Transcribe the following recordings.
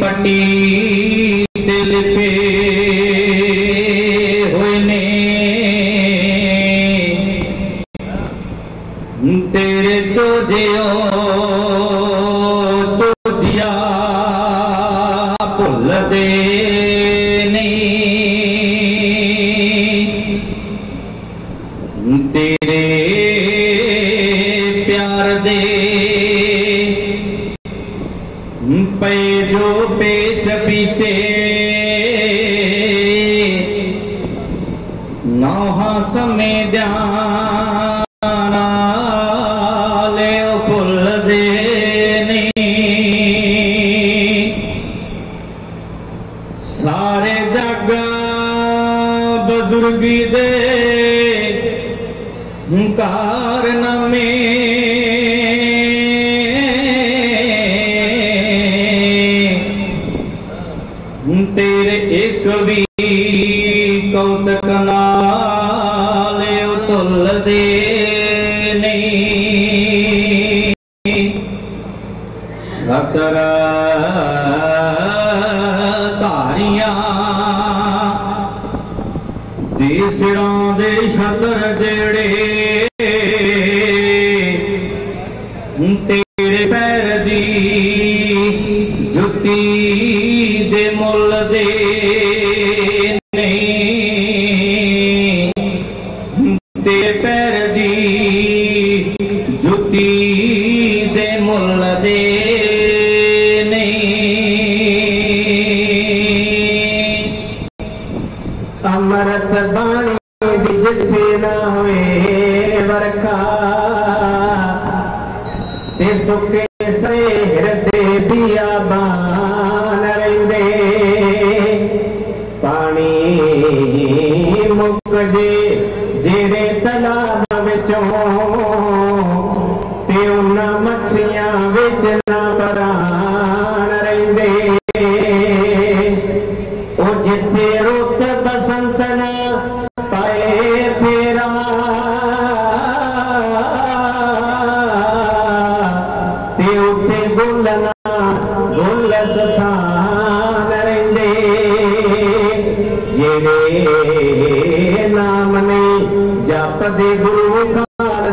ਪੱਟੀ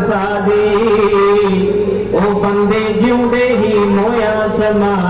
ਖਾਲਸਾ ਉਹ ਬੰਦੇ ਜਿਉਂਦੇ ਹੀ ਮੋਇਆ ਸਮਾਨ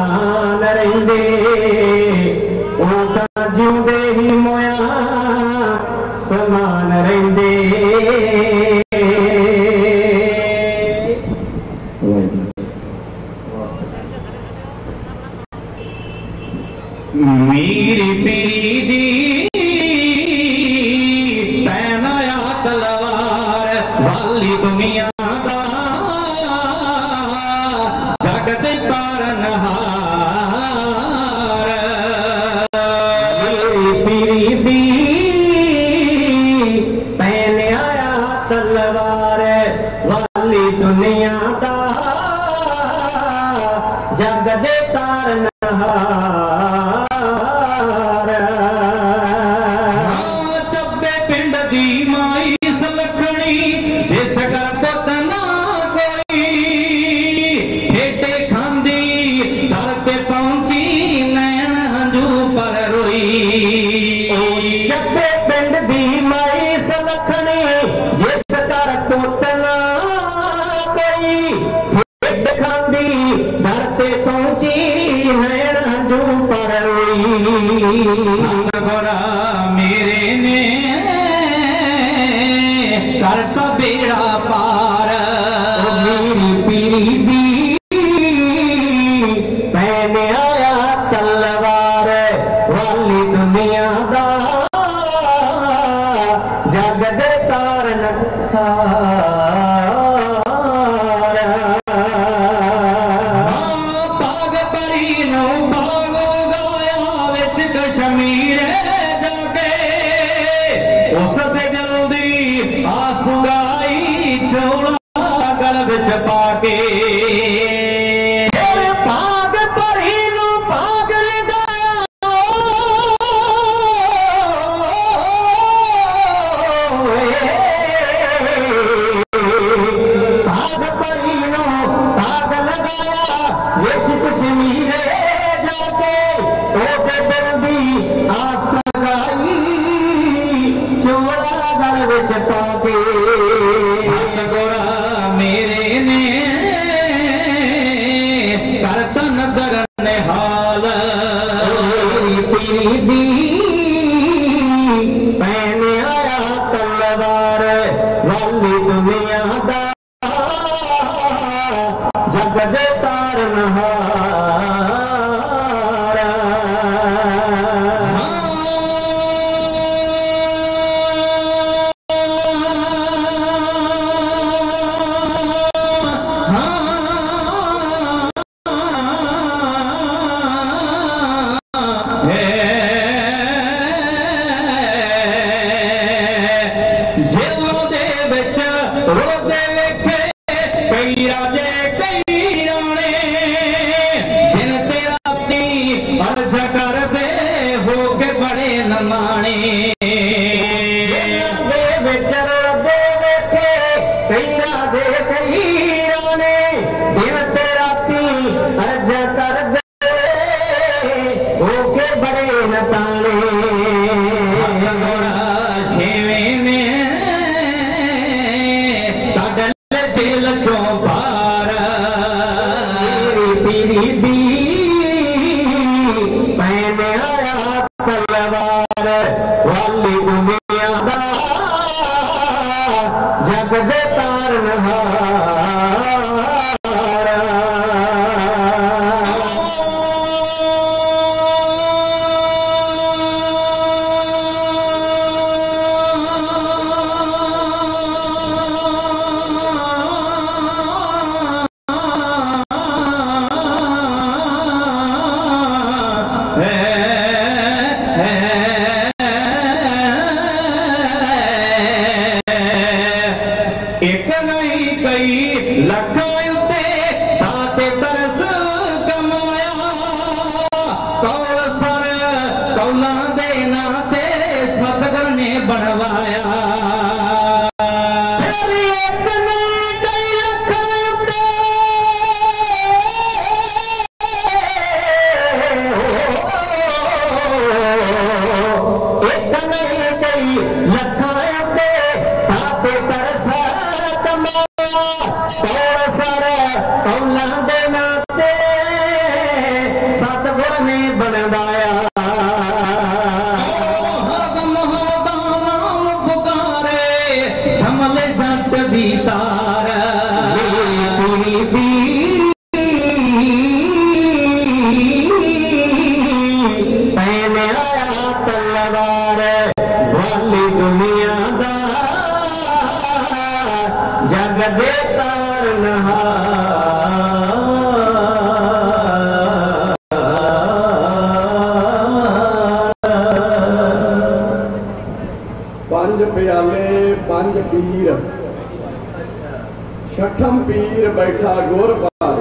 ਪੀਰ ਬੈਠਾ ਗੁਰਬਾਰ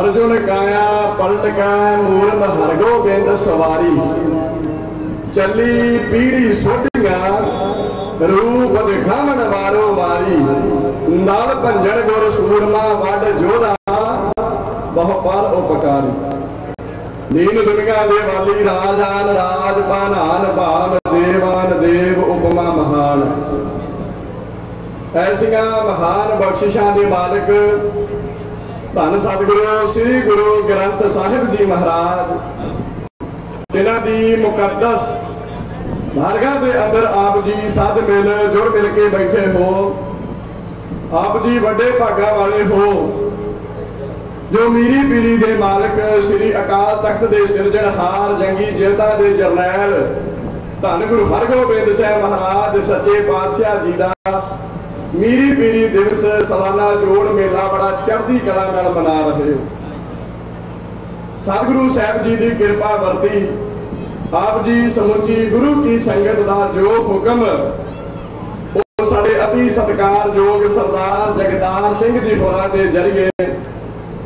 ਅਰਜੁਨ ਕਾਇਆ ਪਲਟ ਕੈ ਮੂਰਤ ਹਰਗੋਬਿੰਦ ਸਵਾਰੀ। ਚੱਲੀ ਪੀੜੀ ਸੋਢੀਆਂ ਰੂਪ ਦਿਖਾਵਣ ਵਾਰੋ ਵਾਰੀ। ਨਾਲ ਭੰਜਣ ਗੁਰ ਸੂਰਮਾ ਵੱਡ ਜੋਧਾ, ਬਹੁ ਪਰ ਉਪਕਾਰੀ। ਨੀਨ ਦੁਨੀਆ ਦੇ ਵਾਲੀ ਰਾਜਾਨ ਰਾਜ ਪਾਨਾਨ ਭਾਨ ਦੇਵਾਨ ਦੇਵ ਉਪਮਾ ਮਹਾਨ ਐਸੀਆਂ ਮਹਾਨ ਬਖਸ਼ਿਸ਼ਾਂ ਦੇ ਮਾਲਕ ਧੰਨ ਸਤਿਗੁਰੂ ਸ੍ਰੀ ਗੁਰੂ ਗ੍ਰੰਥ ਸਾਹਿਬ ਜੀ ਮਹਾਰਾਜ, ਜਿਨ੍ਹਾਂ ਦੀ ਮੁਕੱਦਸ ਦਰਗਾਹ ਦੇ ਅੰਦਰ ਆਪ ਜੀ ਸਦ ਮਿਲ, ਜੁੜ ਮਿਲ ਕੇ ਬੈਠੇ ਹੋ, ਆਪ ਜੀ ਵੱਡੇ ਭਾਗਾ ਵਾਲੇ ਹੋ, ਜੋ ਮੀਰੀ ਪੀਰੀ ਦੇ ਮਾਲਕ ਸ੍ਰੀ ਅਕਾਲ ਤਖਤ ਦੇ ਸਿਰਜਣਹਾਰ ਜੰਗੀ ਜਿਲਦਾ ਦੇ ਜਰਨੈਲ ਧੰਨ ਗੁਰੂ ਹਰਗੋਬਿੰਦ ਸਾਹਿਬ ਮਹਾਰਾਜ, ਸੱਚੇ ਪਾਤਸ਼ਾਹ ਜੀ ਦਾ ਮੀਰੀ ਪੀਰੀ ਦਿਵਸ ਸਾਲਾਨਾ ਜੋੜ ਮੇਲਾ ਬੜਾ ਚੜ੍ਹਦੀ ਕਲਾ ਨਾਲ ਮਨਾ ਰਹੇ ਹੋ। ਸਤਿਗੁਰੂ ਸਾਹਿਬ ਜੀ ਦੀ ਕਿਰਪਾ ਵਰਤੀ, ਆਪ ਜੀ ਸਮੁੱਚੀ ਗੁਰੂ ਕੀ ਸੰਗਤ ਦਾ ਜੋ ਹੁਕਮ, ਉਹ ਸਾਡੇ ਅਤੀ ਸਤਿਕਾਰਯੋਗ ਸਰਦਾਰ ਜਗਦਾਰ ਸਿੰਘ ਜੀ ਹੋਰਾਂ ਦੇ ਜਰੀਏ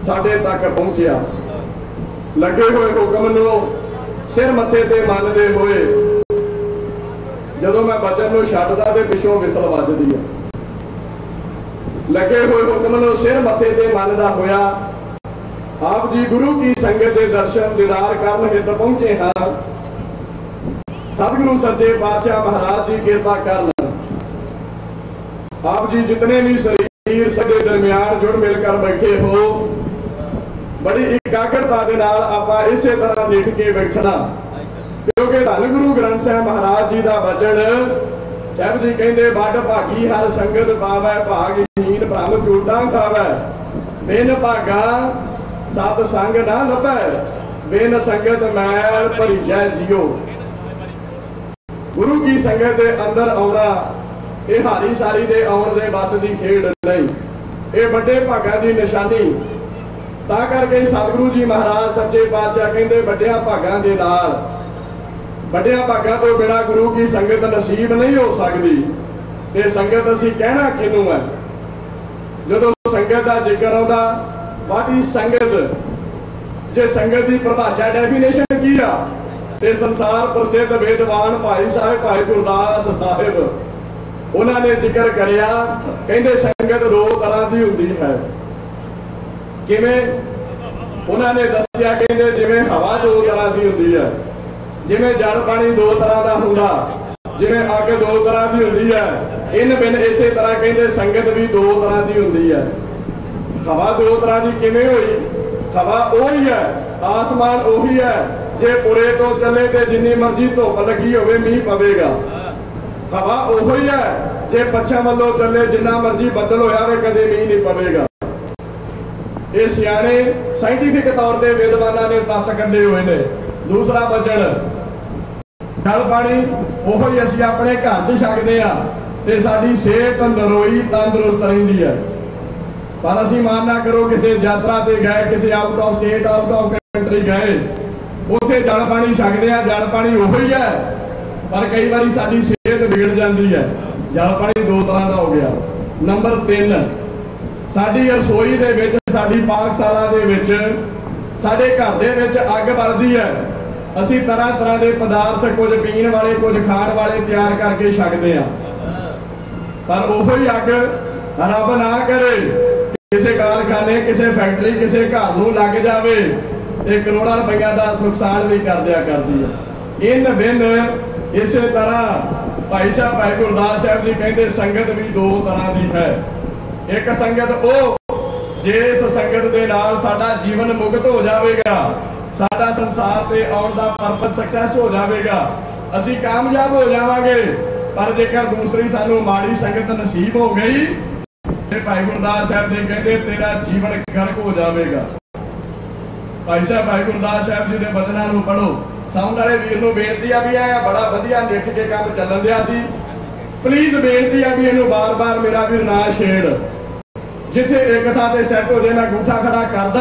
ਸਾਡੇ ਤੱਕ ਪਹੁੰਚਿਆ। ਲੱਗੇ ਹੋਏ ਹੁਕਮ ਨੂੰ ਸਿਰ ਮੱਥੇ ਤੇ ਮੰਨਦੇ ਹੋਏ ਜਦੋਂ ਮੈਂ ਬਚਨ ਨੂੰ ਛੱਡਦਾ ਤੇ ਪਿੱਛੋਂ ਵਿਸਲ ਵੱਜਦੀ ਆ। ਲੱਗੇ ਹੋਏ ਹੁਕਮ ਨੂੰ ਸਿਰ ਮੱਥੇ ਤੇ ਮੰਨਦਾ ਹੋਇਆ ਆਪ ਜੀ ਗੁਰੂ ਕੀ ਸੰਗਤ ਦੇ ਦਰਸ਼ਨ ਦੀਦਾਰ ਕਰਨ ਹਿੱਤ ਪਹੁੰਚੇ ਹਾਂ। ਸਤਿਗੁਰੂ ਸੱਚੇ ਪਾਤਸ਼ਾਹ ਮਹਾਰਾਜ ਜੀ ਕਿਰਪਾ ਕਰਨ। ਆਪ ਜੀ ਜਿਤਨੇ ਵੀ ਸਰੀਰ ਸਾਡੇ ਦਰਮਿਆਨ ਜੁੜ ਮਿਲ ਕਰ ਬੈਠੇ ਹੋ, ਬੜੀ ਇਕਾਗਰਤਾ ਦੇ ਨਾਲ ਆਪਾਂ ਇਸੇ ਤਰ੍ਹਾਂ ਲਿਖ ਕੇ ਬੈਠਣਾ। ਕਿਉਂਕਿ ਧੰਨ ਗੁਰੂ ਗ੍ਰੰਥ ਸਾਹਿਬ ਮਹਾਰਾਜ ਜੀ ਦਾ ਵਚਨ ਸਾਹਿਬ ਜੀ ਕਹਿੰਦੇ, ਵੱਡ ਭਾਗੀ ਹਰ ਸੰਗਤ ਪਾਵੈ ਭਾਗਹੀਨ ਭ੍ਰਮ ਝੂਟਾਂ ਖਾਵੈ। ਬਿਨ ਭਾਗਾ ਸਤ ਸੰਗ ਨਾ ਲੱਭੈ, ਬਿਨ ਸੰਗਤ ਮੈਲ ਭਰੀਜੈ ਜਿਉ। ਗੁਰੂ ਕੀ ਸੰਗਤ ਦੇ ਅੰਦਰ ਆਉਣਾ ਇਹ ਹਾਰੀ ਸਾਰੀ ਦੇ ਆਉਣ ਦੇ ਬਸ ਦੀ ਖੇਡ ਨਹੀਂ। ਇਹ ਵੱਡੇ ਭਾਗਾਂ ਦੀ ਨਿਸ਼ਾਨੀ। ਤਾਂ ਕਰਕੇ ਸਤਿਗੁਰੂ ਜੀ ਮਹਾਰਾਜ, ਸੱਚੇ ਪਾਤਸ਼ਾਹ ਕਹਿੰਦੇ, ਵੱਡਿਆਂ ਭਾਗਾਂ ਦੇ ਨਾਲ। ਵੱਡਿਆਂ ਭਾਗਾਂ ਤੋਂ ਬਿਨਾ ਗੁਰੂ ਕੀ ਸੰਗਤ ਨਸੀਬ ਨਹੀਂ ਹੋ ਸਕਦੀ। ਤੇ ਸੰਗਤ ਅਸੀਂ ਕਹਿਣਾ ਕਿਹਨੂੰ ਹੈ? ਜਦੋਂ ਸੰਗਤ ਦਾ ਜ਼ਿਕਰ ਆਉਂਦਾ ਵਾਟੀ ਸੰਗਤ, ਜੇ ਸੰਗਤ ਦੀ ਪਰਿਭਾਸ਼ਾ ਡੈਫੀਨੇਸ਼ਨ ਕੀ ਆ? ਤੇ ਸੰਸਾਰ ਪ੍ਰਸਿੱਧ ਵਿਦਵਾਨ ਭਾਈ ਸਾਹਿਬ, ਭਾਈ ਗੁਰਦਾਸ ਸਾਹਿਬ, ਉਹਨਾਂ ਨੇ ਜ਼ਿਕਰ ਕਰਿਆ, ਕਹਿੰਦੇ ਸੰਗਤ ਦੋ ਤਰ੍ਹਾਂ ਦੀ ਹੁੰਦੀ ਹੈ। ਕਿਵੇਂ? ਉਹਨਾਂ ਨੇ ਦੱਸਿਆ, ਕਹਿੰਦੇ ਜਿਵੇਂ ਹਵਾ ਦੋ ਤਰ੍ਹਾਂ ਦੀ ਹੁੰਦੀ ਹੈ। ਜਿਵੇਂ ਜਲ ਪਾਣੀ ਦੋ ਤਰ੍ਹਾਂ ਦਾ ਹੁੰਦਾ, ਜਿਵੇਂ ਅੱਗ ਦੋ ਤਰ੍ਹਾਂ ਦੀ ਹੁੰਦੀ ਹੈ, ਇਨ ਬਿਨ ਇਸੇ ਤਰ੍ਹਾਂ ਕਹਿੰਦੇ ਸੰਗਤ ਵੀ ਦੋ ਤਰ੍ਹਾਂ ਦੀ ਹੁੰਦੀ ਹੈ। ਹਵਾ ਦੋ ਤਰ੍ਹਾਂ ਦੀ ਕਿਵੇਂ ਹੋਈ? ਹਵਾ ਉਹੀ ਹੈ, ਆਸਮਾਨ ਉਹੀ ਹੈ, ਜੇ ਪੁਰੇ ਤੋਂ ਚੱਲੇ ਤੇ ਜਿੰਨੀ ਮਰਜ਼ੀ ਧੁੱਪ ਲੱਗੀ ਹੋਵੇ, ਮੀਂਹ ਪਵੇਗਾ। ਹਵਾ ਉਹੀ ਹੈ, ਜੇ ਪੱਛਮ ਵੱਲੋਂ ਚੱਲੇ, ਜਿੰਨਾ ਮਰਜ਼ੀ ਬੱਦਲ ਹੋਇਆ ਹੋਵੇ, ਕਦੇ ਮੀਂਹ ਨਹੀਂ ਪਵੇਗਾ। ਇਹ ਸਿਆਣੇ ਸਾਇੰਟੀਫਿਕ ਤੌਰ ਤੇ ਵਿਦਵਾਨਾਂ ਨੇ ਤੱਤ ਕੱਢੇ ਹੋਏ ਨੇ। ਦੂਸਰਾ ਬਚਨ ਜਲ ਪਾਣੀ, ਉਹੋ ਹੀ ਅਸੀਂ ਆਪਣੇ ਘਰ 'ਚ ਛਕਦੇ ਆ ਤੇ ਸਾਡੀ ਸਿਹਤ ਨਰੋਈ ਤੰਦਰੁਸਤ ਰਹਿੰਦੀ ਹੈ। ਪਰ ਅਸੀਂ ਮਾਨ ਨਾ ਕਰੋ ਕਿਸੇ ਯਾਤਰਾ ਤੇ ਗਏ, ਕਿਸੇ out of state out of country ਗਏ, ਉੱਥੇ ਜਲ ਪਾਣੀ ਛਕਦੇ ਆ ਜਲ ਪਾਣੀ ਉਹੋ ਹੀ ਹੈ, ਪਰ ਕਈ ਵਾਰੀ ਸਾਡੀ ਸਿਹਤ ਵਿਗੜ ਜਾਂਦੀ ਹੈ। ਜਲ ਪਾਣੀ ਦੋ ਤਰ੍ਹਾਂ ਦਾ ਹੋ ਗਿਆ। ਨੰਬਰ 3 ਸਾਡੀ ਰਸੋਈ ਦੇ ਵਿੱਚ, ਸਾਡੀ ਪਾਕਸ਼ਾਲਾ ਦੇ ਵਿੱਚ ਸਾਡੇ ਘਰ ਦੇ ਵਿੱਚ ਅੱਗ ਬਲਦੀ ਹੈ। ਅਸੀਂ ਤਰ੍ਹਾਂ ਤਰ੍ਹਾਂ ਦੇ ਪਦਾਰਥ ਕੁਝ ਪੀਣ ਵਾਲੇ, ਕੁਝ ਖਾਣ ਵਾਲੇ ਤਿਆਰ ਕਰਕੇ ਛਕਦੇ ਆ ਪਰ ਉਹੋ ਹੀ ਅੱਗ ਰੱਬ ਨਾ ਕਰੇ। ਕਿਸੇ ਕਾਰਖਾਨੇ, ਕਿਸੇ ਫੈਕਟਰੀ, ਕਿਸੇ ਘਰ ਨੂੰ ਲੱਗ ਜਾਵੇ ਤੇ ਕਰੋੜਾਂ ਰੁਪਈਆ ਦਾ ਨੁਕਸਾਨ ਵੀ ਕਰ ਦਿਆ ਕਰਦੀ ਹੈ। ਇਨ ਬਿਨ ਇਸੇ ਤਰ੍ਹਾਂ ਭਾਈ ਸਾਹਿਬ, ਭਾਈ ਗੁਰਦਾਸ ਸਾਹਿਬ ਜੀ ਕਹਿੰਦੇ, ਸੰਗਤ ਵੀ ਦੋ ਤਰ੍ਹਾਂ ਦੀ ਹੈ। ਇੱਕ ਸੰਗਤ ਉਹ ਜਿਸ ਸੰਗਤ ਦੇ ਨਾਲ ਸਾਡਾ ਜੀਵਨ ਮੁਕਤ ਹੋ ਜਾਵੇਗਾ, ਸਾਡਾ ਸੰਸਾਰ ਤੇ ਆਉਣ ਦਾ ਪਰਪਸ ਸਕਸੈਸ ਹੋ ਜਾਵੇਗਾ। ਅਸੀਂ ਕਾਮਯਾਬ ਹੋ ਜਾਵਾਂਗੇ, ਪਰ ਜੇਕਰ ਦੂਸਰੀ ਸਾਨੂੰ ਮਾੜੀ ਸੰਗਤ ਨਸੀਬ ਹੋ ਗਈ, ਤੇ ਭਾਈ ਗੁਰਦਾਸ ਸਾਹਿਬ ਜੀ ਕਹਿੰਦੇ, ਤੇਰਾ ਜੀਵਨ ਗਰਕ ਹੋ ਜਾਵੇਗਾ। ਭਾਈ ਸਾਹਿਬ, ਭਾਈ ਗੁਰਦਾਸ ਸਾਹਿਬ ਜੀ ਦੇ ਬਚਨਾਂ ਨੂੰ ਪੜੋ ਸਾਊਂਡ ਵਾਲੇ ਵੀਰ ਨੂੰ ਬੇਨਤੀ ਆ ਵੀ ਇਹ ਬੜਾ ਵਧੀਆ ਲਿਖ ਕੇ ਕੰਮ ਚੱਲਣ ਦਿਆ ਸੀ। ਪਲੀਜ਼ ਬੇਨਤੀ ਆ ਵੀ ਇਹਨੂੰ ਬਾਰ-ਬਾਰ ਮੇਰਾ ਵੀਰ ਨਾ ਛੇੜ। ਜਿੱਥੇ ਇੱਕ ਥਾਂ ਤੇ ਸੈੱਟ ਹੋ ਜੇ ਮੈਂ ਗੂਠਾ ਖੜਾ ਕਰਦਾ,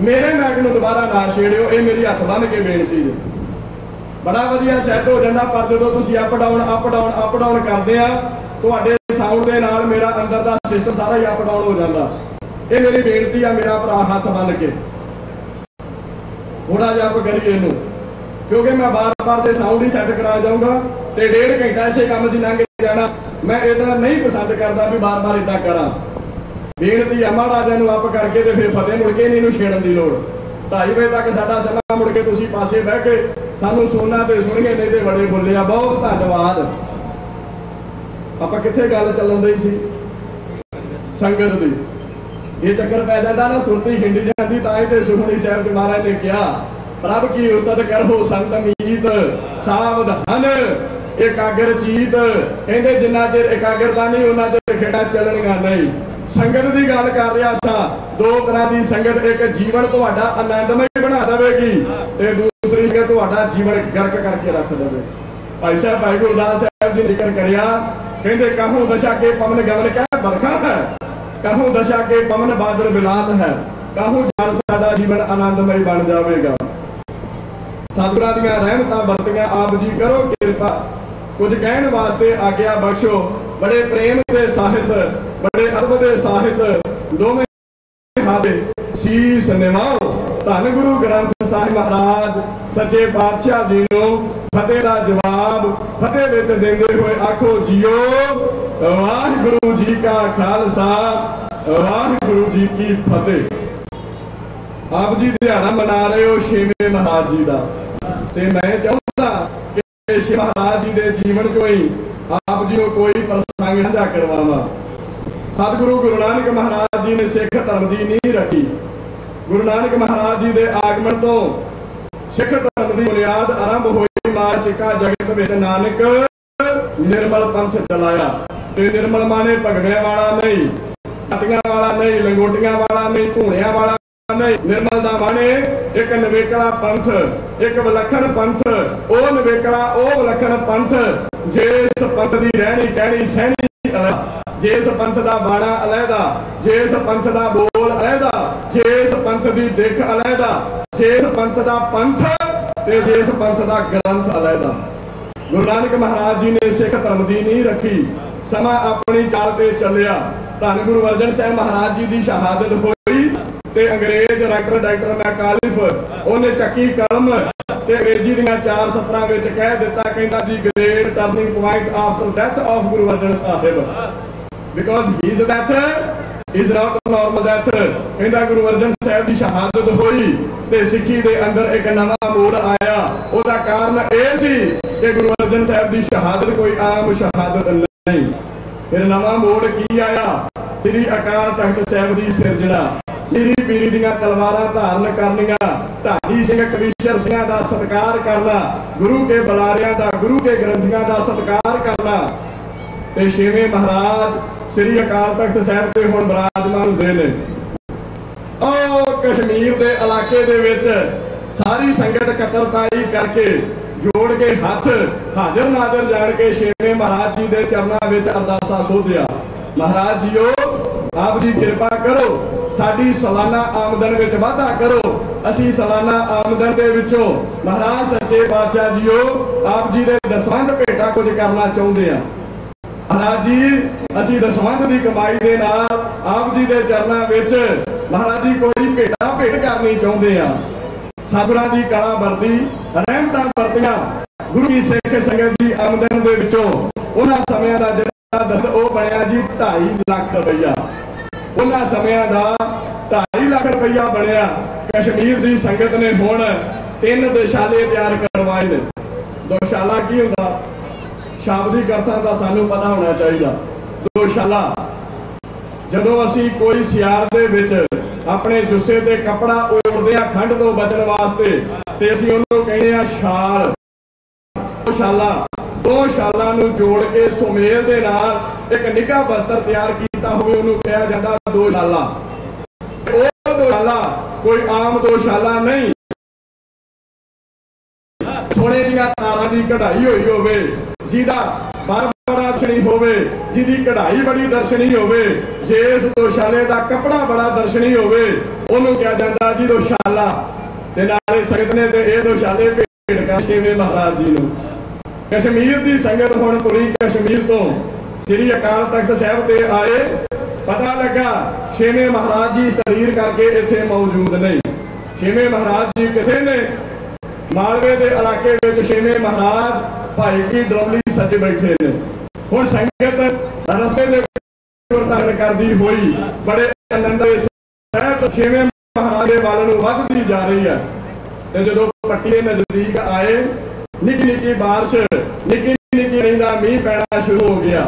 ਮੇਰੇ ਮੈਗ ਨੂੰ ਦੁਬਾਰਾ ਨਾ ਛੇੜਿਓ, ਇਹ ਮੇਰੀ ਹੱਥ ਬੰਨ ਕੇ ਬੇਨਤੀ ਹੈ। ਬੜਾ ਵਧੀਆ ਸੈੱਟ ਹੋ ਜਾਂਦਾ, ਪਰ ਜਦੋਂ ਤੁਸੀਂ up down up down up down ਕਰਦੇ ਆ, ਤੁਹਾਡੇ ਸਾਊਂਡ ਦੇ ਨਾਲ ਮੇਰਾ ਅੰਦਰ ਦਾ ਸਿਸਟਮ ਸਾਰਾ ਹੀ ਅਪ ਡਾਊਨ ਹੋ ਜਾਂਦਾ। ਇਹ ਮੇਰੀ ਬੇਨਤੀ ਆ, ਮੇਰਾ ਭਰਾ ਹੱਥ ਬੰਨ ਕੇ। ਥੋੜਾ ਜਿਹਾ ਆਪ ਕਰੀਏ ਇਹਨੂੰ, ਕਿਉਂਕਿ ਮੈਂ ਬਾਰ-ਬਾਰ ਤੇ ਸਾਊਂਡ ਹੀ ਸੈੱਟ ਕਰਾ ਜਾਊਂਗਾ, ਤੇ ਡੇਢ ਘੰਟਾ ਇਸੇ ਕੰਮ 'ਚ ਲੰਘ ਜਾਣਾ। ਮੈਂ ਇਹਦਾ ਨਹੀਂ ਪਸੰਦ ਕਰਦਾ ਵੀ ਬਾਰ-ਬਾਰ ਇਦਾਂ ਕਰਾਂ। ਬੇਨਤੀ ਆ ਮਹਾਰਾਜਾ ਨੂੰ ਆਪ ਕਰਕੇ ਤੇ ਫਿਰ ਫਤਿਹ ਮੁੜ ਕੇ ਨਹੀਂ ਇਹਨੂੰ ਛੇੜਨ ਦੀ ਲੋੜ। 2:30 ਵਜੇ ਤੱਕ ਸਾਡਾ ਸਮਾਂ ਮੁੜ ਕੇ ਤੁਸੀਂ ਪਾਸੇ ਬਹਿ ਕੇ ਸਾਨੂੰ ਸੁਣਨਾ ਤੇ ਸੁਣੀਏ ਨਹੀਂ ਤੇ ਬੜੇ ਬੋਲੇ ਆ। ਬਹੁਤ ਧੰਨਵਾਦ। ਆਪਾਂ ਕਿੱਥੇ ਗੱਲ ਚੱਲਣ ਦੀ ਸੀ? ਸੰਗਤ ਦੀ। ਇਹ ਚੱਕਰ ਪੈ ਜਾਂਦਾ ਨਾ, ਸੁਰਤੀ ਹਿੰਡ ਜਾਂਦੀ ਤਾਂ ਹੀ ਤੇ ਸੁਖਮਨੀ ਸਾਹਿਬ ਚ ਮਹਾਰਾਜ ਨੇ ਕਿਹਾ, ਪ੍ਰਭ ਕੀ ਉਸਤਤ ਕਰੋ ਸੰਤ ਮੀਤ, ਸਾਵਧਾਨ, ਇਕਾਗਰ ਚੀਤ। ਕਹਿੰਦੇ, ਜਿੰਨਾ ਚਿਰ ਇਕਾਗਰਤਾ ਨਹੀਂ, ਉਹਨਾਂ ਚਿਰ ਖੇਡਾਂ ਚੱਲਣੀਆਂ ਨਹੀਂ। ਸੰਗਤ ਦੀ ਗੱਲ ਕਰ ਰਿਹਾ ਸਾਂ। ਦੋ ਤਰ੍ਹਾਂ ਦੀ ਸੰਗਤ, ਇੱਕ ਜੀਵਨ ਤੁਹਾਡਾ ਆਨੰਦਮਈ ਬਣਾ ਦੇਵੇਗੀ ਤੇ ਦੂਸਰੀ ਸੰਗਤ ਤੁਹਾਡਾ ਜੀਵਨ ਗਰਕ ਕਰਕੇ ਰੱਖ ਦੇਵੇ। ਭਾਈ ਸਾਹਿਬ, ਭਾਈ ਗੁਰਦਾਸ ਸਾਹਿਬ ਜੀ ਜ਼ਿਕਰ ਕਰਿਆ, ਕਹਿੰਦੇ ਕਹੂੰ ਦਸ਼ਾ ਕੇ ਪਵਨ ਗਵਨ ਕਾ ਬਰਖਾ ਹੈ, ਕਹੂੰ ਦਸ਼ਾ ਕੇ ਪਵਨ ਬਾਦਲ ਬਿਲਾਤ ਹੈ, ਕਹੂੰ ਜਲ ਸਾਡਾ ਜੀਵਨ ਆਨੰਦਮਈ ਬਣ ਜਾਵੇਗਾ। ਸਤਿਗੁਰਾਂ ਦੀਆਂ ਰਹਿਮਤਾਂ ਵਰਤੀਆਂ ਆਪ ਜੀ ਕਰੋ ਕਿਰਪਾ ਕੁਝ ਕਹਿਣ ਵਾਸਤੇ ਆਗਿਆ ਬਖਸ਼ੋ। ਬੜੇ ਪ੍ਰੇਮ ਦੇ ਸਾਹਿਤ, ਬੜੇ ਅਦਬ ਦੇ ਸਾਹਿਤ, ਦੋਵੇਂ ਹਾਦੇ ਸੀਸ ਨਿਵਾਓ। ਧੰਨ ਗੁਰੂ ਗ੍ਰੰਥ ਸਾਹਿਬ ਮਹਾਰਾਜ, ਸੱਚੇ ਪਾਤਸ਼ਾਹ ਜੀ ਨੂੰ ਫਤਿਹ ਦਾ ਜਵਾਬ ਫਤਿਹ ਵਿੱਚ ਦਿੰਦੇ ਹੋਏ ਆਖੋ, ਜੀਓ, ਵਾਹਿਗੁਰੂ ਜੀ ਕਾ ਖਾਲਸਾ, ਵਾਹਿਗੁਰੂ ਜੀ ਕੀ ਫਤਿਹ। ਆਪ ਜੀ ਦਿਹਾੜਾ ਮਨਾ ਰਹੇ ਹੋ, ਛੇਵੇਂ ਮਹਾਰਾਜ ਜੀ ਦਾ। ਤੇ ਮੈਂ ਚਾਹੁੰਦਾ ਕਿ ਸ਼੍ਰੀ ਮਹਾਰਾਜ ਜੀ ਦੇ ਜੀਵਨ ਚੋਂ ਹੀ ਆਪ ਜੀ ਨੂੰ ਕੋਈ ਪ੍ਰਸੰਗ ਸਾਂਝਾ ਕਰਵਾਵਾਂ। ਸਤਿਗੁਰੂ ਗੁਰੂ ਨਾਨਕ ਮਹਾਰਾਜ ਜੀ ਨੇ ਸਿੱਖ ਧਰਮ ਦੀ ਨੀਂਹ ਰੱਖੀ। ਗੁਰੂ ਨਾਨਕ ਮਹਾਰਾਜ ਜੀ ਦੇ ਆਗਮਨ ਤੋਂ ਸਿੱਖ ਧਰਮ ਦੀ ਬੁਨਿਆਦ ਆਰੰਭ ਹੋਈ। ਮਾਰ ਸਿੱਖਾ ਜਗਤ ਵਿੱਚ ਨਾਨਕ ਨਿਰਮਲ ਪੰਥ ਚਲਾਇਆ। ਤੇ ਨਿਰਮਲ ਮਾਨੇ ਭਗਵਿਆਂ ਵਾਲਾ ਨਹੀਂ ਟਟੀਆਂ ਵਾਲਾ ਨਹੀਂ, ਲੰਗੋਟੀਆਂ ਵਾਲਾ ਨਹੀਂ ਧੂਣਿਆਂ ਵਾਲਾ ਨਿਰਮਲ ਦਾ ਬਾਣੇ ਇੱਕ ਨਵੇਕਲਾ ਪੰਥ, ਇੱਕ ਵਿਲੱਖਣ ਪੰਥ, ਉਹ ਨਵੇਕਲਾ, ਉਹ ਵਿਲੱਖਣ ਪੰਥ ਜਿਸ ਪੰਥ ਦੀ ਰਹਿਣੀ ਕਹਿਣੀ ਸਹਿਣੀ ਜਿਸ ਪੰਥ ਦਾ ਬਾਣਾ ਅਲੈਦਾ ਜਿਸ ਪੰਥ ਦਾ ਬੋਲ ਅਲੱਗਾ ਜਿਸ ਪੰਥ ਦੀ ਦਿੱਖ ਅਲੱਗਾ ਜਿਸ ਪੰਥ ਦਾ ਪੰਥ ਤੇ ਜਿਸ ਪੰਥ ਦਾ ਗ੍ਰੰਥ ਅਲੈਦਾ। ਗੁਰੂ ਨਾਨਕ ਮਹਾਰਾਜ ਜੀ ਨੇ ਸਿੱਖ ਧਰਮ ਦੀ ਨਹੀਂ ਰੱਖੀ, ਸਮਾਂ ਆਪਣੀ ਚਾਲ ਤੇ ਚੱਲਿਆ। ਧੰਨ ਗੁਰੂ ਅਰਜਨ ਸਾਹਿਬ ਮਹਾਰਾਜ ਜੀ ਦੀ ਸ਼ਹਾਦਤ ਹੋਈ। ਤੇ ਅੰਗਰੇਜ਼ ਰਾਈਟਰ ਡਾਕਟਰ ਮੈਕਾਲਿਫ, ਉਹਨੇ ਚੱਕੀ ਕਲਮ ਤੇ ਅੰਗਰੇਜ਼ੀ ਦੀਆਂ ਚਾਰ ਸਤਰਾਂ ਵਿੱਚ ਕਹਿ ਦਿੱਤਾ, ਕਹਿੰਦਾ ਜੀ great turning point after death of Guru Arjan Sahib. Because he death is not normal death ਕਹਿੰਦਾ ਗੁਰੂ ਅਰਜਨ ਸਾਹਿਬ ਦੀ ਸ਼ਹਾਦਤ ਹੋਈ ਤੇ ਸਿੱਖੀ ਦੇ ਅੰਦਰ ਇੱਕ ਨਵਾਂ ਮੋੜ ਆਇਆ। ਉਹਦਾ ਕਾਰਨ ਇਹ ਸੀ ਕਿ ਗੁਰੂ ਅਰਜਨ ਸਾਹਿਬ ਦੀ ਸ਼ਹਾਦਤ ਕੋਈ ਆਮ ਸ਼ਹਾਦਤ ਨਹੀਂ। ਫਿਰ ਨਵਾਂ ਮੋੜ ਕੀ ਆਇਆ? ਸ੍ਰੀ ਅਕਾਲ ਤਖਤ ਸਾਹਿਬ ਦੀ ਸਿਰਜਣਾ। ਪੀਰੀ ਪੀਰੀ ਦੀਆਂ ਤਲਵਾਰਾਂ ਧਾਰਨ ਕਰਨੀਆਂ, ਢਾਡੀ ਸਿੰਘ ਕਵੀਸ਼ਰ ਸਿੰਘਾਂ ਦਾ ਸਤਿਕਾਰ ਕਰਨਾ, ਗੁਰੂ ਕੇ ਬੁਲਾਰਿਆਂ ਦਾ, ਗੁਰੂ ਕੇ ਗ੍ਰੰਥੀਆਂ ਦਾ ਸਤਿਕਾਰ ਕਰਨਾ। ਤੇ ਛੇਵੇਂ ਮਹਾਰਾਜ ਸ੍ਰੀ ਅਕਾਲ ਤਖਤ ਸਾਹਿਬ ਤੇ ਹੁਣ ਬਰਾਜਮਾਨ ਹੁੰਦੇ ਨੇ। ਉਹ ਕਸ਼ਮੀਰ ਦੇ ਇਲਾਕੇ ਦੇ ਵਿੱਚ ਸਾਰੀ ਸੰਗਤ ਕਤਰਤਾਈ ਕਰਕੇ ਜੋੜ ਕੇ ਹੱਥ ਹਾਜ਼ਰ ਨਾਜ਼ਰ ਜਾਣ ਕੇ ਛੇਵੇਂ ਮਹਾਰਾਜ ਜੀ ਦੇ ਚਰਨਾਂ ਵਿੱਚ ਅਰਦਾਸਾ ਸੋਧਿਆ। ਮਹਾਰਾਜ ਜੀਓ, ਆਪ ਜੀ ਕਿਰਪਾ ਕਰੋ, ਸਾਡੀ ਸਾਲਾਨਾ ਆਮਦਨ ਵਿੱਚ ਵਾਧਾ ਕਰੋ। ਅਸੀਂ ਸਾਲਾਨਾ ਆਮਦਨ ਦੇ ਵਿੱਚੋਂ ਮਹਾਰਾਜ ਸੱਚੇ ਪਾਤਸ਼ਾਹ ਜੀਓ, ਆਪ ਜੀ ਦੇ ਦਸਵੰਧ ਭੇਟਾ ਕੁਝ ਕਰਨਾ ਚਾਹੁੰਦੇ ਆ ਮਹਾਰਾਜ ਜੀ, ਅਸੀਂ ਦਸਵੰਧ ਦੀ ਕਮਾਈ ਦੇ ਨਾਲ ਆਪ ਜੀ ਦੇ ਚਰਨਾਂ ਵਿੱਚ ਮਹਾਰਾਜ ਜੀ ਕੋਈ ਭੇਟਾ ਭੇਟ ਕਰਨੀ ਚਾਹੁੰਦੇ ਆ ਸਾਧੂਆਂ ਦੀ ਕਲਾ ਵਰਦੀ ਰਹਿਮਤਾਂ ਵਰਤੀਆਂ, ਗੁਰੂ ਕੀ ਸਿੱਖ ਸੰਗਤ ਦੀ ਆਮਦਨ ਦੇ ਵਿੱਚੋਂ ਉਹਨਾਂ ਸਮਿਆਂ ਦਾ ਜਿਹੜਾ ਉਹ ਬਣਿਆ ਜੀ 2.5 ਲੱਖ ਰੁਪਈਆ। ਉਹਨਾਂ ਸਮਿਆਂ ਦਾ 2.5 ਲੱਖ ਰੁਪਈਆ ਬਣਿਆ। ਕਸ਼ਮੀਰ ਦੀ ਸੰਗਤ ਨੇ ਹੁਣ ਤਿੰਨ ਦਿਸ਼ਾਲੇ ਤਿਆਰ ਕਰਵਾਏ ਨੇ। ਦੋਸ਼ਾਲਾ ਕੀ ਹੁੰਦਾ? ਸ਼ਾਬਦੀ ਅਰਥਾਂ ਦਾ ਸਾਨੂੰ ਪਤਾ ਹੋਣਾ ਚਾਹੀਦਾ। ਦੋਸ਼ਾਲਾ, ਜਦੋਂ ਅਸੀਂ ਕੋਈ ਸਿਆਰ ਦੇ ਵਿੱਚ ਆਪਣੇ ਜੁੱਸੇ ਤੇ ਕੱਪੜਾ ਓੜਦੇ ਆ ਠੰਡ ਤੋਂ ਬਚਣ ਵਾਸਤੇ, ਤੇ ਅਸੀਂ ਉਹਨੂੰ ਕਹਿੰਦੇ ਆ ਸ਼ਾਲ ਉਹ ਦੋ ਸ਼ਾਲਾਂ ਨੂੰ ਜੋੜ ਕੇ ਸੁਮੇਲ ਦੇ ਨਾਲ ਇੱਕ ਨਿੱਘਾ ਬਸਤਰ ਤਿਆਰ ਕੀਤਾ ਹੋਵੇ, ਉਹਨੂੰ ਕਿਹਾ ਜਾਂਦਾ ਦੋ ਸ਼ਾਲਾ ਉਹ ਦੋ ਸ਼ਾਲਾ ਕੋਈ ਆਮ ਦੋ ਸ਼ਾਲਾ ਨਹੀਂ। ਸੋਨੇ ਦੀਆਂ ਤਾਰਾਂ ਦੀ ਕਢਾਈ ਹੋਈ ਹੋਵੇ, ਜਿਹਦਾ ਬਰ ਬੜਾ ਦਰਸ਼ਨੀ ਹੋਵੇ, ਜਿਹਦੀ ਕਢਾਈ ਬੜੀ ਦਰਸ਼ਨੀ ਹੋਵੇ, ਜੇ ਇਸ ਦੋਸ਼ਾਲੇ ਦਾ ਕਪੜਾ ਬੜਾ ਦਰਸ਼ਨੀ ਹੋਵੇ, ਉਹਨੂੰ ਕਿਹਾ ਜਾਂਦਾ ਜੀ ਦੋਸ਼ਾਲਾ ਤੇ ਨਾਲੇ ਸੰਗਤ ਨੇ ਤੇ ਇਹ ਦੋਸ਼ਾਲੇ ਭੇਟ ਕਰ ਛੇਵੇਂ ਮਹਾਰਾਜ ਜੀ ਨੂੰ। ਕਸ਼ਮੀਰ ਦੀ ਸੰਗਤ ਹੁਣ ਪੁਰੀ ਕਸ਼ਮੀਰ ਤੋਂ। ਸ੍ਰੀ ਅਕਾਲ ਤਖਤ ਸਾਹਿਬ ਤੇ ਆਏ। ਪਤਾ ਲੱਗਾ, ਛੇਵੇਂ ਮਹਾਰਾਜ ਜੀ ਸਰੀਰ ਕਰਕੇ ਇੱਥੇ ਮੌਜੂਦ ਨਹੀਂ ਛੇਵੇਂ ਮਹਾਰਾਜ ਜੀ ਕਿਸੇ ਨੇ? ਮਾਲਵੇ ਦੇ ਇਲਾਕੇ ਵਿੱਚ ਛੇਵੇਂ ਮਹਾਰਾਜ ਭਾਈ ਕੀ ਡਰੋਲੀ ਸੱਜੇ ਬੈਠੇ ਨੇ। ਹੁਣ ਸੰਗਤ ਰਸਤੇ ਦੇ ਵਰਤਨ ਕਰਦੀ ਹੋਈ ਬੜੇ ਆਨੰਦ ਦੇ ਸਹਿਤ ਛੇਵੇਂ ਮਹਾਰਾਜ ਦੇ ਵੱਲ ਨੂੰ ਵੱਧਦੀ ਜਾ ਰਹੀ ਹੈ। ਤੇ ਜਦੋਂ ਪੱਟੀ ਨਜ਼ਦੀਕ ਆਏ ਨਿੱਕੀ ਨਿੱਕੀ ਬਾਰਿਸ਼ ਨਿੱਕੀ ਨਿੱਕੀ ਰਹਿੰਦਾ ਮੀਂਹ ਪੈਣਾ ਸ਼ੁਰੂ ਹੋ ਗਿਆ।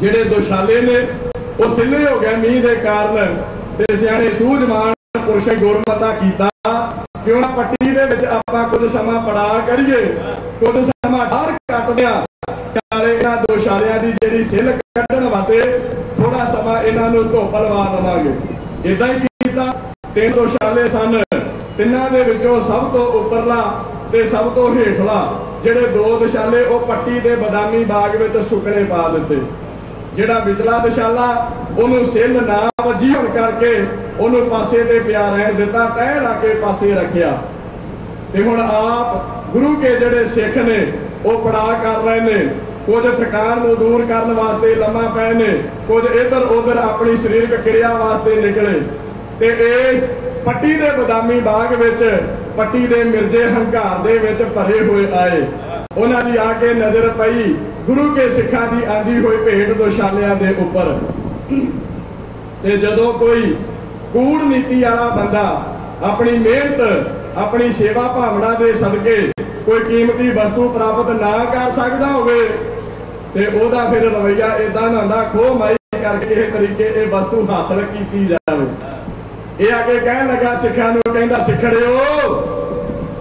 ਜਿਹੜੇ ਦੋਸ਼ਾਲੇ ਨੇ, ਉਹ ਸਿੱਲੇ ਹੋ ਗਏ ਮੀਂਹ ਦੇ ਕਾਰਨ ਤੇ ਸਿਆਣੇ ਸੂਝਵਾਨ ਪੁਰਸ਼ੇ ਗੁਰਮਤਾ ਕੀਤਾ ਕਿਉਂ ਨਾ ਪੱਟੀ ਦੇ ਵਿੱਚ ਆਪਾਂ ਕੁਝ ਸਮਾਂ ਪੜਾ ਕਰੀਏ, ਕੁਝ ਸਮਾਂ ਡਰ ਕੱਟਦੇ ਨਾਲੇ ਇਹਨਾਂ ਦੋਸ਼ਾਲਿਆਂ ਦੀ ਜਿਹੜੀ ਸਿੱਲ ਕੱਢਣ ਵਾਸਤੇ ਥੋੜਾ ਸਮਾਂ ਇਹਨਾਂ ਨੂੰ ਧੁੱਪ ਲਵਾ ਦਵਾਂਗੇ। ਇਦਾਂ ਹੀ ਕੀਤਾ, ਤਿੰਨ ਦੋਸ਼ਾਲੇ ਸਨ। ਤਿੰਨਾਂ ਦੇ ਵਿੱਚੋਂ ਸਭ ਤੋਂ ਉੱਪਰਲਾ ਤੇ ਸਭ ਤੋਂ ਹੇਠਲਾ ਜਿਹੜੇ ਦੋ ਦਸ਼ਾਲੇ ਉਹ ਪੱਟੀ ਦੇ ਬਦਾਮੀ ਬਾਗ ਵਿੱਚ ਸੁੱਕਣੇ ਪਾ ਦਿੱਤੇ। ਜਿਹੜਾ ਵਿਚਲਾ ਦਸ਼ਾਲਾ ਉਹਨੂੰ ਸਿੱਲ ਨਾ ਵੱਜੀ ਹੋਣ ਕਰਕੇ ਉਹਨੂੰ ਪਾਸੇ ਤੇ ਪਿਆ ਰਹਿਣ ਦਿੱਤਾ ਤੈਅ ਲਾ ਕੇ ਪਾਸੇ ਰੱਖਿਆ। ਤੇ ਹੁਣ ਆਪ ਗੁਰੂ ਕੇ ਜਿਹੜੇ ਸਿੱਖ ਨੇ, ਉਹ ਪੜਾ ਕਰ ਰਹੇ ਨੇ। ਕੁਝ ਥਕਾਨ ਨੂੰ ਦੂਰ ਕਰਨ ਵਾਸਤੇ ਲੰਮਾ ਪਏ ਨੇ, ਕੁਝ ਇਧਰ ਉਧਰ ਆਪਣੀ ਸਰੀਰਕ ਕਿਰਿਆ ਵਾਸਤੇ ਨਿਕਲੇ। ਤੇ ਇਸ ਪੱਟੀ ਦੇ ਬਦਾਮੀ ਬਾਗ ਵਿੱਚ, ਪੱਟੀ ਦੇ ਮਿਰਜ਼ੇ ਹੰਕਾਰ ਦੇ ਵਿੱਚ ਭਰੇ ਹੋਏ ਆਏ। ਉਹਨਾਂ ਦੀ ਆ ਕੇ ਨਜ਼ਰ ਪਈ, ਗੁਰੂ ਕੇ ਸਿੱਖਾਂ ਦੀ ਆਂਦੀ ਹੋਈ ਭੇਟ ਦੋਸ਼ਾਲਿਆਂ ਦੇ ਉੱਪਰ। ਤੇ ਜਦੋਂ ਕੋਈ ਕੂੜ ਨੀਤੀ ਵਾਲਾ ਬੰਦਾ ਆਪਣੀ ਮਿਹਨਤ, ਆਪਣੀ ਸੇਵਾ ਭਾਵਨਾ ਦੇ ਸਦਕੇ ਕੋਈ ਕੀਮਤੀ ਵਸਤੂ ਪ੍ਰਾਪਤ ਨਾ ਕਰ ਸਕਦਾ ਹੋਵੇ, ਤੇ ਉਹਦਾ ਫਿਰ ਰਵਈਆ ਇਦਾਂ ਦਾ ਹੁੰਦਾ ਖੋ ਮਾਈ ਕਰਕੇ ਇਹ ਤਰੀਕੇ, ਇਹ ਵਸਤੂ ਹਾਸਲ ਕੀਤੀ ਜਾਵੇ। ਇਹ ਆ ਕੇ ਕਹਿਣ ਲੱਗਾ, ਸਿੱਖਾਂ ਨੂੰ ਕਹਿੰਦਾ, ਸਿੱਖੜਿਓ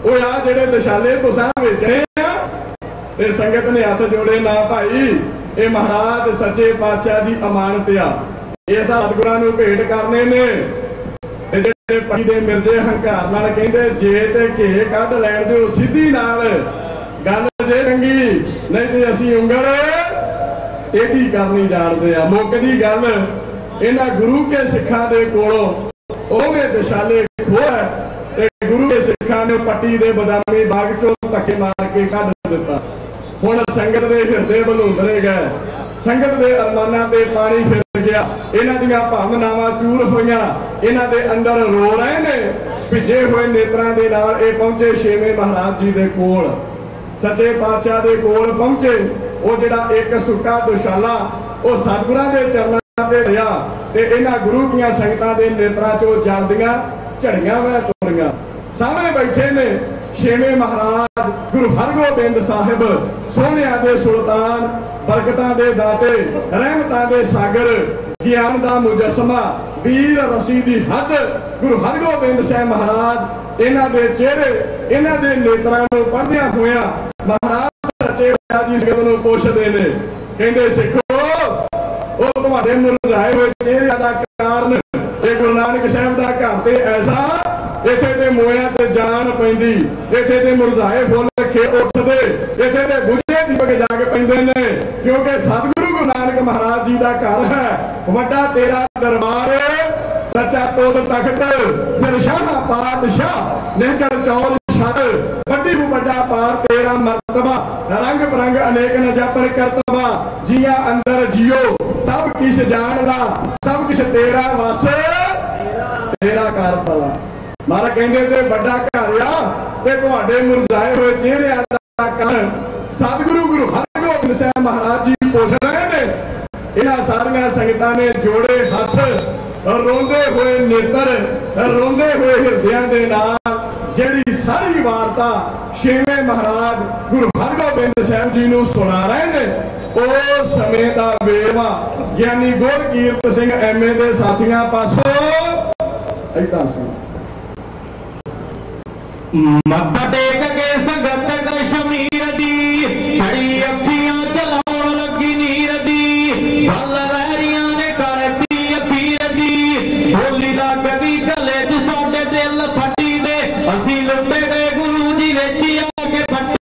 ਉਹ ਆ ਜਿਹੜੇ ਦਸ਼ਾਲੇ ਤੁਸਾਂ ਵੇਚਣੇ ਆ ਤੇ ਸੰਗਤ ਨੇ ਹੱਥ ਜੋੜੇ, ਨਾ ਭਾਈ, ਇਹ ਮਹਾਰਾਜ ਸੱਚੇ ਪਾਤਸ਼ਾਹ ਦੀ ਅਮਾਨਤ ਆ। ਇਹ ਸਤਿਗੁਰਾਂ ਨੂੰ ਭੇਟ ਕਰਨੇ ਨੇ। ਜਿਹੜੇ ਪਤੀ ਦੇ ਮਿਰਜੇ ਹੰਕਾਰ ਨਾਲ ਕਹਿੰਦੇ, ਜੇ ਤੇ ਘੇ ਕੱਢ ਲੈਣ ਦਿਓ ਸਿੱਧੀ ਨਾਲ। ਗੱਲ ਜੇ ਚੰਗੀ, ਨਹੀਂ ਤੇ ਅਸੀਂ ਉਂਗਲ ਇਹਦੀ ਕਰਨੀ ਜਾਣਦੇ ਆ। ਮੁੱਕਦੀ ਗੱਲ, ਇਹਨਾਂ ਗੁਰੂ ਕੇ ਸਿੱਖਾਂ ਦੇ ਕੋਲੋਂ ਉਹਨੇ ਦਸ਼ਾਲੇ ਖੋਇਆ ਤੇ ਗੁਰੂ ਦੇ ਸਿੱਖਾਂ ਨੇ ਪੱਟੀ ਦੇ ਬਦਾਮੀ ਬਾਗ ਚੋਂ ਧੱਕੇ ਮਾਰ ਕੇ ਕੱਢ ਦਿੱਤਾ। ਹੁਣ ਸੰਗਤ ਦੇ ਹਿਰਦੇ ਬਲੂੰਦਰੇ ਗਏ। ਸੰਗਤ ਦੇ ਅਰਮਾਨਾਂ ਤੇ ਪਾਣੀ ਫਿਰ ਗਿਆ। ਇਹਨਾਂ ਦੀਆਂ ਭਾਵਨਾਵਾਂ ਚੂਰ ਹੋਈਆਂ। ਇਹਨਾਂ ਦੇ ਅੰਦਰ ਰੋ ਰਹੇ ਨੇ। ਭਿੱਜੇ ਹੋਏ ਨੇਤਰਾਂ ਦੇ ਨਾਲ ਇਹ ਪਹੁੰਚੇ ਛੇਵੇਂ ਮਹਾਰਾਜ ਜੀ ਦੇ ਕੋਲ। ਸੱਚੇ ਪਾਤਸ਼ਾਹ ਦੇ ਕੋਲ ਪਹੁੰਚੇ। ਉਹ ਜਿਹੜਾ ਇੱਕ ਸੁੱਕਾ ਦੁਸ਼ਾਲਾ ਉਹ ਸਤਿਗੁਰਾਂ ਦੇ ਚਰਨਾਂ ਤੇ ਰਿਹਾ ਤੇ ਇਹਨਾਂ ਗੁਰੂ ਦੀਆਂ ਸੰਗਤਾਂ ਦੇ ਨੇਤਰਾਂ ਚੋਂ ਜਲਦੀਆਂ ਝੜੀਆਂ ਵਹਿ ਤੁਰੀਆਂ। ਸਾਹਮਣੇ ਬੈਠੇ ਨੇ ਛੇਵੇਂ ਮਹਾਰਾਜ ਗੁਰੂ ਹਰਗੋਬਿੰਦ ਸਾਹਿਬ, ਸੋਹਣਿਆਂ ਦੇ ਸੁਲਤਾਨ, ਬਰਕਤਾਂ ਦੇ ਦਾਤੇ, ਰਹਿਮਤਾਂ ਦੇ ਸਾਗਰ, ਗਿਆਨ ਦਾ ਮੁਜਸਮਾ, ਵੀਰ ਰਸੀ ਦੀ ਹੱਦ। ਗੁਰੂ ਹਰਗੋਬਿੰਦ ਸਾਹਿਬ ਮਹਾਰਾਜ, ਇਹਨਾਂ ਦੇ ਚਿਹਰੇ, ਇਹਨਾਂ ਦੇ ਨੇਤਰਾਂ ਨੂੰ ਪੜ੍ਹਦਿਆਂ ਹੋਇਆਂ ਮਹਾਰਾਜ ਸੱਚੇ ਜੀ ਨੂੰ ਪੁੱਛਦੇ ਨੇ। ਕਹਿੰਦੇ, ਸਿੱਖੋ ਉਹ ਤੁਹਾਡੇ ਮੁਰਝਾਏ ਹੋਏ ਚਿਹਰਿਆਂ ਦਾ ਕਾਰਨ ਇਹ ਗੁਰੂ ਨਾਨਕ ਸਾਹਿਬ ਦਾ ਘਰ ਤੇ ਐਸਾ ਇੱਥੇ ਤੇ ਮੋਇਆਂ ਤੇ ਜਾਨ ਪੈਂਦੀ, ਇੱਥੇ ਤੇ ਮੁਰਝਾਏ ਫੁੱਲ ਖੇ ਉੱਠਦੇ, ਇੱਥੇ ਤੇ ਬੁਝੇ ਦੀਪਕ ਜਾਗ ਪੈਂਦੇ ਨੇ, ਕਿਉਂਕਿ ਸਤਿਗੁਰੂ ਗੁਰੂ ਨਾਨਕ ਮਹਾਰਾਜ ਜੀ ਦਾ ਘਰ ਹੈ। ਵੱਡਾ ਤੇਰਾ ਦਰਬਾਰ, ਸੱਚਾ ਤੋਦ ਤਖਤ ਸਿਰ ਸ਼ਾਹ ਪਾਤਸ਼ਾਹ, ਨਿਹਚਲ ਚੌਰ ਛੜ ਵੱਡੀ ਨੂੰ ਵੱਡਾ ਪਾਰ ਤੇਰਾ ਮਰਤਬਾ ਰੰਗ ਬਰੰਗ ਅਨੇਕ ਨਜਾਪਰ ਕਰਤਬਾ ਜੀਆਂ ਅੰਦਰ ਜਿਉ ਸਭ ਕਿਛ ਜਾਣਦਾ ਸਭ ਕਿਛ ਤੇਰਾ ਵਸ। ਤੇਰਾ ਕਰ ਭਲਾ। ਮਾਰਾ ਕਹਿੰਦੇ ਤੇ ਵੱਡਾ ਘਰ ਆ ਤੇ ਤੁਹਾਡੇ ਮੁਰਝਾਏ ਹੋਏ ਚਿਹਰਿਆਂ ਦਾ ਕਾਰਨ ਸਤਿਗੁਰੂ, ਗੁਰੂ ਹਰਗੋਬਿੰਦ ਸਾਹਿਬ ਮਹਾਰਾਜ ਜੀ ਪੁੱਛ ਰਹੇ ਨੇ। ਇਹਨਾਂ ਸਾਰੀਆਂ ਸੰਗਤਾਂ ਨੇ ਜੋੜੇ ਹੱਥ, ਰੋਂਦੇ ਹੋਏ ਨੇਤਰ, ਰੋਂਦੇ ਹੋਏ ਹਿਰਦਿਆਂ ਦੇ ਨਾਲ ਜਿਹੜੀ ਸਾਰੀ ਵਾਰਤਾ ਛੇਵੇਂ ਮਹਾਰਾਜ ਗੁਰੂ ਹਰਗੋਬਿੰਦ ਸਾਹਿਬ ਜੀ ਨੂੰ ਸੁਣਾ ਰਹੇ ਨੇ। ਉਹ ਸਮੇਂ ਦਾ ਵੇਰਵਾ ਯਾਨੀ ਗੁਰਕੀਰਤ ਸਿੰਘ ਐਮਏ ਦੇ ਸਾਥੀਆਂ ਪਾਸੋਂ ਇਦਾਂ ਸੁਣੋ। ਮੱਥਾ ਟੇਕ ਕੇ ਸੰਗਤ ਕਸ਼ਮੀਰ ਦੀ ਛੜੀ ਅੱਖੀਆਂ ਚਲਾਉਣ ਲੱਗੀ ਨੀਰ ਦੀ ਗੱਲ ਵੈਰੀਆਂ ਨੇ ਕਰਤੀ ਅਖੀਰ ਦੀ। ਹੋਲੀ ਦਾ ਕਦੀ ਗਲੇ 'ਚ ਸਾਡੇ ਦਿਲ ਫੱਟੀ ਦੇ, ਅਸੀਂ ਲੁੱਟੇ ਗਏ ਗੁਰੂ ਜੀ ਵਿੱਚ ਆ ਕੇ ਫੱਟੀ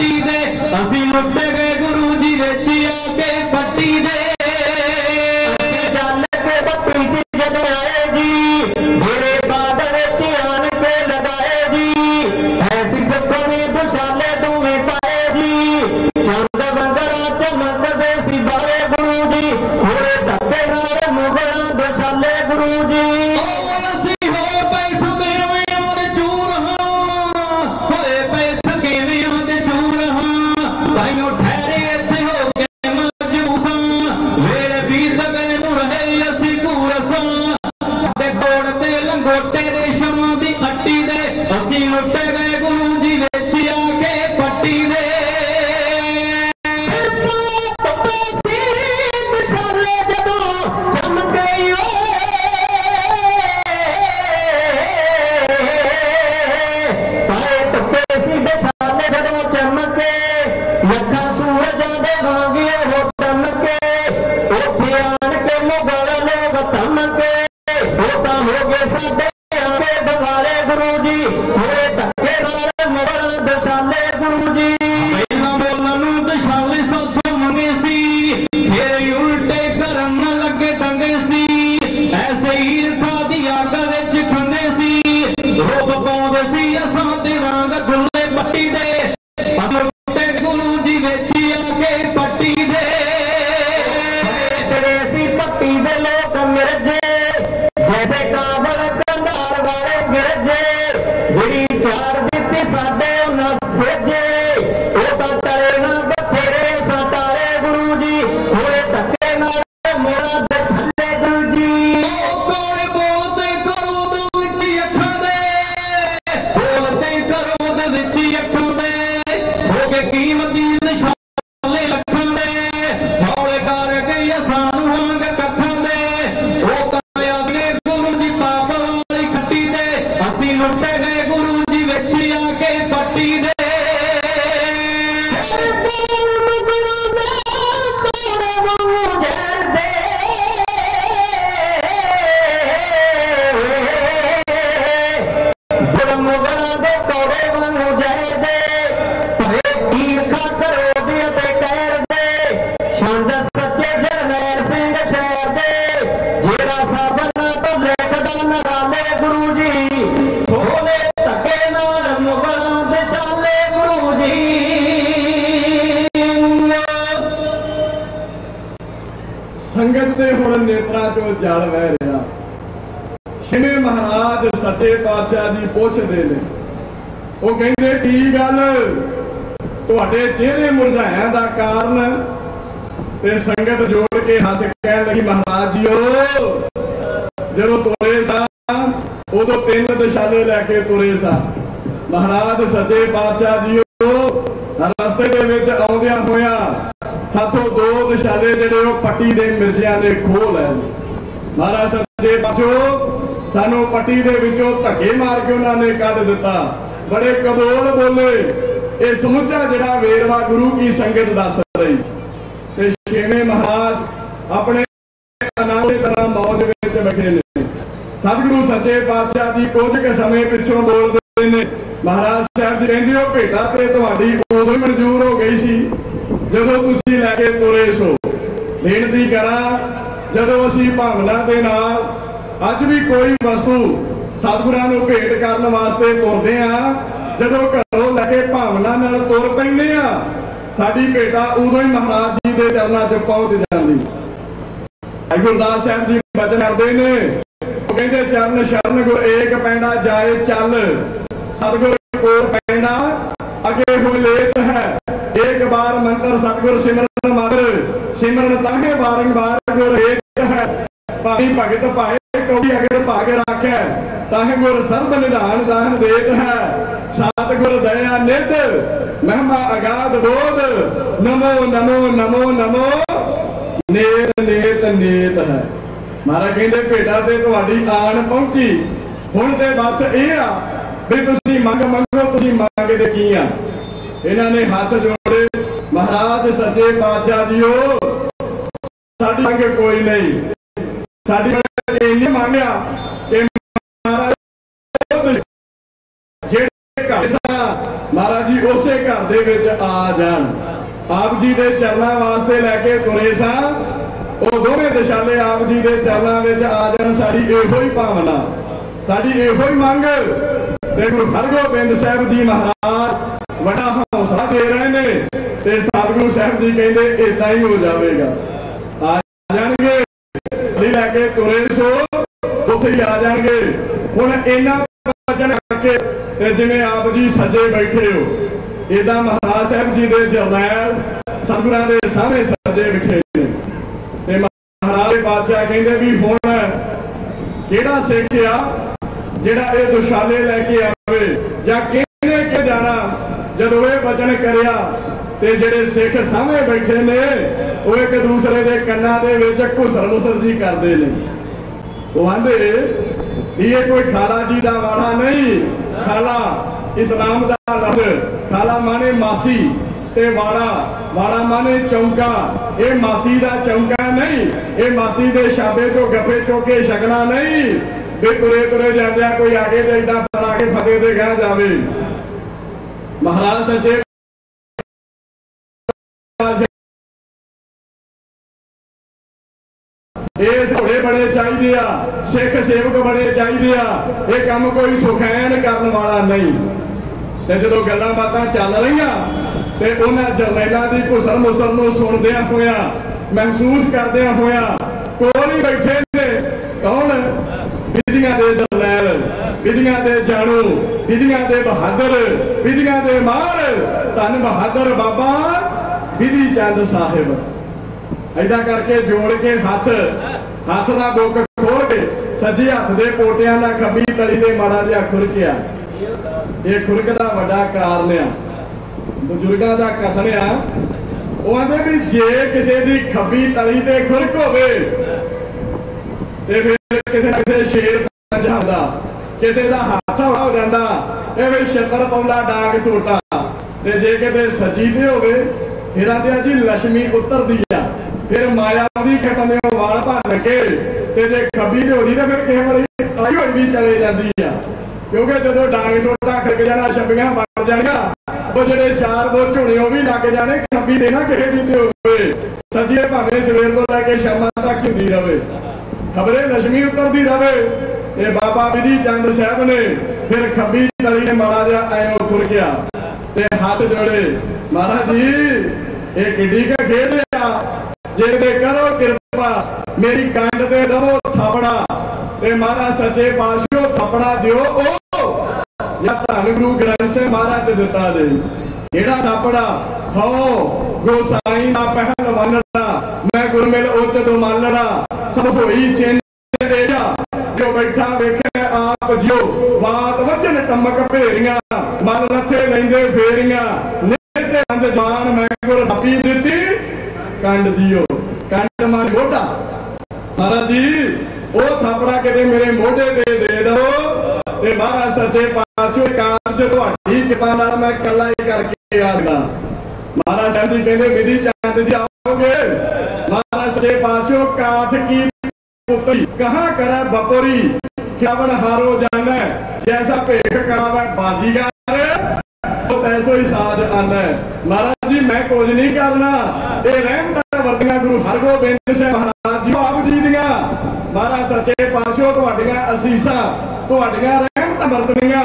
ਦਿਲ ਦੇ ਅਸੀਂ ਲੁੱਟੇ ਗਏ ਗੁਰੂ ਜੀ ਵਿੱਚ। ਜਦੋਂ ਤੁਰੇ ਸਾਂ, ਉਦੋਂ ਤਿੰਨ ਦਿਸ਼ਾਲੇ ਲੈ ਕੇ ਤੁਰੇ ਸਾਂ। ਮਹਾਰਾਜ ਸੱਚੇ ਪਾਤਸ਼ਾਹ ਜੀਓ ਰਸਤੇ ਦੇ ਵਿੱਚ ਆਉਂਦਿਆਂ ਹੋਇਆਂ ਸਾਥੋਂ ਦੋ ਦਿਸ਼ਾਲੇ ਜਿਹੜੇ ਉਹ ਪੱਟੀ ਦੇ ਮਿਰਜ਼ਿਆਂ ਨੇ ਖੋਲ ਲਏ ਮਹਾਰਾਜ ਸੱਚੇ ਪਾਤਸ਼ਾਹ ਸਾਨੂੰ ਪੱਟੀ ਦੇ ਵਿੱਚੋਂ ਧੱਕੇ ਮਾਰ ਕੇ ਉਹਨਾਂ ਨੇ ਕੱਢ ਦਿੱਤਾ। ਬੜੇ ਕਬੋਲ ਬੋਲੇ। ਇਹ ਸਮੁੱਚਾ ਜਿਹੜਾ ਵੇਰਵਾ ਗੁਰੂ ਕੀ ਸੰਗਤ ਦੱਸ ਰਹੀ। ਤੇ ਛੇਵੇਂ ਮਹਾਰਾਜ ਆਪਣੇ ਆਨੰਦ ਦੀ ਤਰ੍ਹਾਂ ਮੌਜ ਵਿੱਚ ਬੈਠੇ ਨੇ। ਸਤਿਗੁਰੂ ਸੱਚੇ ਪਾਤਸ਼ਾਹ ਜੀ ਕੁਝ ਕੁ ਸਮੇਂ ਪਿੱਛੋਂ ਬੋਲਦੇ ਨੇ। ਮਹਾਰਾਜ ਸਾਹਿਬ ਜੀ ਕਹਿੰਦੇ ਹੋ ਭੇਟਾ ਤੇ ਤੁਹਾਡੀ ਉਦੋਂ ਮਨਜ਼ੂਰ ਹੋ ਗਈ ਸੀ, ਜਦੋਂ ਤੁਸੀਂ ਲੈ ਕੇ ਤੁਰੇ ਸੋ। ਬੇਨਤੀ ਕਰਾਂ, ਜਦੋਂ ਅਸੀਂ ਭਾਵਨਾ ਦੇ ਨਾਲ ਅੱਜ ਵੀ ਕੋਈ ਵਸਤੂ ਸਤਿਗੁਰਾਂ ਨੂੰ ਭੇਟ ਕਰਨ ਵਾਸਤੇ ਤੁਰਦੇ ਆ ਜਦੋਂ ਘਰੋਂ ਲੈ ਕੇ ਭਾਵਨਾ ਨਾਲ ਤੁਰ ਪੈਂਦੇ ਆ ਸਾਡੀ ਭੇਟਾ ਉਦੋਂ ਹੀ ਮਹਾਰਾਜ ਜੀ ਦੇ ਚਰਨਾਂ 'ਚ ਪਹੁੰਚ ਜਾਂਦੀ। ਭਾਈ ਗੁਰਦਾਸ ਸਾਹਿਬ ਜੀ ਬਚਨ ਕਰਦੇ ਨੇ ਕਹਿੰਦੇ ਚਰਨ ਸ਼ਰਨ ਗੁਰ ਏਕ ਪੈਂਡਾ ਜਾਏ ਚੱਲ। ਸਤਿਗੁਰ ਕੋਲ ਪੈਂਡਾ, ਅਗੇ ਹੋ ਲੇਤ ਹੈ। ਏਕ ਬਾਰ ਮੰਤਰ ਸਤਿਗੁਰ ਸਿਮਰਨ ਮਗਰ, ਸਿਮਰਨ ਤਾਹੇ ਬਾਰੰਬਾਰ ਗੁਰ ਏਕ ਹੈ। ਭਾਈ ਭਗਤ ਭਾਏ ਕੋਈ ਅਗਰ ਭਾਗ ਰੱਖੈ, ਤਾਹੇ ਗੁਰ ਸਰਬ ਨਿਧਾਨ ਦਾਨ ਦੇਤ ਹੈ। ਸਤਿਗੁਰ ਦਇਆ ਨਿਧ ਮਹਿਮਾ ਅਗਾਧ ਬੋਧ, ਨਮੋ ਨਮੋ ਨਮੋ ਨਮੋ, ਨੇਤ ਨੇਤ ਨੇਤ ਹੈ। ਮਹਾਰਾਜ ਕਹਿੰਦੇ ਭੇਡਾਂ ਤੇ ਤੁਹਾਡੀ ਆਣ ਪਹੁੰਚੀ। ਹੁਣ ਤੇ ਬਸ ਇਹ ਆ ਵੀ ਤੁਸੀਂ ਮੰਗ ਮੰਗੋ, ਤੁਸੀਂ ਮੰਗਦੇ ਕੀ ਆ? ਇਹਨਾਂ ਨੇ ਹੱਥ ਜੋੜੇ, ਮਹਾਰਾਜ ਸੱਚੇ ਪਾਤਸ਼ਾਹ ਜੀਓ, ਸਾਡੀ ਮੰਗ ਕੋਈ ਨਹੀਂ। ਸਾਡੀ ਮੰਗ ਇੰਨੀ ਮੰਗਿਆ ਕਿ ਮਹਾਰਾਜ ਜਿਹੜੇ ਘਰ ਮਹਾਰਾਜ ਜੀ ਉਸੇ ਘਰ ਦੇ ਵਿੱਚ ਆ ਜਾਣ। ਆਪ ਜੀ ਦੇ ਚਰਨਾਂ ਵਾਸਤੇ ਲੈ ਕੇ ਤੁਰੇ ਸਾਂ ਉਹ ਦੋਵੇਂ ਦਿਸ਼ਾਲੇ ਆਪ ਜੀ ਦੇ ਚਰਨਾਂ ਵਿੱਚ ਆ ਜਾਣ, ਸਾਡੀ ਇਹੋ ਹੀ ਭਾਵਨਾ, ਸਾਡੀ ਇਹੋ ਹੀ ਮੰਗ। ਤੇ ਗੁਰੂ ਹਰਗੋਬਿੰਦ ਸਾਹਿਬ ਜੀ ਮਹਾਰਾਜ ਵੱਡਾ ਹੌਸਲਾ ਦੇ ਰਹੇ ਨੇ ਤੇ ਸਤਿਗੁਰੂ ਸਾਹਿਬ ਜੀ ਕਹਿੰਦੇ ਇਦਾਂ ਹੀ ਹੋ ਜਾਵੇਗਾ। ਆ ਜਾਣਗੇ ਲਈ ਲੈ ਕੇ ਤੁਰੇ ਸੋ, ਉੱਥੇ ਹੀ ਆ ਜਾਣਗੇ। ਹੁਣ ਇਹਨਾਂ ਵਚਨ ਕਰਕੇ ਤੇ ਜਿਵੇਂ ਆਪ ਜੀ ਸੱਜੇ ਬੈਠੇ ਹੋ ਇਦਾਂ ਮਹਾਰਾਜ ਸਾਹਿਬ ਜੀ ਦੇ ਜਰਨੈਲ ਸਤਿਗੁਰਾਂ ਦੇ ਸਾਹਮਣੇ ਸੱਜੇ ਬੈਠੇ ਨੇ। ਮਹਾਰਾਜ ਕਹਿੰਦੇ ਵੀ ਹੁਣ ਕਿਹੜਾ ਸਿੱਖ ਆ ਜਿਹੜਾ ਇਹ ਦੁਸ਼ਾਲੇ ਲੈ ਕੇ ਆਵੇ? ਜਾਂ ਕਿਹਨੇ ਕਿ ਜਾਣਾ? ਜਦੋਂ ਇਹ ਵਚਨ ਕਰਿਆ ਤੇ ਜਿਹੜੇ ਸਿੱਖ ਸਾਹਮਣੇ ਬੈਠੇ ਨੇ, ਉਹ ਇੱਕ ਦੂਸਰੇ ਦੇ ਕੰਨਾਂ ਦੇ ਵਿੱਚ ਘੁਸਰ ਮੁਸਰ ਜੀ ਕਰਦੇ ਨੇ। ਉਹ ਆਂਦੇ, ਵੀ ਇਹ ਕੋਈ ਖਾਲਾ ਜੀ ਦਾ ਵਾੜਾ ਨਹੀਂ। ਖਾਲਾ ਇਸਲਾਮ ਦਾ ਲਫ਼ਜ਼ ਖਾਲਾ ਮਾਨੇ ਮਾਸੀ। ਤੇ ਵਾੜਾ ਵਾੜਾ ਮਾਨੇ ਚੌਂਕਾ। ਇਹ ਮਾਸੀ ਦਾ ਚੌਂਕਾ ਨਹੀਂ। ਇਹ ਮਾਸੀ ਦੇ ਸ਼ਾਬੇ ਤੋਂ ਗੱਫੇ ਚੋਕੇ ਛਕਣਾ ਨਹੀਂ। ਵੀ ਤੁਰੇ ਤੁਰੇ ਜਾਂਦਿਆਂ ਕੋਈ ਆਗੇ ਤੇ ਇਦਾਂ ਪਰਾ ਕੇ ਫਤਿਹ ਦੇ ਗਾਂ ਜਾਵੇ। ਮਹਾਰਾਜ ਸੱਚੇ ਇਸ ਘੋੜੇ ਬੜੇ ਚਾਹੀਦੇ ਆ, ਸਿੱਖ ਸੇਵਕ ਬਣੇ ਚਾਹੀਦੇ ਆ। ਇਹ ਕੰਮ ਕੋਈ ਸੁਖੈਨ ਕਰਨ ਵਾਲਾ ਨਹੀਂ। ਤੇ ਜਦੋਂ ਗੱਲਾਂ ਬਾਤਾਂ ਚੱਲ ਰਹੀਆਂ ਤੇ ਉਹਨਾਂ ਜਰਨੈਲਾਂ ਦੀ ਘੁਸਰ ਮੁਸਰ ਨੂੰ ਸੁਣਦਿਆਂ ਹੋਇਆਂ, ਮਹਿਸੂਸ ਕਰਦਿਆਂ ਹੋਇਆ ਕੋਲ ਹੀ ਬੈਠੇ ਨੇ। ਕੌਣ? ਵਿਧੀਆਂ ਦੇ ਜਰਨੈਲ, ਵਿਧੀਆਂ ਦੇ ਜਾਣੂ, ਵਿਧੀਆਂ ਦੇ ਬਹਾਦਰ, ਵਿਧੀਆਂ ਦੇ ਮਾਰ। ਧੰਨ ਬਹਾਦਰ ਬਾਬਾ ਵਿਧੀ ਚੰਦ ਸਾਹਿਬ। ਐਦਾਂ ਕਰਕੇ ਜੋੜ ਕੇ ਹੱਥ ਹੱਥ ਦਾ ਬੁੱਕ ਖੋਲ ਕੇ ਸੱਜੇ ਹੱਥ ਦੇ ਪੋਟਿਆਂ ਦਾ ਖੱਬੀ ਤਲੀ ਦੇ ਮਾੜਾ ਜਿਹਾ ਖੁਰਕਿਆ। ਇਹ ਖੁਰਕ ਦਾ ਵੱਡਾ ਕਾਰਨ ਆ। ਬਜ਼ੁਰਗਾਂ ਦਾ ਕਥਨ ਆ, ਉਹ ਆਂਦੇ ਵੀ ਜੇ ਕਿਸੇ ਦੀ ਖੱਬੀ ਤਲੀ ਤੇ ਖੁਰਕ ਹੋਵੇ, ਤੇ ਫਿਰ ਕਿਸੇ ਨਾ ਕਿਸੇ ਸ਼ੇਰ ਬਣ ਜਾਂਦਾ, ਕਿਸੇ ਦਾ ਹੱਥ ਹੌਲਾ ਹੋ ਜਾਂਦਾ, ਇਹ ਵੀ ਛਤਰ ਪੌਲਾ ਡਾਂਗ ਸੋਟਾ। ਤੇ ਜੇ ਕਿਤੇ ਸੱਜੀ ਤੇ ਹੋਵੇ, ਫਿਰ ਆਂਦੇ ਆ ਜੀ ਲక్ష్ਮੀ ਉਤਰਦੀ ਆ। ਫਿਰ ਮਾਇਆ ਦੀ ਖਤਮੇ ਵਾਲ ਭੰਨ ਕੇ, ਤੇ ਜੇ ਖੱਬੀ ਤੇ ਹੋਦੀ ਤਾਂ ਫਿਰ ਕਿਸੇ ਵਾਲੀ ਆਈ ਹੋਈ ਵੀ ਚਲੇ ਜਾਂਦੀ ਆ। ਕਿਉਂਕਿ ਜਦੋਂ ਡਾਂਗ ਸੋਟਾ ਖੜਕ ਜਾਣਾ ਛੱਬੀਆਂ ਬਣ ਜਾਣੀਆਂ ਉਹ ਜਿਹੜੇ ਚਾਰ ਬੋਝ ਝੋਣੇ, ਉਹ ਵੀ ਲੱਗ ਜਾਣੇ, ਖੱਬੀ ਦੇ ਨਾ ਕਿਸੇ ਦੀ ਤੇ ਹੋਵੇ। ਸੱਜੀਏ ਭਾਵੇਂ ਸਵੇਰ ਤੋਂ ਲੈ ਕੇ ਸ਼ਾਮਾਂ ਤੱਕ ਹੁੰਦੀ ਰਵੇ। ਖਬਰੇ ਲక్ష్ਮੀ ਉਤਰਦੀ ਰਵੇ। ਤੇ ਬਾਬਾ ਵਿਧੀ ਚੰਦ ਸਾਹਿਬ ਨੇ ਫਿਰ ਖੱਬੀ ਤਲੀ ਨੇ ਮਾੜਾ ਜਿਹਾ ਐਂ ਖੁਰ ਗਿਆ। ਤੇ ਹੱਥ ਜੋੜੇ, ਮਹਾਰਾਜ ਜੀ, ਇਹ ਕਿੱਡੀ ਕਾ ਖੇਡ ਆ। ਜੇ ਤੇ ਕਰੋ ਕਿਰਪਾ, ਮੇਰੀ ਕੰਡ ਤੇ ਦਵੋ ਥਾਪੜਾ। ਤੇ ਮਹਾਰਾਜ ਸੱਚੇ ਪਾਤਸ਼ਾਹ ਥਾਪੜਾ ਦਿਓ, ਉਹ ਜਾਂ ਧੰਨ ਗੁਰੂ ਗ੍ਰੰਥ ਸਾਹਿਬ ਮਹਾਰਾਜ ਤੇ ਦਿੱਤਾ ਦੇ ਜਿਹੜਾ ਥਾਪੜਾ ਹੋ ਗੋਸਾਈ ਦਾ ਪਹਿਲਵਾਨ ਦਾ ਮੈਂ ਗੁਰਮੇਲ ਉੱਚ ਤੋਂ ਮੰਨਦਾ, ਸਭ ਹੋਈ ਚਿੰਨ ਤੇ ਜਾ। ਜੋ ਬੈਠਾ ਵੇਖੇ ਆਪ ਜਿਉ, ਬਾਤ ਵਜਨ ਟਮਕ ਭੇਰੀਆਂ, ਮਨ ਰੱਥੇ ਲੈਂਦੇ ਫੇਰੀਆਂ। ਨਿੱਤੇ ਅੰਦ ਜਾਨ ਮੈਂ ਗੁਰ ਥਾਪੀ ਦਿੱਤੀ, ਕੰਡ ਦਿਓ ਕੰਡ ਮਨ ਮੋਢਾ ਮਹਾਰਾਜ ਜੀ, ਉਹ ਥਾਪੜਾ ਕਿਤੇ ਮੇਰੇ ਮੋਢੇ ਤੇ ਦੇ ਤੇ ਮਹਾਰਾਜ ਸੱਚੇ ਪਾਤਸ਼ਾਹ ਕਾਰਜ ਤੁਹਾਡੀ ਕਿਰਪਾ ਨਾਲ ਮੈਂ ਇਕੱਲਾ ਹੀ ਕਰਕੇ ਆ ਸਕਦਾ। ਮਹਾਰਾਜ ਸਾਹਿਬ ਜੀ ਕਹਿੰਦੇ, ਵਿਧੀ ਚੰਦ ਜੀ ਆਓਗੇ? ਮਹਾਰਾਜ ਸੱਚੇ ਪਾਤਸ਼ਾਹ, ਕਾਠ ਕੀ ਪੁੱਤਰੀ? ਕਹਾਂ ਕਰੈ ਬਪੋਰੀ? ਕਿਆਵਨ ਹਾਰੋ ਜਾਣੈ, ਜੈਸਾ ਭੇਖ ਕਰਾਵੇ ਬਾਜ਼ੀਗਰ, ਉਹ ਤੈਸੋ ਹੀ ਸਾਜ ਆਨੈ। ਮਹਾਰਾਜ ਜੀ, ਮੈਂ ਕੁਝ ਨਹੀਂ ਕਰਨਾ। ਇਹ ਰਹਿਮਤਾਂ ਵਰਦੀਆਂ ਗੁਰੂ ਹਰਗੋਬਿੰਦ ਸਿੰਘ ਮਹਾਰਾਜ ਜੀ ਆਪ ਜੀ ਦੀਆਂ। ਮਹਾਰਾਜ ਸੱਚੇ ਪਾਤਸ਼ਾਹ, ਤੁਹਾਡੀਆਂ ਅਸੀਸਾਂ ਤੁਹਾਡੀਆਂ ਰਹਿਮਤਾਂ ਵਰਤਣੀਆਂ।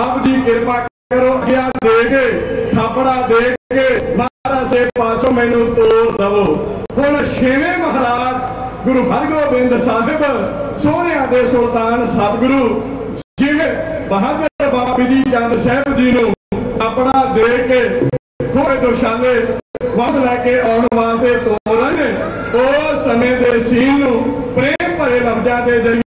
ਆਪ ਜੀ ਕਿਰਪਾ ਕਰੋ ਗਿਆ ਦੇ ਕੇ ਥਾਪੜਾ ਦੇ ਕੇ ਮਹਾਰਾਜ ਸੇ ਪਾਤਸ਼ਾਹ ਮੈਨੂੰ ਤੋਰ ਦਵੋ। ਹੁਣ ਛੇਵੇਂ ਮਹਾਰਾਜ ਗੁਰੂ ਹਰਗੋਬਿੰਦ ਸਾਹਿਬ ਸੋਹਣਿਆਂ ਦੇ ਸੁਲਤਾਨ ਸਤਿਗੁਰੂ, ਜਿਵੇਂ ਬਹਾਦਰ ਬਾਬਾ ਜੀ ਚੰਦ ਸਾਹਿਬ ਜੀ ਨੂੰ ਆਪਣਾ ਦੇ ਕੇ ਖੋਏ ਦੁਸ਼ਾਲੇ ਵਸ ਲੈ ਕੇ ਆਉਣ ਵਾਸਤੇ ਤੋਰਨ ਉਹ ਸਮੇਂ ਦੇ ਸੀਨ ਨੂੰ ਪ੍ਰੇਮ ਭਰੇ ਲਫ਼ਜ਼ਾਂ ਦੇ ਜ਼ਰੀਏ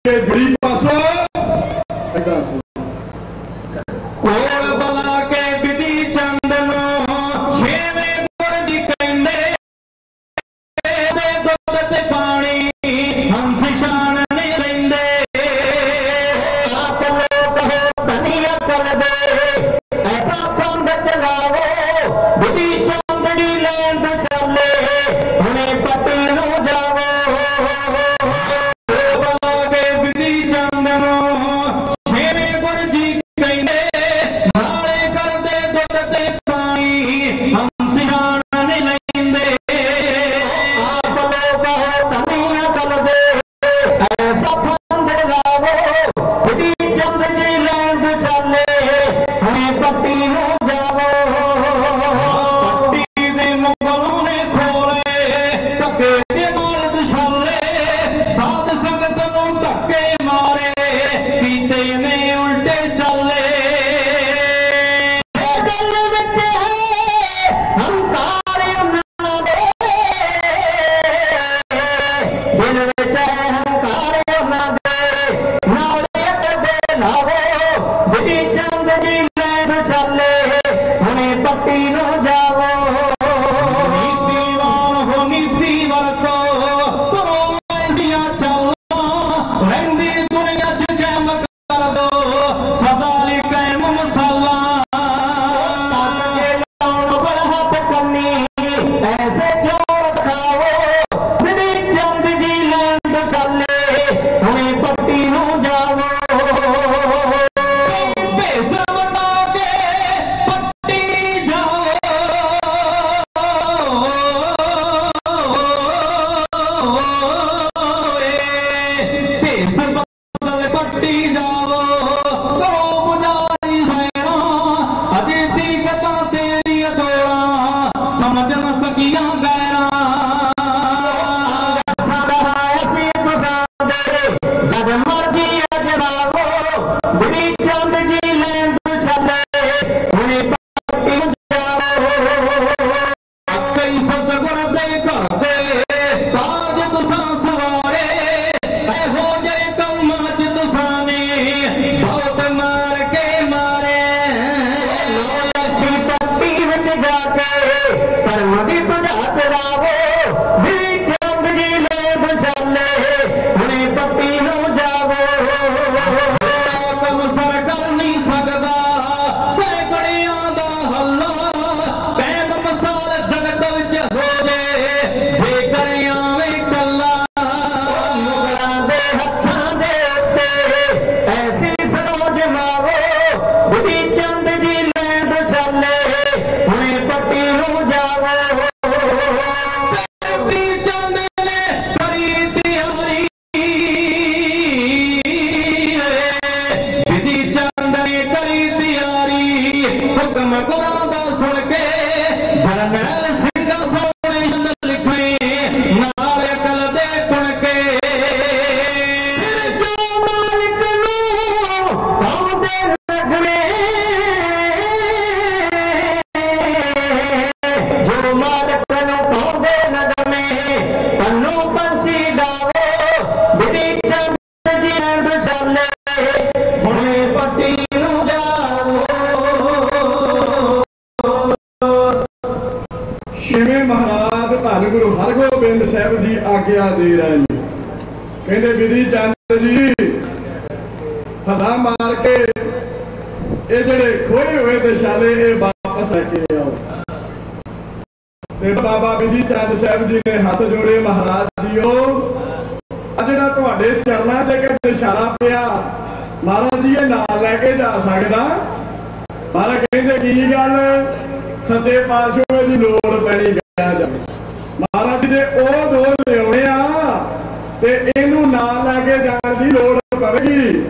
ਤੇ ਇਹਨੂੰ ਨਾਲ ਲੈ ਕੇ ਜਾਣ ਦੀ ਲੋੜ ਪਵੇਗੀ।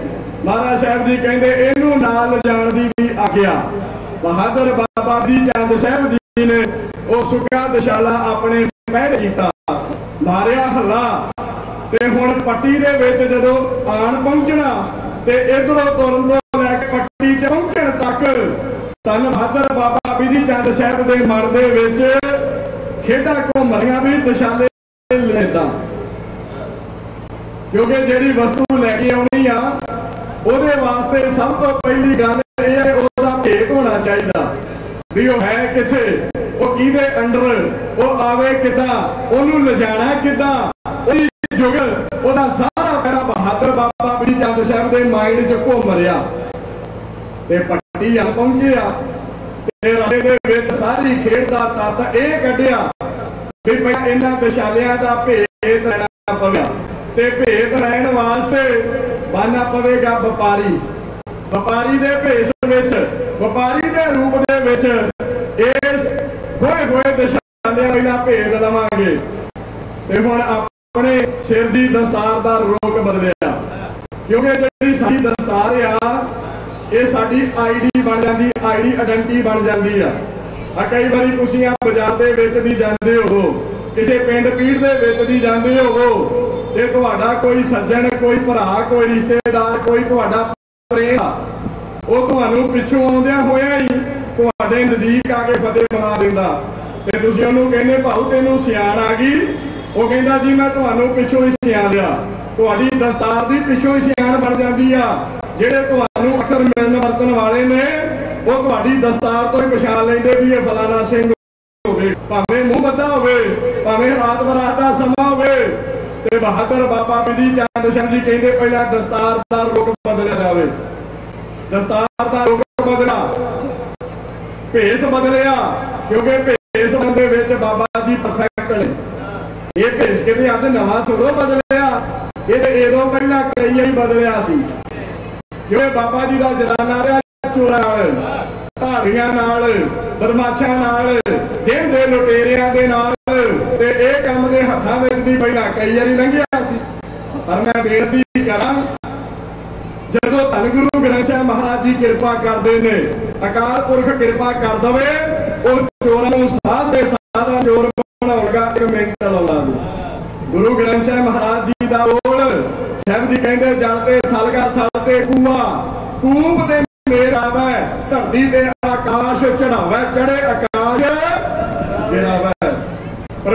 ਮਹਾਰਾਜ ਸਾਹਿਬ ਜੀ ਕਹਿੰਦੇ, ਇਹਨੂੰ ਨਾਲ ਲਿਜਾਣ ਦੀ ਵੀ ਆਗਿਆ। ਬਹਾਦਰ ਬਾਬਾ ਜੀ ਚੰਦ ਸਾਹਿਬ ਜੀ ਨੇ ਉਹ ਸੁੱਕਾ ਦਸ਼ਾਲਾ ਆਪਣੇ ਪਹਿਰੇ ਕੀਤਾ, ਮਾਰਿਆ ਹੱਲਾ। ਤੇ ਹੁਣ ਪੱਟੀ ਦੇ ਵਿੱਚ ਜਦੋਂ ਆਣ ਪਹੁੰਚਣਾ ਤੇ ਇਧਰੋਂ ਤੁਰਨ ਤੋਂ ਲੈ ਕੇ ਪੱਟੀ 'ਚ ਪਹੁੰਚਣ ਤੱਕ ਤਨ ਬਹਾਦਰ ਬਾਬਾ ਬਿਧੀ ਚੰਦ ਸਾਹਿਬ ਦੇ ਮਨ ਦੇ ਵਿੱਚ ਖੇਡਾਂ ਘੁੰਮਰੀਆਂ ਵੀ ਦਸ਼ਾਲੇ ਲੈਂਦਾ। ਕਿਉਂਕਿ ਜਿਹੜੀ ਵਸਤੂ ਲੈ ਕੇ ਆਉਣੀ ਆ, ਉਹਦੇ ਵਾਸਤੇ ਸਭ ਤੋਂ ਪਹਿਲੀ ਗੱਲ ਇਹ ਹੈ ਉਹਦਾ ਭੇਤ ਹੋਣਾ ਚਾਹੀਦਾ ਵੀ ਉਹ ਹੈ ਕਿੱਥੇ, ਉਹ ਕਿਹਦੇ ਅੰਡਰ, ਉਹ ਆਵੇ ਕਿੱਦਾਂ, ਉਹਨੂੰ ਲਿਜਾਣਾ ਕਿੱਦਾਂ, ਉਹਦੀ ਜੁਗਲ ਉਹਦਾ ਸਾਰਾ ਪਹਿਰਾ ਬਹਾਦਰ ਬਾਬਾ ਬਿਧੀ ਚੰਦ ਸਾਹਿਬ ਦੇ ਮਾਈਂਡ 'ਚ ਘੁੰਮ ਰਿਹਾ। ਤੇ ਪੱਟੀ ਆ ਪਹੁੰਚਿਆ ਤੇ ਰਸਤੇ ਦੇ ਵਿੱਚ ਸਾਰੀ ਖੇਡ ਦਾ ਤੱਤ ਇਹ ਕੱਢਿਆ ਵੀ ਪਹਿਲਾਂ ਇਹਨਾਂ ਦਸ਼ਾਲਿਆਂ ਦਾ ਭੇਦ ਲੈਣਾ ਪਵੇ ਤੇ ਭੇਦ ਰਹਿਣ ਵਾਸਤੇ ਬਾਨਾ ਪਵੇਗਾ ਵਪਾਰੀ। ਵਪਾਰੀ ਦੇ ਭੇਸ ਵਿੱਚ, ਵਪਾਰੀ ਦੇ ਰੂਪ ਦੇ ਵਿੱਚ ਇਸ ਹੋਏ ਹੋਏ ਦਸ਼ਾਲਿਆਂ ਪਹਿਲਾਂ ਭੇਦ ਲਵਾਂਗੇ ਤੇ ਹੁਣ ਆਪਣੇ ਸਿਰ ਦੀ ਦਸਤਾਰ ਦਾ ਰੋਕ ਬਦਲਿਆ। ਕਿਉਂਕਿ ਜਿਹੜੀ ਸਾਡੀ ਦਸਤਾਰ ਆ, ਇਹ ਸਾਡੀ ਆਈਡੀ ਬਣ ਜਾਂਦੀ, ਆਈਡੀ ਆਇਡੈਂਟੀ ਬਣ ਜਾਂਦੀ ਆ। ਆ ਕਈ ਵਾਰੀ ਤੁਸੀਂ ਆ ਬਾਜ਼ਾਰ ਦੇ ਵਿੱਚ ਦੀ ਜਾਂਦੇ ਹੋ ਕਿਸੇ ਪਿੰਡ ਪੀੜ ਦੇ ਵਿੱਚ ਦੀ ਜਾਂਦੇ ਹੋ ਤੇ ਤੁਹਾਡਾ ਕੋਈ ਸੱਜਣ, ਕੋਈ ਭਰਾ, ਕੋਈ ਰਿਸ਼ਤੇਦਾਰ, ਕੋਈ ਤੁਹਾਡਾ ਪ੍ਰੇਮ ਉਹ ਤੁਹਾਨੂੰ ਪਿੱਛੋਂ ਆਉਂਦਿਆਂ ਹੋਇਆ ਹੀ ਤੁਹਾਡੇ ਨਜ਼ਦੀਕ ਆ ਕੇ ਫਤਿਹ ਬਣਾ ਦਿੰਦਾ। ਤੇ ਤੁਸੀਂ ਉਹਨੂੰ ਕਹਿੰਦੇ, ਭਾਉ, ਤੈਨੂੰ ਸਿਆਣ ਆ ਗਈ। ਉਹ ਕਹਿੰਦਾ, ਜੀ, ਮੈਂ ਤੁਹਾਨੂੰ ਪਿੱਛੋਂ ਹੀ ਸਿਆਣ ਲਿਆ। ਤੁਹਾਡੀ ਦਸਤਾਰ ਦੀ ਪਿੱਛੋਂ ਹੀ ਸਿਆਣ ਬਣ ਜਾਂਦੀ ਆ। ਜਿਹੜੇ ਤੁਹਾਨੂੰ ਅਕਸਰ ਮਿਲਣ, ਵਰਤਣ ਵਾਲੇ ਨੇ, ਉਹ ਤੁਹਾਡੀ ਦਸਤਾਰ ਤੋਂ ਹੀ ਪਛਾਣ ਲੈਂਦੇ ਵੀ ਇਹ ਫਲਾਣਾ ਸਿੰਘ ਹੋਵੇ, ਭਾਵੇਂ ਮੂੰਹ ਬੱਧਾ ਹੋਵੇ, ਭਾਵੇਂ ਰਾਤ ਬਰਾਤ ਸਮਾਂ ਹੋਵੇ, ਤੇ ਬਹਾਦਰ ਬਾਬਾ ਬਿਧੀ ਚੰਦ ਸਿੰਘ ਜੀ ਕਹਿੰਦੇ ਪਹਿਲਾਂ ਦਸਤਾਰ ਦਾ ਰੁਖ ਬਦਲਿਆ ਜਾਵੇ। ਦਸਤਾਰ ਦਾ ਰੁਖ ਬਦਲਿਆ, ਭੇਸ ਬਦਲਿਆ, ਕਿਉਂਕਿ ਭੇਸ ਦੇ ਵਿੱਚ ਬਾਬਾ ਜੀ ਪਰਫੈਕਟ ਨੇ। ਇਹ ਭੇਸ ਕਿਤੇ ਅੱਜ ਨਵਾਂ ਥੋੜੋ ਬਦਲਿਆ, ਇਹ ਤੇ ਇਹਦੋਂ ਪਹਿਲਾਂ ਕਈ ਵਾਰੀ ਬਦਲਿਆ ਸੀ। ਜਿਵੇਂ ਬਾਬਾ ਜੀ ਦਾ ਜਨਾਨਾ ਰਿਹਾ ਚੋਰਾਂ ਵਾਲੇ ਧਾਰੀਆਂ ਨਾਲ, ਬਦਮਾਸ਼ਾਂ ਨਾਲ ਦਿਨ ਦੇ ਲੁਟੇਰਿਆਂ ਦੇ ਨਾਲ, ਤੇ ਇਹ ਕੰਮ ਦੇ ਹੱਥਾਂ ਵਿੱਚ ਦੀ ਪਹਿਲਾਂ ਕਈ ਵਾਰੀ ਲੰਘਿਆ ਸੀ। ਪਰ ਮੈਂ ਬੇਨਤੀ ਕਰਾਂ, ਜਦੋਂ ਧੰਨ ਗੁਰੂ ਗ੍ਰੰਥ ਸਾਹਿਬ ਮਹਾਰਾਜ ਜੀ ਕਿਰਪਾ ਕਰਦੇ ਨੇ, ਅਕਾਲ ਪੁਰਖ ਕਿਰਪਾ ਕਰ ਦਵੇ, ਉਹ ਚੋਰਾਂ ਨੂੰ ਸਾਧ ਦੇ ਸਾਧਾ ਚੋਰ ਬਣਾਉਣਗਾ ਇੱਕ ਮਿੰਟ ਲਾਉਣਾ ਗੁਰੂ ਗ੍ਰੰਥ ਸਾਹਿਬ ਮਹਾਰਾਜ ਜੀ ਦਾ ਬੋਲ, ਸਾਹਿਬ ਜੀ ਕਹਿੰਦੇ, ਜਲ ਤੇ ਥਲ ਕਰ ਥਲ ਤੇ ਕੂਆ, ਕੂਪ ਤੇ ਮੇਰ ਆਵੈ ਧਰਤੀ ਤੇ ਆਕਾਸ਼ ਚੜਾਵੈ ਚੜੇ ਆਕਾਸ਼ ਗਿਰਾਵੈ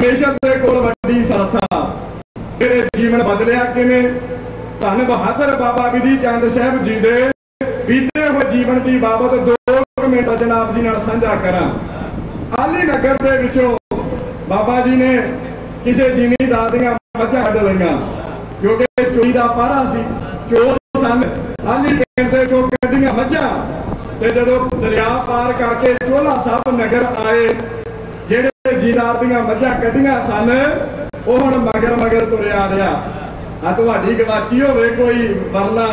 ਪਰਮੇਸ਼ਰ ਦੇ ਕੋਲ ਵੱਡੀ ਸਾਥਾ। ਮੇਰੇ ਜੀਵਨ ਬਦਲਿਆ ਕਿਵੇਂ? ਧੰਨ ਬਹਾਦਰ ਬਾਬਾ ਵਿਧੀ ਚੰਦ ਸਾਹਿਬ ਜੀ ਦੇ ਬੀਤੇ ਹੋਏ ਜੀਵਨ ਦੀ ਬਾਬਤ ਦੋ ਮਿੰਟ ਜਨਾਬ ਜੀ ਨਾਲ ਸਾਂਝਾ ਕਰਾਂ। ਆਲੀ ਨਗਰ ਦੇ ਵਿੱਚੋਂ ਬਾਬਾ ਜੀ ਨੇ ਕਿਸੇ ਜ਼ਿਮੀਂਦਾਰ ਦੀਆਂ ਮੱਝਾਂ ਕੱਢ ਲਈਆਂ। ਕਿਉਂਕਿ ਚੋਰੀ ਦਾ ਪਾਰਾ ਸੀ, ਚੋਰ ਸਨ। ਆਲੀ ਪਿੰਡ ਦੇ ਚੋਂ ਕੱਢੀਆਂ ਮੱਝਾਂ। ਤੇ ਜਦੋਂ ਦਰਿਆ ਪਾਰ ਕਰਕੇ ਚੋਲਾ ਸਾਹਿਬ ਨਗਰ ਆਏ ਜਿਹੜੇ ਦੀਆਂ ਮੱਝਾਂ ਕੱਢੀਆਂ ਸਨ, ਉਹ ਹੁਣ ਮਗਰ ਮਗਰ ਤੁਰਿਆ ਰਿਹਾ। ਆ ਤੁਹਾਡੀ ਗਵਾਚੀ ਹੋਵੇ ਕੋਈ ਵਰਨਾ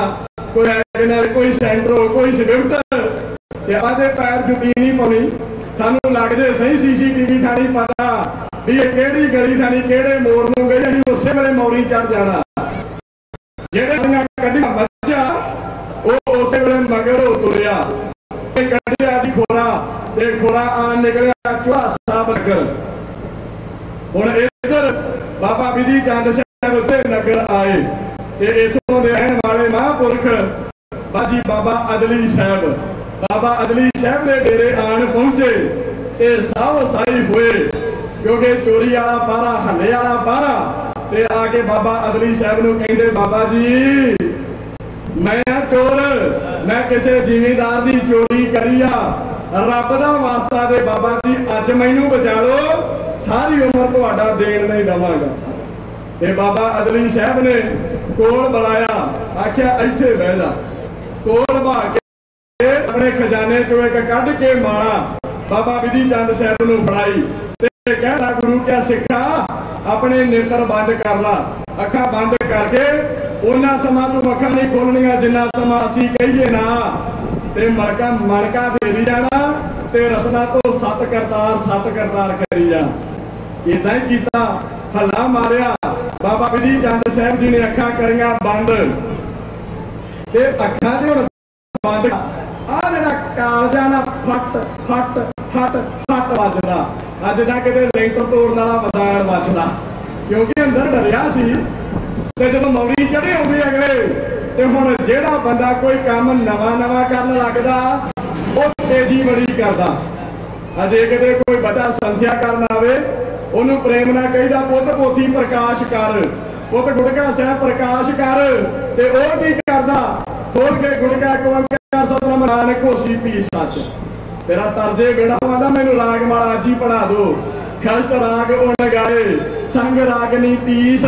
ਕੋਈ ਐਗਨਰ, ਕੋਈ ਸੈਂਟਰੋ, ਕੋਈ ਸਵਿਫਟ, ਤੇ ਆਦੇ ਪੈਰ ਜੁੱਤੀ ਨਹੀਂ ਪਾਉਣੀ। ਸਾਨੂੰ ਲੱਗ ਸਹੀ ਸੀਸੀਟੀਵੀ ਥਾਣੀ ਪਤਾ ਵੀ ਇਹ ਕਿਹੜੀ ਗਲੀ ਥਾਣੀ, ਕਿਹੜੇ ਮੋੜ ਨੂੰ ਗਈ, ਅਸੀਂ ਉਸੇ ਵੇਲੇ ਮੌਰੀ ਚੜ ਜਾਣਾ। ਜਿਹੜੇ ਕੱਢੀਆਂ ਮੱਝਾਂ, ਉਹ ਉਸੇ ਵੇਲੇ ਮਗਰ ਉਹ ਤੁਰਿਆ ਕੱਢਿਆ ਦੀ ਖੋਰਾ, ਤੇ ਖੋਰਾ ਆ ਨਿਕਲਿਆ ਚੁਹਾ ਸਾਹਿਬ ਨਗਰ। ਹੁਣ ਇੱਧਰ ਬਾਬਾ ਬਿਧੀ ਚੰਦ ਸਾਹਿਬ ਉੱਤੇ ਨਗਰ ਆਏ ਤੇ ਇਥੋਂ ਦੇ ਰਹਿਣ ਵਾਲੇ ਮਹਾਂਪੁਰਖ ਬਾਜੀ ਬਾਬਾ ਅਦਲੀ ਸਾਹਿਬ। ਬਾਬਾ ਅਦਲੀ ਸਾਹਿਬ ਦੇ ਡੇਰੇ ਆਣ ਪਹੁੰਚੇ ਤੇ ਸਭ ਸਾਈ ਹੋਏ, ਕਿਉਂਕਿ ਚੋਰੀ ਵਾਲਾ ਬਾਰਾ ਹੱਲੇ ਵਾਲਾ ਬਾਰਾ ਤੇ ਆ ਕੇ ਬਾਬਾ ਅਦਲੀ ਸਾਹਿਬ ਨੂੰ ਕਹਿੰਦੇ, ਬਾਬਾ ਜੀ, ਮੈਂ ਆ ਚੋਰ, ਮੈਂ ਕਿਸੇ ਜ਼ਿਮੀਂਦਾਰ ਦੀ ਚੋਰੀ ਕਰੀ ਆ ਰੱਬ ਦਾ ਵਾਸਤਾ ਦੇ ਬਾਬਾ ਜੀ, ਅੱਜ ਮੈਨੂੰ ਬਚਾ ਲਓ। ਸਾਰੀ ਉਮਰ ਤੁਹਾਡਾ ਦੇਣ ਨਹੀਂ ਦਵਾਂਗਾ। ਤੇ ਬਾਬਾ ਅਦਲੀ ਸਾਹਿਬ ਨੇ ਕੋਲ ਬੁਲਾਇਆ। ਆਖਿਆ, ਇੱਥੇ ਬਹਿ ਜਾ। ਕੋਲ ਬਾ ਕੇ ਆਪਣੇ ਖਜ਼ਾਨੇ ਚੋਂ ਇੱਕ ਕੱਢ ਕੇ ਮਾਲਾ ਬਾਬਾ ਵਿਧੀ ਚੰਦ ਸਾਹਿਬ ਨੂੰ ਫੜਾਈ। ਤੇ ਕਹਿੰਦਾ, ਗੁਰੂ ਕਿਆ ਸਿੱਖਾ? ਆਪਣੇ ਨੇਤਰ ਬੰਦ ਕਰ ਲਾ। ਅੱਖਾਂ ਬੰਦ ਕਰਕੇ, ਉਹਨਾਂ ਸਮਾਂ ਤੋਂ ਅੱਖਾਂ ਨਹੀਂ ਖੋਲਣੀਆਂ, ਜਿੰਨਾ ਸਮਾਂ ਅਸੀਂ ਕਹੀਏ ਨਾ। ਤੇ ਮਲਕਾ ਮਲਕਾ ਫੇਰੀ ਜਾਣਾ ਤੇ ਰਸਨਾ ਤੋਂ ਸੱਤ ਕਰਤਾਰ ਸੱਤ ਕਰਤਾਰ ਕਰੀ ਜਾਣਾ। ਇਦਾਂ ਹੀ ਕੀਤਾ, ਹੱਲਾ ਮਾਰਿਆ। ਬਾਬਾ ਵਿਧੀ ਚੰਦ ਸਾਹਿਬ ਜੀ ਨੇ ਅੱਖਾਂ ਕਰੀਆਂ ਬੰਦ। ਤੇ ਅੱਖਾਂ ਦੇ ਹੁਣ ਬੰਦ। ਆ ਜਿਹੜਾ ਕਾਲਜਾ ਨਾ ਫੱਟ ਫੱਟ ਫੱਟ ਫੱਟ ਵੱਜਦਾ। ਅੱਜ ਦਾ ਕਿਤੇ ਲੈਂਟਰ ਤੋੜਨ ਵਾਲਾ ਮਦਾਨ ਵੱਜਦਾ। ਕਿਉਂਕਿ ਅੰਦਰ ਡਰਿਆ ਸੀ ਤੇ ਜਦੋਂ ਮੌਰੀ ਚੜੇ ਆਉਂਦੇ ਅਗਲੇ, ਤੇ ਹੁਣ ਜਿਹੜਾ ਬੰਦਾ ਕੋਈ ਕੰਮ ਨਵਾਂ ਨਵਾਂ ਕਰਨ ਲੱਗਦਾ, ਉਹ ਤੇਜ਼ੀ ਬੜੀ ਕਰਦਾ। ਅਜੇ ਕਿਤੇ ਕੋਈ ਵੱਡਾ ਸੰਥਿਆ ਕਰਨ ਆਵੇ, ਉਹਨੂੰ ਪ੍ਰੇਮ ਨਾਲ ਕਹਿੰਦਾ, ਪੁੱਤ ਪੋਥੀ ਪ੍ਰਕਾਸ਼ ਕਰ। ਪੁੱਤ ਗੁੜਕਾ ਸਾਹਿਬ ਪ੍ਰਕਾਸ਼ ਕਰ, ਤੇ ਉਹ ਕੀ ਕਰਦਾ? ਖੋਲ ਕੇ ਗੁੜਕਾ ਇੱਕ ਓੰਕਾਰ ਸਤਨਾਮ ਨਾਨਕ, ਹੋਸੀ ਪੀ ਸੱਚ। ਤੇਰਾ ਤਰਜੇ ਗੇੜਾ ਆਂਦਾ ਮੈਨੂੰ ਰਾਗ ਮਾਲਾ ਅੱਜ ਹੀ ਪੜਾ ਦੋ ਖਲਤ ਰਾਗ ਉਨ ਗਾਏ, ਸੰਗ ਰਾਗ ਨੀ 30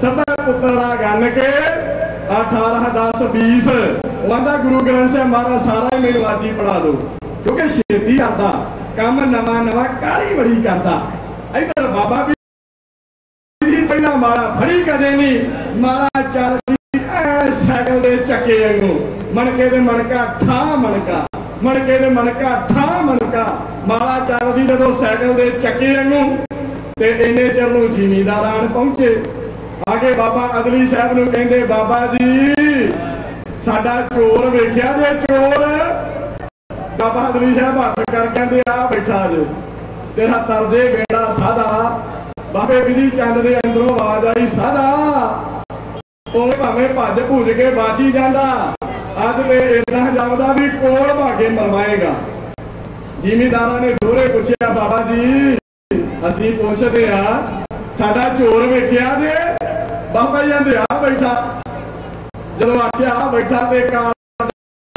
ਸਭਾ ਪੁੱਤਰ ਰਾਗ ਅੰਨ ਕੇ 18 10 20 ਉਹ ਗੁਰੂ ਗ੍ਰੰਥ ਸਾਹਿਬ ਮਹਾਰਾਜ ਸਾਰਾ ਹੀ ਮੈਨੂੰ ਅੱਜ ਪੜਾ ਦੋ ਕਿਉਂਕਿ ਛੇਤੀ ਕਰਦਾ, ਕੰਮ ਨਵਾਂ ਨਵਾਂ ਕਾਲੀ ਬੜੀ ਕਰਦਾ। ਇਧਰ ਬਾਬਾ ਵੀ ਪਹਿਲਾਂ ਮਾਰਾ ਫੜੀ ਕਦੇ ਨਹੀਂ ਮਾਰਾ ਚੱਲਦੀ ਐ ਸਾਈਕਲ ਦੇ ਚੱਕੇ ਵਾਂਗੂ। ਮਣਕੇ ਦੇ ਮਣਕਾ ਠਾ ਮਣਕਾ। ਮਣਕੇ ਦੇ ਮਣਕਾ ਠਾ ਮਣਕਾ ਮਾਰਾ ਚੱਲਦੀ ਜਦੋਂ ਸਾਈਕਲ ਦੇ ਚੱਕੇ ਵਾਂਗੂ ਤੇ ਇੰਨੇ ਚਿਰ ਨੂੰ ਜ਼ਿਮੀਂਦਾਰਾਂ ਪਹੁੰਚੇ। ਆਗੇ ਬਾਬਾ ਅਗਲੀ ਸਾਹਿਬ ਨੂੰ ਕਹਿੰਦੇ, ਬਾਬਾ ਜੀ, ਸਾਡਾ ਚੋਰ ਵੇਖਿਆ ਜੇ ਚੋਰ? ਬਾਬਾ ਅਗਲੀ ਸਾਹਿਬ ਹੱਥ ਕਰ ਕਹਿੰਦੇ, ਆ ਬੈਠਾ ਜੇ। ਤੇਰਾ ਤਰਦੇ ਬੇੜਾ ਸਾਦਾ। ਬਾਬੇ ਵਿਧੀ ਚੰਦ ਦੇ ਅੰਦਰੋਂ ਆਵਾਜ਼ ਆਈ, ਸਾਦਾ। ਉਹ ਭਾਵੇਂ ਭੱਜ ਭੁੱਜ ਕੇ ਬਾਚੀ ਜਾਂਦਾ। ਅੱਜ ਤੇ ਇਦਾਂ ਜਾਪਦਾ ਵੀ ਕੋਲ ਭਾਗੇ ਮਰਵਾਏਗਾ। ਜ਼ਿਮੀਦਾਰਾਂ ਨੇ ਦੋਰੇ ਪੁੱਛਿਆ, ਬਾਬਾ ਜੀ, ਅਸੀਂ ਪੁੱਛਦੇ ਆ, ਸਾਡਾ ਚੋਰ ਵੇਖਿਆ ਜੇ? ਬਾਬਾ ਜੀ ਕਹਿੰਦੇ, ਆ ਬੈਠਾ। ਜਦੋਂ ਆਖਿਆ, ਆ ਬੈਠਾ ਤੇ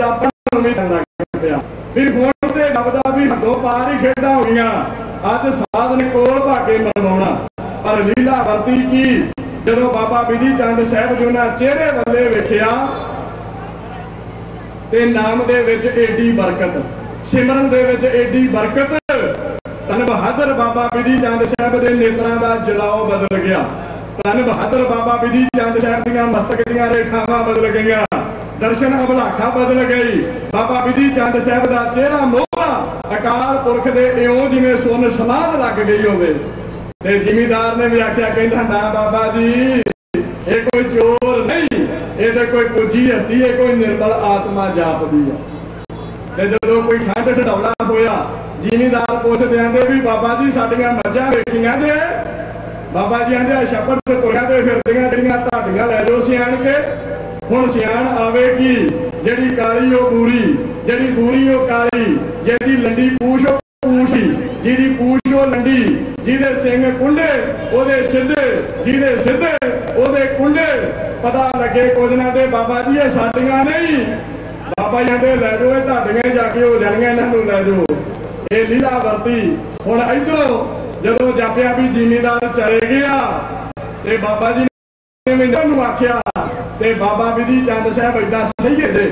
ਆਪਾਂ ਨੂੰ ਵੀ ਦੰਦਾ ਪਿਆ। ਫਿਰ ਹੁਣ ਤੇ ਲੱਭਦਾ ਵੀ ਹੱਦੋਂ ਪਾਰ ਹੀ ਖੇਡਾਂ ਹੋ ਗਈਆਂ। ਅੱਜ ਸਾਧ ਨੇ ਕੋਲ ਭਾਗੇ ਮਰਵਾਉਣਾ। ਪਰ ਲੀਲਾ ਵਰਤੀ ਕੀ? ਜਦੋਂ ਬਾਬਾ ਬਿਧੀ ਚੰਦ ਸਾਹਿਬ ਜੀ ਉਹਨਾਂ ਚਿਹਰੇ ਵੱਲੇ ਵੇਖਿਆ ਤੇ ਨਾਮ ਦੇ ਵਿੱਚ ਏਡੀ ਬਰਕਤ। ਸਿਮਰਨ ਦੇ ਵਿੱਚ ਏਡੀ ਬਰਕਤ। ਤਨ ਬਹਾਦਰ ਬਾਬਾ ਬਿਧੀ ਚੰਦ ਸਾਹਿਬ ਦੇ ਨੇਤਰਾਂ ਦਾ ਜਲਾਓ ਬਦਲ ਗਿਆ। ਤਨ ਬਹਾਦਰ ਬਾਬਾ ਬਿਧੀ ਚੰਦ ਸਾਹਿਬ ਦੀਆਂ ਮਸਤਕ ਦੀਆਂ ਰੇਖਾਵਾਂ ਬਦਲ ਗਈਆਂ। ਦਰਸ਼ਨ ਅਭਲਾਖਾ ਬਦਲ ਗਈ ਬਾਬਾ ਬਿਧੀ ਚੰਦ ਸਾਹਿਬ ਦਾ ਚਿਹਰਾ ਮੋਹਰਾ ਅਕਾਲ ਪੁਰਖ ਦੇ ਇਉਂ ਜਿਵੇਂ ਸੁਨ ਸਮਾਧ ਲੱਗ ਗਈ ਹੋਵੇ। ਤੇ ਜ਼ਿਮੀਦਾਰ ਨੇ ਵੀ ਆਖਿਆ, ਕਹਿੰਦਾ, ਨਾ ਬਾਬਾ ਜੀ ਇਹ ਕੋਈ ਚੋਰ ਨਹੀਂ। ਇਹ ਤਾਂ ਕੋਈ ਪੁੱਜੀ ਹਸਤੀ ਹੈ ਕੋਈ ਨਿਰਮਲ ਆਤਮਾ ਜਾਪਦੀ ਆ। ਤੇ ਜਦੋਂ ਕੋਈ ਠੰਡ ਢਡੌਲਾ ਹੋਇਆ, ਜ਼ਿਮੀਦਾਰ ਪੁੱਛਦੇ ਆਂਦੇ ਵੀ ਬਾਬਾ ਜੀ, ਸਾਡੀਆਂ ਮੱਝਾਂ ਵੇਖੀਆਂ ਜੇ। ਬਾਬਾ ਜੀ ਆਂਦੇ, ਆ ਸ਼ਬਦ ਤੇ ਤੁਰਿਆ ਤੇ ਫਿਰਦੀਆਂ, ਜਿਹੜੀਆਂ ਢਾਡੀਆਂ ਲੈ ਜਾਓ ਸਿਆਣ ਕੇ। ਹੁਣ ਸਿਆਣ ਆਵੇਗੀ। ਜਿਹੜੀ ਕਾਲੀ ਉਹ ਬੂਰੀ, ਜਿਹੜੀ ਬੂਰੀ ਉਹ ਕਾਲੀ, ਜਿਹਦੀ ਲੰਡੀ ਪੂਛ ਉਹ ਜਿਹਦੀ ਪੂਛ ਉਹ ਲੰਡੀ, ਜਿਹਦੇ ਸਿੰਘ ਕੁੰਡੇ, ਉਹਦੇ ਸਿੱਧੇ ਜਿਹਦੇ ਸਿੱਧੇ ਉਹਦੇ ਕੁੰਡੇ। ਪਤਾ ਲੱਗੇ ਕੁਝ ਨਾ ਤੇ ਬਾਬਾ ਜੀ, ਇਹ ਸਾਡੀਆਂ ਨਹੀਂ। ਬਾਬਾ ਜੀ ਕਹਿੰਦੇ ਲੈ ਜਾਓ, ਇਹ ਤੁਹਾਡੀਆਂ ਜਾ ਕੇ ਹੋ ਜਾਣੀਆਂ ਇਹਨਾਂ ਨੂੰ ਲੈ ਜਾਓ। ਇਹ ਲੀਲਾ ਵਰਤੀ। ਹੁਣ ਇਧਰੋਂ ਜਦੋਂ ਜਾਪਿਆ ਵੀ ਜ਼ਿਮੀਦਾਰ ਚਲੇ ਗਿਆ, ਤੇ ਬਾਬਾ ਜੀ ਨੇ ਮੈਨੂੰ ਨੂੰ ਆਖਿਆ, ਤੇ ਬਾਬਾ ਵਿਧੀ ਚੰਦ ਸਾਹਿਬ ਇਦਾਂ ਸਹੀ ਦੇ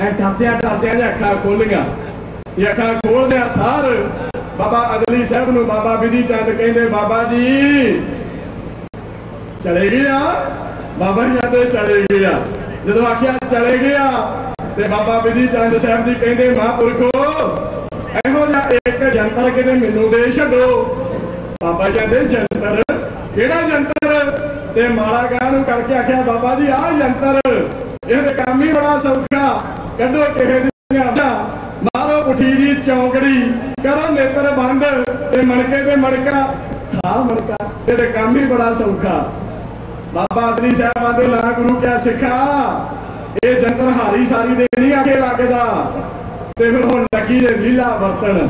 ਐ ਡਰਦਿਆਂ ਡਰਦਿਆਂ ਨੇ ਅੱਖਾਂ ਖੋਲੀਆਂ। ਇਹ ਅੱਖਾਂ ਖੋਲਦਿਆਂ ਸਾਰ ਬਾਬਾ ਅਦਲੀ ਸਾਹਿਬ ਨੂੰ ਬਾਬਾ ਵਿਧੀ ਚੰਦ ਕਹਿੰਦੇ, ਬਾਬਾ ਜੀ, ਚਲੇ ਗਿਆ ਬਾਬਾ ਜੀ ਆਦੇ ਚਲੇ ਗਿਆ ਜਦੋਂ ਆਖਿਆ, ਚਲੇ ਗਿਆ ਤੇ ਬਾਬਾ ਵਿਧੀ ਚੰਦ ਸਾਹਿਬ ਜੀ ਕਹਿੰਦੇ, ਮਹਾਂਪੁਰਖੋ, ਇਹੋ ਜਿਹਾ ਇੱਕ ਜੰਤਰ ਕਿਤੇ ਮੈਨੂੰ ਦੇ ਛੱਡੋ। ਬਾਬਾ ਜੀ ਕਹਿੰਦੇ, ਜੰਤਰ? ਕਿਹੜਾ ਜੰਤਰ? ਤੇ ਮਾਲਾ ਗਾਂ ਨੂੰ ਕਰਕੇ ਆਖਿਆ, ਬਾਬਾ ਜੀ, ਆਹ ਜੰਤਰ। ਇਹਦੇ ਕੰਮ ਹੀ ਬੜਾ ਸੌਖਾ। ਕੱਢੋ ਕਿਸੇ ਦੀਆਂ ਮਾਰੋ ਪੁਠੀ ਦੀ ਚੌਂਕੜੀ। ਕਰੋ ਨੇਤਰ ਬੰਦ ਤੇ ਮਣਕੇ ਤੇ ਮਣਕਾ। ਖਾ ਮਣਕਾ। ਇਹਦੇ ਕੰਮ ਹੀ ਬੜਾ ਸੌਖਾ। ਬਾਬਾ ਅਦਲੀ ਸਾਹਿਬ ਆਂਦੇ ਲਾ ਗੁਰੂ ਕਿਆ ਸਿੱਖਾ? ਇਹ ਜੰਤਰ ਹਾਰੀ ਸਾਰੀ ਦੇ ਨਹੀਂ ਆਗੇ ਲੱਗਦਾ। ਤੇ ਫਿਰ ਹੁਣ ਲੱਗੀ ਜੇ ਲੀਲਾ ਵਰਤਨ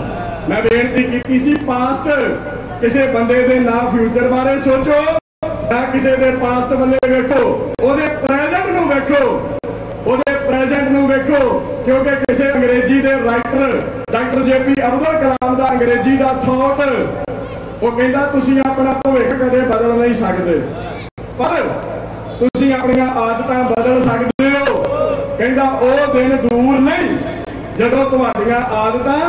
ਮੈਂ ਬੇਨਤੀ ਕੀਤੀ ਸੀ ਪਾਸਟ ਕਿਸੇ ਬੰਦੇ ਦੇ ਨਾ ਫਿਊਚਰ ਬਾਰੇ ਸੋਚੋ ਨਾ ਕਿਸੇ ਦੇ ਪਾਸਟ ਵੱਲੇ ਵੇਖੋ। ਉਹਦੇ ਪ੍ਰੈਜ਼ੈਂਟ ਨੂੰ ਵੇਖੋ। ਉਹਦੇ ਪ੍ਰੈਜ਼ੈਂਟ ਨੂੰ ਵੇਖੋ। ਕਿਉਂਕਿ ਕਿਸੇ ਅੰਗਰੇਜ਼ੀ ਦੇ writer doctor JP Abdul Kalam ਦਾ ਅੰਗਰੇਜ਼ੀ ਦਾ ਥੌਟ ਉਹ ਕਹਿੰਦਾ, ਤੁਸੀਂ ਆਪਣਾ ਭਵਿੱਖ ਕਦੇ ਬਦਲ ਨਹੀਂ ਸਕਦੇ। ਪਰ ਤੁਸੀਂ ਆਪਣੀਆਂ ਆਦਤਾਂ ਬਦਲ ਸਕਦੇ ਹੋ। ਕਹਿੰਦਾ, ਉਹ ਦਿਨ ਦੂਰ ਨਹੀਂ, ਜਦੋਂ ਤੁਹਾਡੀਆਂ ਆਦਤਾਂ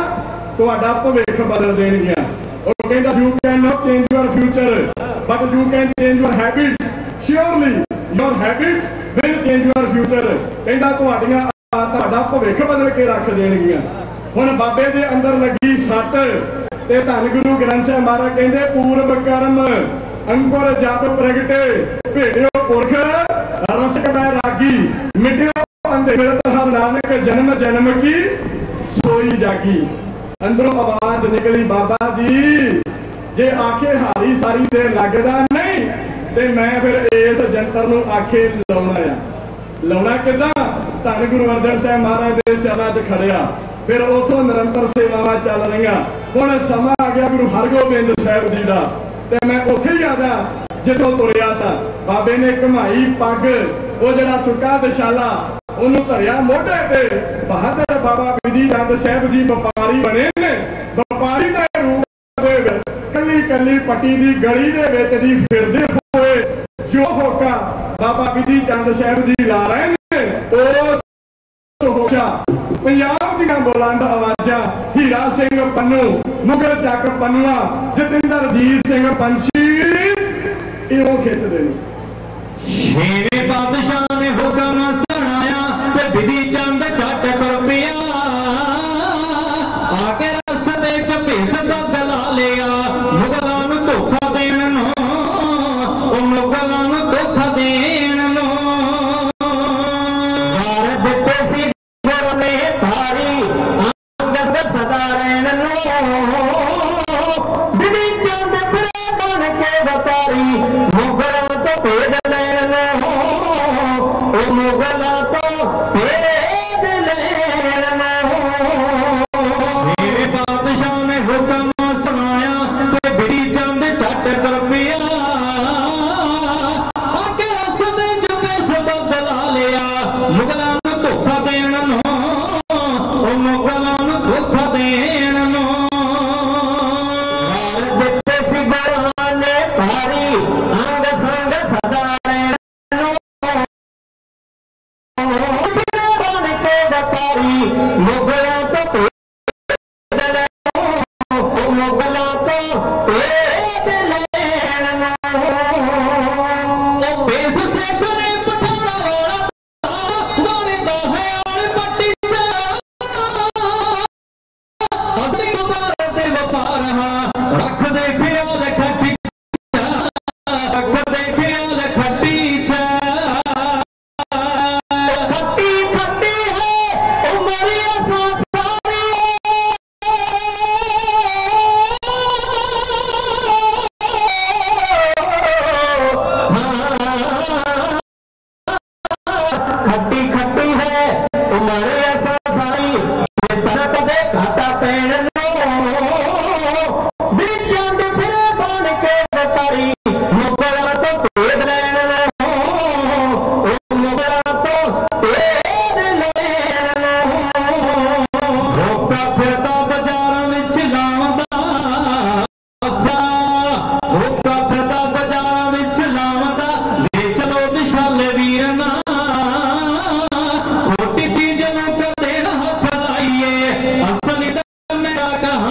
ਤੁਹਾਡਾ ਭਵਿੱਖ ਬਦਲ ਦੇਣਗੀਆਂ। ਉਹ ਕਹਿੰਦਾ you can not change your future but you can change your habits surely your habits will change your future ਕਹਿੰਦਾ, ਤੁਹਾਡੀਆਂ ਤੁਹਾਡਾ ਭਵਿੱਖ ਬਦਲ ਕੇ ਰੱਖ ਦੇਣਗੀਆਂ। ਹੁਣ ਬਾਬੇ ਦੇ ਅੰਦਰ ਲੱਗੀ ਸੱਟ ਤੇ ਧੰਨ ਗੁਰੂ ਗ੍ਰੰਥ ਸਾਹਿਬ ਮਹਾਰਾਜ ਕਹਿੰਦੇ, ਪੂਰਬ ਕਰਮ ਅੰਕੁਰ ਜਪ ਪ੍ਰਗਟੇ ਭੇੜਿਓ ਪੁਰਖ ਰਸਕ ਬੈ ਰਾਗੀ, ਮਿਟਿਓ ਅੰਦੇ ਮਿਲਤ ਹਰ ਨਾਨਕ, ਜਨਮ ਜਨਮ ਕੀ ਸੋਈ ਜਾਗੀ। ਅੰਦਰੋਂ ਆਵਾਜ਼ ਨਿਕਲੀ, ਬਾਬਾ ਜੀ, ਜੇ ਆਖੇ ਹਾਰੀ ਸਾਰੀ ਤੇ ਲੱਗਦਾ ਨਹੀਂ, ਤੇ ਮੈਂ ਫਿਰ ਇਸ ਜੰਤਰ ਨੂੰ ਆਖੇ ਲਾਉਣਾ ਆ। ਲਾਉਣਾ ਕਿਦਾਂ? ਧੰਨ ਗੁਰੂ ਅਰਜਨ ਸਾਹਿਬ ਮਹਾਰਾਜ ਦੇ ਚਰਨਾਂ 'ਚ ਖੜਿਆ ਫਿਰ ਉਥੋਂ ਨਿਰੰਤਰ ਸੇਵਾਵਾਂ ਚੱਲ ਰਹੀਆਂ। ਹੁਣ ਸਮਾਂ ਆ ਗਿਆ ਗੁਰੂ ਹਰਗੋਬਿੰਦ ਸਾਹਿਬ ਜੀ ਦਾ। ਤੇ ਮੈਂ ਉੱਥੇ ਹੀ ਆਦਾ ਜਦੋਂ ਤੁਰਿਆ ਸਾਂ। ਬਾਬੇ ਨੇ ਘਮਾਈ ਪੱਗ। ਉਹ ਜਿਹੜਾ ਸੁੱਕਾ ਦਸ਼ਾਲਾ ਉਹਨੂੰ ਧਰਿਆ ਮੋਢੇ ਤੇ। ਬਹਾਦਰ ਬਾਬਾ ਬਿਧੀ ਚੰਦ ਸਾਹਿਬ ਜੀ ਵਪਾਰੀ ਬਣੇ ਨੇ। ਵਪਾਰੀ ਦਾ ਰੂਪ ਦੇ ਵਿੱਚ ਕੱਲੀ ਕੱਲੀ ਪੱਟੀ ਦੀ ਗਲੀ ਦੇ ਵਿੱਚ ਦੀ ਫਿਰਦੇ ਹੋਏ ਜੋ ਹੋਕਾ ਬਾਬਾ ਬਿਧੀ ਚੰਦ ਸਾਹਿਬ ਜੀ ਲਾ ਰਹੇ ਨੇ ਉਸ ਹੋਕਾ ਪੰਜਾਬ ਦੀਆਂ ਬੁਲੰਦ ਆਵਾਜ਼ਾਂ, ਹੀਰਾ ਸਿੰਘ ਪੰਨੂ, ਮੁਗਲ ਚੱਕ ਪੰਨੂਆ ਜਤਿੰਦਰਜੀਤ ਸਿੰਘ ਪੰਛੀ, ਇਹੋ ਖਿੱਚਦੇ ਨੇ। ਛੇਵੇਂ ਬਾਦਸ਼ਾਹ ਨੇ ਹੁਕਮ ਦਾ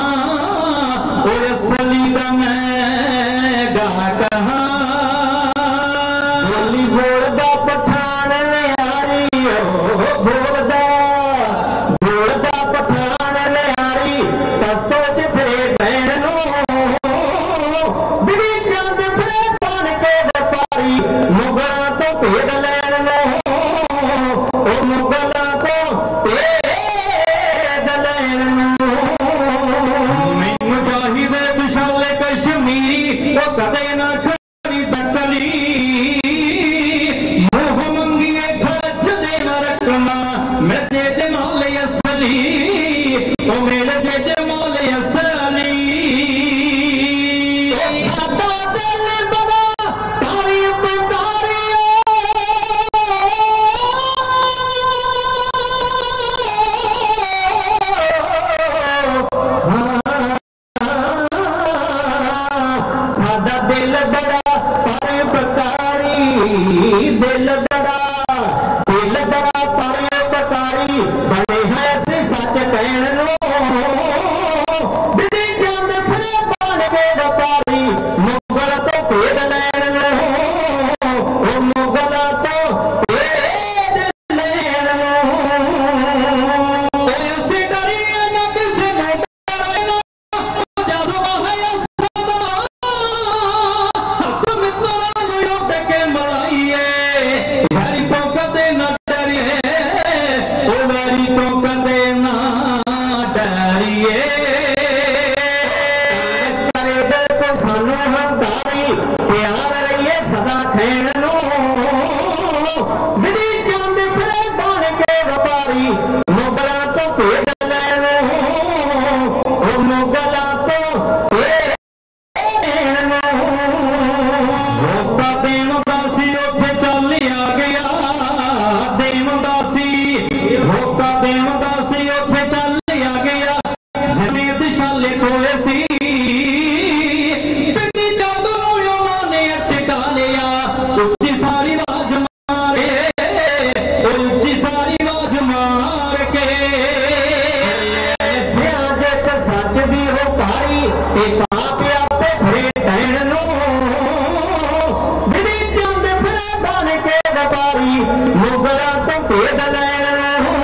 ਮੁਗਲਾਂ ਤੋਂ ਭੇਦ ਲੈਣ ਨੂੰ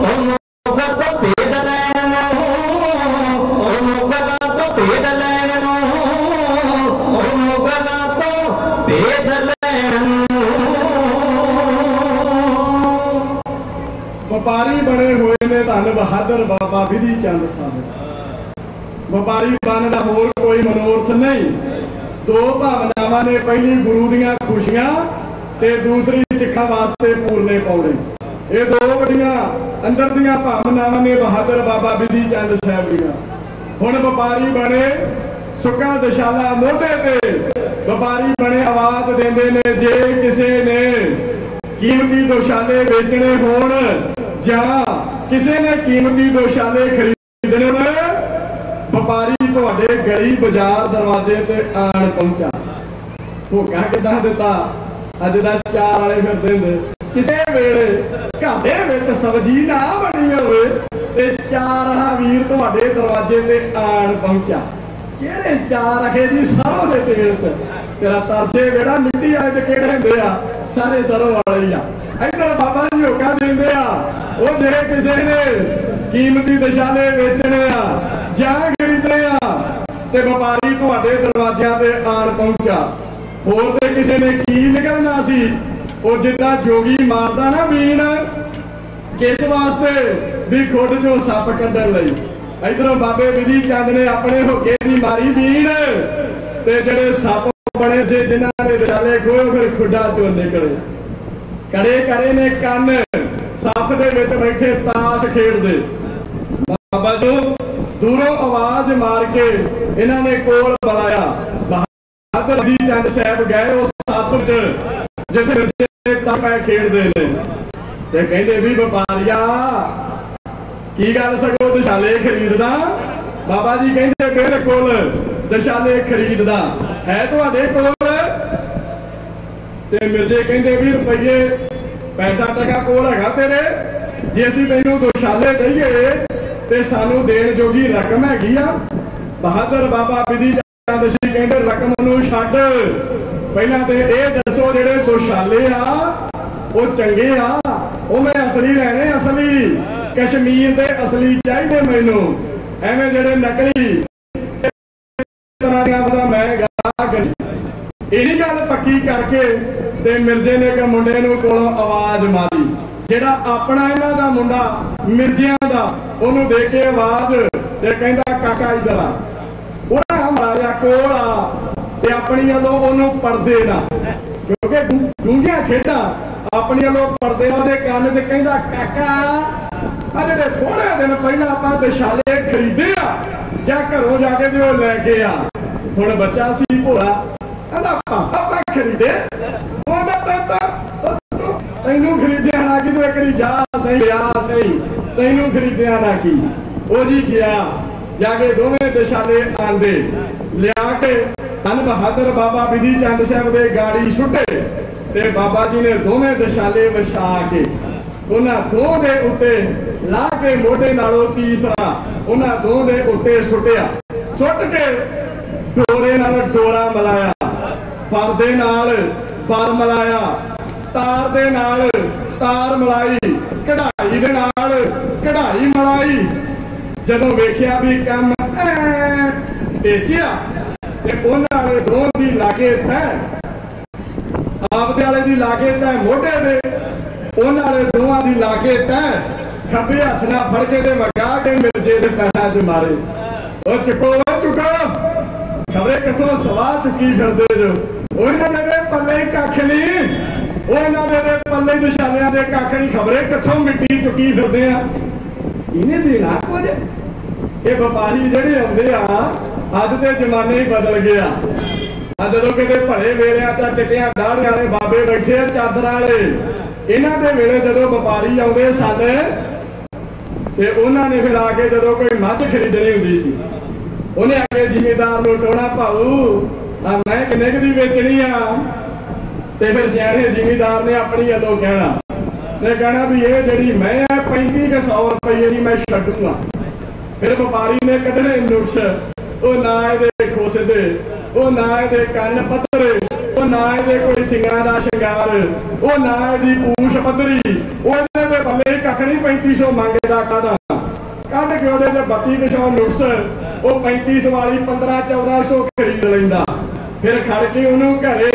ਉਹ ਮੁਗਲ ਤੋਂ ਭੇਦ ਲੈਣ ਨੂੰ ਉਹ ਮੁਗਲਾਂ ਤੋਂ ਭੇਦ ਲੈਣ ਨੂੰ ਉਹ ਮੁਗਲਾਂ ਤੋਂ ਭੇਦ ਲੈਣ ਵਪਾਰੀ ਬਣੇ ਹੋਏ ਨੇ ਧੰਨ ਬਹਾਦਰ ਬਾਬਾ ਵਿਧੀ ਚੰਦ ਸਾਹਿਬ। ਵਪਾਰੀ ਬਣਨ ਦਾ ਹੋਰ ਕੋਈ ਮਨੋਰਥ ਨਹੀਂ। ਦੋ ਭਾਵਨਾਵਾਂ ਨੇ ਪਹਿਲੀ ਗੁਰੂ ਦੀਆਂ ਖੁਸ਼ੀਆਂ ਤੇ ਦੂਸਰੀ ਸਿੱਖਾਂ ਵਾਸਤੇ ਪੂਰਨੇ ਪਾਉਣੇ। ਇਹ ਦੋ ਵੱਡੀਆਂ ਅੰਦਰ ਦੀਆਂ ਭਾਵਨਾਵਾਂ ਨੇ ਬਹਾਦਰ ਬਾਬਾ ਵਿਧੀ ਚੰਦ ਸਾਹਿਬ ਦੀਆਂ। ਹੁਣ ਵਪਾਰੀ ਬਣੇ, ਸੁੱਕਾ ਦਸ਼ਾਲਾ ਮੋਢੇ ਤੇ। ਵਪਾਰੀ ਬਣੇ, ਆਵਾਜ਼ ਦਿੰਦੇ ਨੇ, ਜੇ ਕਿਸੇ ਨੇ ਕੀਮਤੀ ਦੋਸ਼ਾਲੇ ਵੇਚਣੇ ਹੋਣ, ਜਾਂ ਕਿਸੇ ਨੇ ਕੀਮਤੀ ਦੋਸ਼ਾਲੇ ਖਰੀਦਣੇ ਹੋਣ, ਵਪਾਰੀ ਤੁਹਾਡੇ ਗਲੀ ਬਾਜ਼ਾਰ ਦਰਵਾਜ਼ੇ ਤੇ ਆਣ ਪਹੁੰਚਾ। ਧੋਖਾ ਕਿਦਾਂ ਦਿੱਤਾ? ਅੱਜ ਦਾ ਚਾਰ ਵਾਲੇ ਫਿਰਦੇ ਹੁੰਦੇ। ਕਿਸੇ ਵੇਲੇ ਘਰ ਦੇ ਵਿੱਚ ਸਬਜ਼ੀ ਨਾ ਬਣੀ ਹੋਵੇ, ਤੇ ਚਾਰ ਆ ਤੁਹਾਡੇ ਦਰਵਾਜ਼ੇ ਤੇ ਆਣ ਪਹੁੰਚਾ ਕਿਹੜੇ ਚਾਰ ਅਖੇ ਜੀ ਸਰੋਂ ਦੇ ਤੇਲ 'ਚ? ਤੇਰਾ ਤਰਸੇ ਜਿਹੜਾ ਮਿੱਟੀ ਵਾਲੇ 'ਚ ਕਿਹੜੇ ਹੁੰਦੇ ਆ? ਸਾਰੇ ਸਰੋਂ ਵਾਲੇ ਆ। ਇੱਧਰ ਬਾਬਾ ਜੀ ਹੋਕਾ ਦਿੰਦੇ ਆ। ਉਹ ਜਿਹੜੇ ਕਿਸੇ ਨੇ ਕੀਮਤੀ ਦਸ਼ਾਲੇ ਵੇਚਣੇ ਆ, ਜਾਂ ਖਰੀਦਣੇ ਆ, ਤੇ ਵਪਾਰੀ ਤੁਹਾਡੇ ਦਰਵਾਜ਼ਿਆਂ ਤੇ ਆਣ ਪਹੁੰਚਾ ਹੋਰ ਤੇ ਕਿਸੇ ਨੇ ਕੀ ਨਿਕਲਣਾ ਸੀ? ਉਹ ਜਿੱਦਾਂ ਜੋਗੀ ਮਾਰਦਾ ਨਾ ਬੀਨ ਕਿਸ ਵਾਸਤੇ? ਵੀ ਖੁੱਡ ਚੋਂ ਸੱਪ ਕੱਢਣ ਲਈ। ਇਧਰੋਂ ਬਾਬੇ ਵਿਧੀ ਚੰਦ ਨੇ ਆਪਣੇ ਹੋਕੇ ਦੀ ਮਾਰੀ ਬੀਨ ਤੇ ਜਿਹੜੇ ਸੱਪ ਬਣੇ ਸੀ ਜਿਨ੍ਹਾਂ ਨੇ ਦਸ਼ਾਲੇ ਖੋਏ ਫਿਰ ਖੁੱਡਾ ਚੋਂ ਨਿਕਲੇ। ਕਰੇ ਕਰੇ ਨੇ ਕੰਨ, ਸੱਪ ਦੇ ਵਿੱਚ ਬੈਠੇ ਤਾਸ਼ ਖੇਡਦੇ। ਬਾਬਾ ਜੀ, ਦੂਰੋਂ ਆਵਾਜ਼ ਮਾਰ ਕੇ ਇਹਨਾਂ ਨੇ ਕੋਲ ਬੁਲਾਇਆ। ਬਹਾਦਰ ਦੀ ਚੰਦ ਸਾਹਿਬ ਗਏ ਉਸ ਸੱਪ ਵਿੱਚ, ਜਿੱਥੇ ਮਿਰਜੇ ਤਾਪੈ ਖੇਡਦੇ ਨੇ। ਤੇ ਕਹਿੰਦੇ ਵੀ ਵਪਾਰੀਆ, ਕੀ ਗੱਲ ਸਕੋ ਦਸ਼ਾਲੇ ਖਰੀਦਦਾ? ਬਾਬਾ ਜੀ ਕਹਿੰਦੇ ਬਿਲਕੁਲ ਦਸ਼ਾਲੇ ਖਰੀਦਦਾ। ਹੈ ਤੁਹਾਡੇ ਕੋਲ? ਤੇ ਮਿਰਜੇ ਕਹਿੰਦੇ ਵੀ ਰੁਪਈਏ ਪੈਸਾ ਟਕਾ ਕੋਲ ਹੈਗਾ ਤੇਰੇ। ਜੇ ਅਸੀਂ ਤੈਨੂੰ ਦੁਸ਼ਾਲੇ ਦਈਏ, ਤੇ ਸਾਨੂੰ ਦੇਣ ਜੋਗੀ ਰਕਮ ਹੈਗੀ ਆ। ਬਹਾਦਰ ਬਾਬਾ ਵਿਧੀ ਚੰਦ ਕਹਿੰਦੇ ਰਕਮ ਨੂੰ ਛੱਡ। ਪਹਿਲਾਂ ਤੇ ਇਹ ਦੱਸੋ ਜਿਹੜੇ ਦੁਸ਼ਾਲੇ ਆ, ਉਹ ਚੰਗੇ ਆ, ਉਹ ਮੈਂ ਅਸਲੀ ਲੈਣੇ ਅਸਲੀ। ਕਸ਼ਮੀਰ ਦੇ ਅਸਲੀ ਚਾਹੀਦੇ ਮੈਨੂੰ। ਐਵੇਂ ਜਿਹੜੇ ਨਕਲੀ ਤਰ੍ਹਾਂ ਦੀਆਂ ਪਤਾ ਮੈਂ ਗਾਹਕ ਨਹੀਂ। ਇਹੀ ਗੱਲ ਪੱਕੀ ਕਰਕੇ ਤੇ ਮਿਰਜ਼ੇ ਨੇ ਕਿ ਮੁੰਡੇ ਨੂੰ ਕੋਲੋਂ ਆਵਾਜ਼ ਮਾਰੀ। ਜਿਹੜਾ ਆਪਣਾ ਇਹਨਾਂ ਦਾ ਮੁੰਡਾ ਮਿਰਜ਼ਿਆਂ ਦਾ, ਉਹਨੂੰ ਦੇ ਕੇ ਆਵਾਜ਼ ਤੇ ਕਹਿੰਦਾ, ਕਾਕਾ ਇਧਰ ਆ। ਉਹਨਾਂ ਕੋਲ ਆ ਤੇ ਆਪਣੀਆਂ ਵੱਲੋਂ ਉਹਨੂੰ ਪਰਦੇ ਨਾ। ਕਿਉਂਕਿ ਡੂੰਘੀਆਂ ਖੇਡਾਂ ਆਪਣੀਆਂ ਵੱਲੋਂ ਪਰਦੇ ਉਹਦੇ ਕੰਨ 'ਚ ਕਹਿੰਦਾ, ਕਾਕਾ ਆ ਜਿਹੜੇ ਥੋੜੇ ਦਿਨ ਪਹਿਲਾਂ ਆਪਾਂ ਦਸ਼ਾਲੇ ਖਰੀਦੇ ਆ, ਜਾਂ ਘਰੋਂ ਜਾ ਕੇ ਤੇ ਉਹ ਲੈ ਕੇ ਆ। ਹੁਣ ਬੱਚਾ ਸੀ ਭੋਲਾ, ਕਹਿੰਦਾ ਪਾਪਾ ਖਰੀਦੇ। ਉਹਦਾ ਤਾਂ ਤੈਨੂੰ ਖਰੀਦਿਆ ਨਾ ਕਿ ਤੂੰ ਇੱਕ ਜਾ ਸਹੀ ਆ ਸਹੀ, ਤੈਨੂੰ ਖਰੀਦਿਆ ਨਾ ਕੀ। ਉਹ ਜੀ ਗਿਆ। ਜਾ ਕੇ ਦੋਵੇਂ ਦਸ਼ਾਲੇ ਆਂਦੇ ਲਿਆ ਕੇ ਧੰਨ ਬਹਾਦਰ ਬਾਬਾ ਵਿਧੀ ਚੰਦ ਸਾਹਿਬ ਦੇ ਗਾੜੀ ਛੁੱਟੇ ਤੇ ਬਾਬਾ ਜੀ ਨੇ ਦੋਵੇਂ ਦਸ਼ਾਲੇ ਵਿਛਾ ਕੇ ਉਹਨਾਂ ਦੋ ਦੇ ਉੱਤੇ ਲਾ ਕੇ ਮੋਢੇ ਨਾਲੋਂ ਤੀਸਰਾ ਉਹਨਾਂ ਦੋ ਦੇ ਉੱਤੇ ਸੁੱਟਿਆ। ਸੁੱਟ ਕੇ ਡੋਰੇ ਨਾਲ ਡੋਰਾ ਮਲਾਇਆ। ਪਰ ਦੇ ਨਾਲ ਪਰ ਮਲਾਇਆ। ਤਾਰ ਦੇ ਨਾਲ ਤਾਰ ਮਲਾਈ। ਕਢਾਈ ਦੇ ਨਾਲ ਕਢਾਈ ਮਲਾਈ। ਜਦੋਂ ਵੇਖਿਆ ਵੀ ਕੰਮ ਐ ਵੇਚਿਆ ਤੇ ਉਹਨਾਂ ਨੇ ਦੋਹਾਂ ਦੀ ਲਾਗੇ ਤੈ ਆਪਦੇ ਵਾਲੇ ਦੀ ਲਾਗੇ ਤੈ ਮੋਢੇ ਦੇ ਉਹਨਾਂ ਵਾਲੇ ਦੋਹਾਂ ਦੀ ਲਾਗੇ ਤੈ ਖੱਬੇ ਹੱਥ ਨਾਲ ਫੜ ਕੇ ਤੇ ਵਗਾ ਕੇ ਮਿਰਜੇ ਦੇ ਪੈਰਾਂ 'ਚ ਮਾਰੇ। ਉਹ ਚੁੱਕੋ ਉਹ ਚੁੱਕੋ। ਖਬਰੇ ਕਿੱਥੋਂ ਸਵਾ ਚੁੱਕੀ ਫਿਰਦੇ ਜੋ? ਉਹਨਾਂ ਦੇ ਦੇ ਪੱਲੇ ਕੱਖ ਨਹੀਂ। ਉਹਨਾਂ ਦੇ ਦੇ ਪੱਲੇ ਨਿਸ਼ਾਨਿਆਂ ਦੇ ਕੱਖ ਨਹੀਂ। ਖਬਰੇ ਕਿੱਥੋਂ ਮਿੱਟੀ ਚੁੱਕੀ ਫਿਰਦੇ ਆ? ਇਹਨੇ ਦੇਣਾ ਕੁਝ ਇਹ ਵਪਾਰੀ ਜਿਹੜੇ ਆਉਂਦੇ ਆ, ਅੱਜ ਦੇ ਜ਼ਮਾਨੇ ਹੀ ਬਦਲ ਗਿਆ। ਆ ਜਦੋਂ ਕਿਤੇ ਭਲੇ ਵੇਲਿਆਂ ਚ ਚਿੱਟੀਆਂ ਦਾੜੀਆਂ ਵਾਲੇ ਬਾਬੇ ਬੈਠੇ ਆ ਚਾਦਰਾਂ ਵਾਲੇ, ਇਹਨਾਂ ਦੇ ਵੇਲੇ ਜਦੋਂ ਵਪਾਰੀ ਆਉਂਦੇ ਸਨ, ਤੇ ਉਹਨਾਂ ਨੇ ਫਿਰ ਆ ਕੇ ਜਦੋਂ ਕੋਈ ਮੱਝ ਖਰੀਦਣੀ ਹੁੰਦੀ ਸੀ, ਉਹਨੇ ਆ ਕੇ ਜ਼ਿਮੀਦਾਰ ਨੂੰ ਟੋਣਾ, ਭਾਊ ਆ ਮੈਂ ਕਿੰਨੇ ਦੀ ਵੇਚਣੀ ਆ? ਤੇ ਫਿਰ ਸਿਆਣੇ ਜ਼ਿਮੀਦਾਰ ਨੇ ਆਪਣੀ ਵੱਲੋਂ ਕਹਿਣਾ, ਨੇ ਕਹਿਣਾ ਵੀ ਇਹ ਜਿਹੜੀ ਮੈਂ ਆ 3500 ਰੁਪਏ ਦੀ ਮੈਂ ਛੱਡੂਗਾ। ਫਿਰ ਵਪਾਰੀ ਨੇ ਕੱਢਣੇ ਨੁਕਸ। ਉਹ ਨਾ ਇਹਦੇ ਖੋਸੇ ਦੇ ਉਹ ਨਾ ਇਹਦੇ ਕੰਨ ਪੱਤਰੇ ਉਹ ਨਾ ਇਹਦੇ ਕੋਈ ਸਿੰਘਾਂ ਦਾ ਸ਼ਿੰਗਾਰ, ਉਹ ਨਾ ਇਹਦੀ ਪੂਛ ਪੱਤਰੀ ਉਹ ਦੇ ਬੱਲੇ ਕੱਖ ਨਹੀਂ 3500 ਮੰਗਦਾ ਕਾਢਾ। ਕੱਢ ਕੇ ਉਹਦੇ ਤੇ 32 ਕਿਸ਼ੋ ਨੁਕਸ, ਉਹ 3500 ਵਾਲੀ 15 1400 ਖਰੀਦ ਲੈਂਦਾ। ਫਿਰ ਖੜ ਕੇ ਉਹਨੂੰ ਘਰੇ,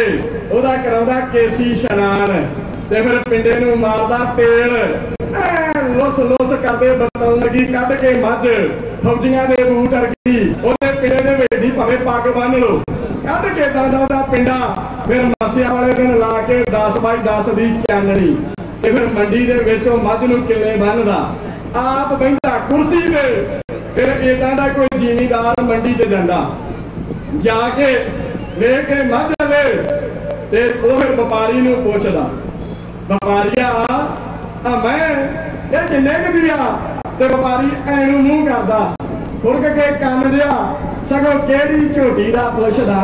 ਉਹਦਾ ਕਰਾਉਂਦਾ ਕੇਸੀ ਸਨਾਨ ਤੇ ਫਿਰ ਪਿੰਡੇ ਨੂੰ ਮਾਰਦਾ ਤੇਲ। ਲੁੱਸ ਲੁੱਸ ਕਰਦੇ ਬਤਾਉਣ ਲੱਗੀ, ਕੱਢ ਕੇ ਮੱਝ। ਫੌਜੀਆਂ ਦੇ ਬੂਟ ਅਰਗੀ ਉਹਦੇ ਪਿੰਡੇ ਦੇ ਵਿੱਚ ਭਾਵੇਂ ਪੱਗ ਬੰਨ ਲਓ। ਕੱਢ ਕੇ ਦਾਦਾ ਉਹਦਾ ਪਿੰਡਾ, ਫਿਰ ਮਸਿਆ ਵਾਲੇ ਦਿਨ ਲਾ ਕੇ 10 ਬਾਈ 10 ਦੀ ਚਾਨਣੀ। ਤੇ ਫਿਰ ਮੰਡੀ ਦੇ ਵਿੱਚ ਉਹ ਮੱਝ ਨੂੰ ਕਿਵੇਂ ਬੰਨਦਾ ਆਪ ਬੈਠਾ ਕੁਰਸੀ ਤੇ, ਫਿਰ ਇਦਾਂ ਦਾ ਕੋਈ ਜ਼ਿਮੀਦਾਰ ਮੰਡੀ 'ਚ ਜਾਂਦਾ। ਜਾ ਕੇ ਵੇਖ ਕੇ ਮੱਝ ਲੈ ਤੇ ਉਹ ਫਿਰ ਵਪਾਰੀ ਨੂੰ ਪੁੱਛਦਾ। ਵਪਾਰੀਆ ਆ ਮੈਂ ਇਹ ਕਿੰਨੇ ਕੁ ਦੀ ਤੇ ਵਪਾਰੀ ਐਨੂੰ ਮੂੰਹ ਕਰਦਾ, ਖੁਰਕ ਕੇ ਕੰਨ ਦਿਆ, ਸਗੋਂ ਕਿਹੜੀ ਝੋਟੀ ਦਾ ਪੁੱਛਦਾ?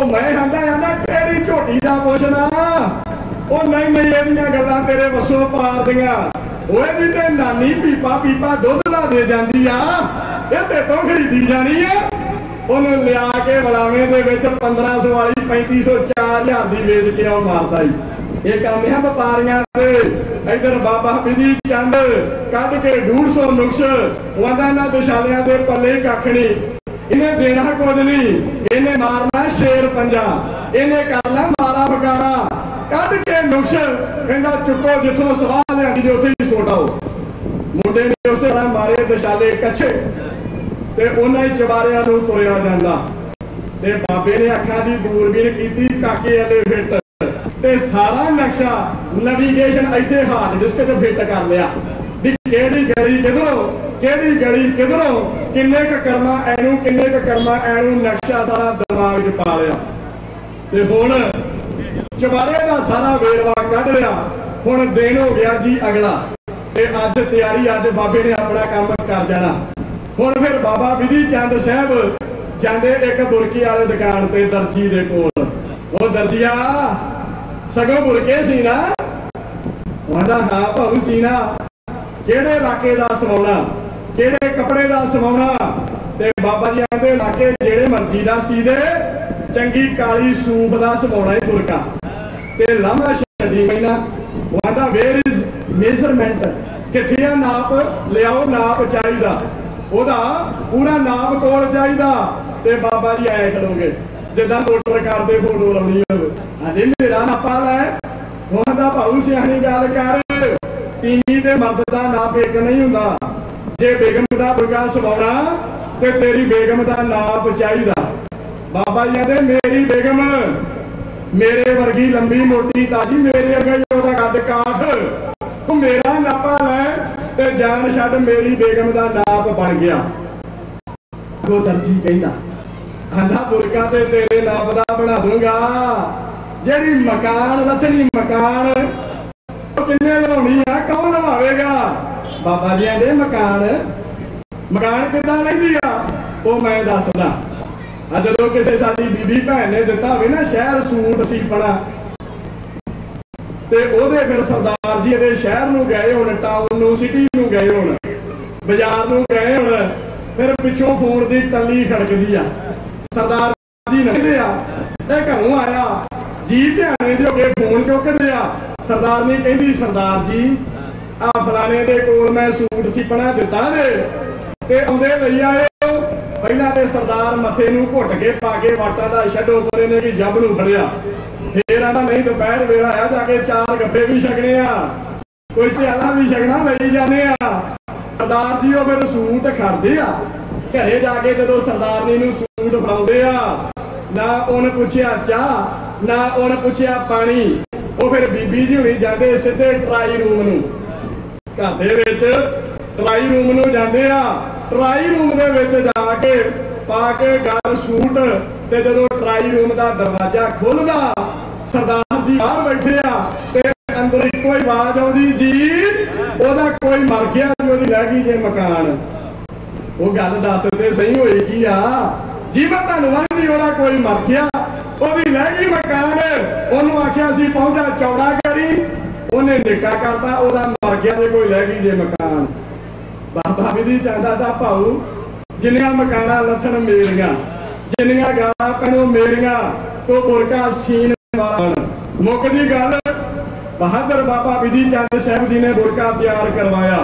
ਉਹ ਮੈਂ ਹੰਦਾ ਜਾਂਦਾ ਕਿਹੜੀ ਝੋਟੀ ਦਾ ਪੁੱਛਣਾ ਉਹ ਨਹੀਂ ਨਹੀਂ, ਇਹਦੀਆਂ ਗੱਲਾਂ ਤੇਰੇ ਵਸੋਂ ਪਾਰ ਦੀਆਂ ਓਏ ਦੀ ਤੇ ਨਾਨੀ ਪੀਪਾ ਪੀਪਾ ਦੁੱਧ ਦਾ ਦੇ ਜਾਂਦੀ ਆ। ਇਹ ਤੇ ਤੋਂ ਖਰੀਦੀ ਜਾਣੀ ਆ। ਉਹਨੂੰ ਲਿਆ ਕੇ ਬਲਾਵੇਂ ਦੇ ਵਿੱਚ 1500 ਵਾਲੀ 3500 4000 ਦੀ ਵੇਚ ਕੇ ਉਹ ਮਾਰਦਾ ਈ। ਇਹ ਕੰਮ ਵਪਾਰੀਆਂ ਦੇ ਇਧਰ ਬਾਬਾ ਬਿਧੀ ਚੰਦ ਕੱਢ ਕੇ 150 ਨੁਕਸ ਵਾਂਦਾ ਨਾ ਦੁਸ਼ਾਲਿਆਂ ਦੇ ਪੱਲੇ ਹੀ ਇਹਨੇ ਦੇਣਾ ਕੁਝ ਨਹੀਂ, ਇਹਨੇ ਮਾਰਨਾ ਸ਼ੇਰ ਪੰਜਾ। ਇਹਨੇ ਕਰਨਾ ਮਾਰਾ ਬਕਾਰਾ ਕੱਢ ਕੇ ਨੁਕਸ, ਕਹਿੰਦਾ ਚੁੱਕੋ ਜਿੱਥੋਂ ਸਵਾਹ ਲਿਆਂਦੀ ਜੇ ਉੱਥੇ ਹੀ ਸੋਟਾਓ ਮੁੰਡੇ ਨੇ ਉਸੇ ਤਰ੍ਹਾਂ ਮਾਰੇ ਦਸ਼ਾਲੇ ਕੱਛੇ ਤੇ ਉਹਨਾਂ ਹੀ ਚਵਾਰਿਆਂ ਨੂੰ ਤੁਰਿਆ ਜਾਂਦਾ। ਤੇ ਬਾਬੇ ਨੇ ਅੱਖਾਂ ਦੀ ਦੂਰਬੀਨ ਕੀਤੀ, ਕਾਕੇ ਵਾਲੇ ਫਿੱਟ। ਤੇ ਸਾਰਾ ਨਕਸ਼ਾ ਨੈਵੀਗੇਸ਼ਨ ਇੱਥੇ ਹਾਰਡ ਡਿਸਕ ਤੇ ਫਿੱਟ ਕਰ ਲਿਆ। ਵੀ ਕਿਹੜੀ ਗਲੀ ਕਿਧਰੋਂ, ਕਿਹੜੀ ਗਲੀ ਕਿਧਰੋਂ, ਕਿੰਨੇ ਕ ਕਰਮਾ ਐਨੂੰ ਕਿੰਨੇ ਕ ਕਰਮਾ ਐਨੂੰ ਨਕਸ਼ਾ ਸਾਰਾ ਦਿਮਾਗ 'ਚ ਪਾ ਲਿਆ। ਤੇ ਹੁਣ ਚਵਾਰੇ ਦਾ ਸਾਰਾ ਵੇਰਵਾ ਕੱਢ ਲਿਆ। ਹੁਣ ਦਿਨ ਹੋ ਗਿਆ ਜੀ ਅਗਲਾ। ਤੇ ਅੱਜ ਤਿਆਰੀ, ਅੱਜ ਬਾਬੇ ਨੇ ਆਪਣਾ ਕੰਮ ਕਰ ਜਾਣਾ। ਹੁਣ ਫਿਰ ਬਾਬਾ ਵਿਧੀ ਚੰਦ ਸਾਹਿਬ ਜਾਂਦੇ ਇੱਕ ਬੁਰਕੀ ਵਾਲੇ ਦੁਕਾਨ ਤੇ ਦਰਜੀ ਦੇ ਕੋਲ। ਉਹ ਦਰਜੀਆ ਸਗੋਂ ਬੁਰਕੇ ਸੀ ਨਾ ਉਹਦਾ ਹਾਂ ਭਾਉ ਸੀ ਨਾ ਕਿਹੜੇ ਇਲਾਕੇ ਦਾ ਸਵਾਉਣਾ ਕਿਹੜੇ ਕੱਪੜੇ ਦਾ ਸਵਾਉਣਾ ਤੇ ਬਾਬਾ ਜੀ ਆਂਦੇ ਇਲਾਕੇ ਜਿਹੜੇ ਮਰਜ਼ੀ ਦਾ ਸੀ ਦੇ, ਚੰਗੀ ਕਾਲੀ ਸੂਪ ਦਾ ਸਵਾਉਣਾ ਹੀ ਬੁਰਕਾ ਤੇ ਲਾਮਾ ਛੱਡੀ ਮੈਨਾ ਵਾਂਦਾ ਵੇਅਰ ਇਜ਼ ਮੇਜ਼ਰਮੈਂਟ ਕਿੱਥੇ ਆ ਨਾਪ ਲਿਆਓ, ਨਾਪ ਚਾਹੀਦਾ? ਉਹਦਾ ਪੂਰਾ ਨਾਪ ਕੋਲ ਚਾਹੀਦਾ? ਤੇ ਬਾਬਾ ਜੀ ਐ ਕਰੋਗੇ ਜਿੱਦਾਂ ਮੋਟਰ ਕਰਦੇ ਫੋਟੋ ਲਾਉਣੀ ਹੋਵੇ। ਅਜੇ ਮੇਰਾ ਨਾਪਾ ਲੈ ਉਹਦਾ ਭਾਉ ਸਿਆਣੀ ਗੱਲ ਕਰ। ਤੀਨੀ ਤੇ ਮਰਦ ਦਾ ਨਾਪ ਇੱਕ ਨਹੀਂ ਹੁੰਦਾ। ਜੇ ਬੇਗਮ ਦਾ ਬੁਰਗਾ ਸਵਾਉਣਾ ਤੇ ਤੇਰੀ ਬੇਗਮ ਦਾ ਨਾਪ ਚਾਹੀਦਾ ਬਾਬਾ ਜੀ ਕਹਿੰਦੇ ਮੇਰੀ ਬੇਗਮ, ਮੇਰੇ ਵਰਗੀ ਲੰਬੀ ਮੋਟੀ ਤਾਜੀ, ਮੇਰੇ ਅੱਗੇ ਹੀ ਉਹਦਾ ਕੱਦ ਕਾਠ। ਤੂੰ ਮੇਰਾ ਨਾਪਾ ਲੈ ਤੇ ਜਾਨ ਛੱਡ ਮੇਰੀ ਬੇਗਮ ਦਾ ਨਾਪ ਬਣ ਗਿਆ। ਉਹ ਦਰਜੀ ਕਹਿੰਦਾ ਆਂਦਾ ਬੁਰਕਾ ਤੇ ਤੇਰੇ ਨਾਪ ਦਾ ਬਣਾ ਦੂੰਗਾ। ਜਿਹੜੀ ਮਕਾਨ ਲੱਥਣੀ ਮਕਾਨ ਕਿੰਨੇ ਲਵਾਉਣੀ ਆ, ਕੌਣ ਲਵਾਵੇਗਾ? ਬਾਬਾ ਜੀ ਦੇ ਮਕਾਨ ਮਕਾਨ ਕਿੱਦਾਂ ਲੈਂਦੀ ਆ? ਉਹ ਮੈਂ ਦੱਸਦਾ, ਆ ਜਦੋਂ ਕਿਸੇ ਸਾਡੀ ਬੀਬੀ ਭੈਣ ਨੇ ਦਿੱਤਾ ਹੋਵੇ ਨਾ ਸ਼ਹਿਰ ਸੂਟ ਸੀਪਣਾ, ਤੇ ਉਹਦੇ ਫਿਰ ਸਰਦਾਰ ਜੀ ਇਹਦੇ ਸ਼ਹਿਰ ਨੂੰ ਗਏ ਹੁਣ ਟਾਊਨ ਨੂੰ ਸਿਟੀ ਨੂੰ ਗਏ ਹੁਣ, ਬਾਜ਼ਾਰ ਨੂੰ ਗਏ ਹੁਣ, ਫਿਰ ਪਿੱਛੋਂ ਫੋਨ ਦੀ ਟੱਲੀ ਖੜਕਦੀ ਆ। ਸਰਦਾਰ ਜੀ ਨੰਦੇ ਆ ਇਹ ਘਰੋਂ ਆਇਆ। ਜੀ ਧਿਆਨੇ ਦੇ ਅੱਗੇ ਫੋਨ ਚੁੱਕਦੇ ਆ। ਸਰਦਾਰਨੀ ਕਹਿੰਦੀ, ਸਰਦਾਰ ਜੀ ਆ ਫਲਾਣੇ ਦੇ ਕੋਲ ਮੈਂ ਸੂਟ ਸੀਪਣਾ ਦਿੱਤਾ ਦੇ ਤੇ ਆਉਂਦੇ ਲਈ ਆਏ ਪਹਿਲਾਂ ਤੇ ਸਰਦਾਰ ਮੱਥੇ ਨੂੰ ਘੁੱਟ ਕੇ ਪਾ ਕੇ ਵਾਟਾਂ ਦਾ ਛੱਡੋ ਪਰੇ ਨੇ ਵੀ ਜੱਬ ਨੂੰ ਫੜਿਆ। ਫੇਰ ਆਂਦਾ ਨਹੀਂ, ਦੁਪਹਿਰ ਵੇਲਾ ਆ, ਜਾ ਕੇ ਚਾਰ ਗੱਬੇ ਵੀ ਛਕਣੇ ਆ। ਕੋਈ ਪਿਆਲਾ ਵੀ ਛਕਣਾ ਲਈ ਜਾਂਦੇ ਆ। ਸਰਦਾਰ ਜੀ ਉਹ ਫਿਰ ਸੂਟ ਖੜਦੇ ਆ। ਘਰੇ ਜਾ ਕੇ ਜਦੋਂ ਸਰਦਾਰਨੀ ਨੂੰ ਸੂਟ ਫੜਾਉਂਦੇ ਆ, ਨਾ ਉਹਨੇ ਪੁੱਛਿਆ ਚਾਹ, ਨਾ ਉਹਨੇ ਪੁੱਛਿਆ ਪਾਣੀ, ਉਹ ਫਿਰ ਬੀਬੀ ਜੀ ਹੁਣੀ ਜਾਂਦੇ ਸਿੱਧੇ ਟਰਾਈ ਰੂਮ ਨੂੰ। ਘਰ ਦੇ ਵਿੱਚ ਟਰਾਈ ਰੂਮ ਨੂੰ ਜਾਂਦੇ ਆ, ਟਰਾਈ ਰੂਮ ਦੇ ਵਿੱਚ ਜਾ ਕੇ ਪਾ ਕੇ ਗੱਲ ਸੂਟ ਤੇ ਜਦੋਂ ਟਰਾਈ ਰੂਮ ਦਾ ਦਰਵਾਜ਼ਾ ਖੁੱਲਦਾ, ਸਰਦਾਰ ਜੀ ਬਾਹਰ ਬੈਠੇ ਆ ਤੇ ਅੰਦਰ ਇੱਕੋ ਹੀ ਆਵਾਜ਼ ਆਉਂਦੀ, ਜੀ, ਉਹਦਾ ਕੋਈ ਮਰ ਗਿਆ ਜੀ ਉਹਦੀ ਰਹਿ ਗਈ ਜੇ ਮਕਾਨ। ਉਹ ਗੱਲ ਦੱਸ ਤੇ ਸਹੀ ਹੋਈ ਕੀ ਆ? ਜੀਵਨ ਮੈਂ ਤੁਹਾਨੂੰ ਉਹਦਾ ਕੋਈ ਮਰ ਗਿਆ, ਉਹਦੀ ਲੈ ਗਈ ਮਕਾਨ, ਉਹਨੂੰ ਆਖਿਆ ਸੀ ਪਹੁੰਚਾ ਚੌੜਾ ਕਰੀ ਉਹਨੇ ਨਿੱਕਾ ਕਰਤਾ, ਉਹਦਾ ਮਰ ਗਿਆ ਤੇ ਕੋਈ ਲੈ ਗਈ ਜੇ ਮਕਾਨ। ਬਾਬਾ ਵਿਧੀ ਚਾਹੁੰਦਾ ਤਾਂ ਭਾਊ, ਜਿੰਨੀਆਂ ਮਕਾਨਾਂ ਲੱਥਣ ਮੇਰੀਆਂ, ਜਿੰਨੀਆਂ ਗਾਲਾਂ ਪੈਣੋ ਮੇਰੀਆਂ ਤੋ ਬੁਰਕਾ ਸੀਨ ਵਾਲਣ ਮੁੱਕਦੀ ਗੱਲ ਬਹਾਦਰ ਬਾਬਾ ਵਿਧੀ ਚੰਦ ਸਾਹਿਬ ਜੀ ਨੇ ਬੁਰਕਾ ਤਿਆਰ ਕਰਵਾਇਆ।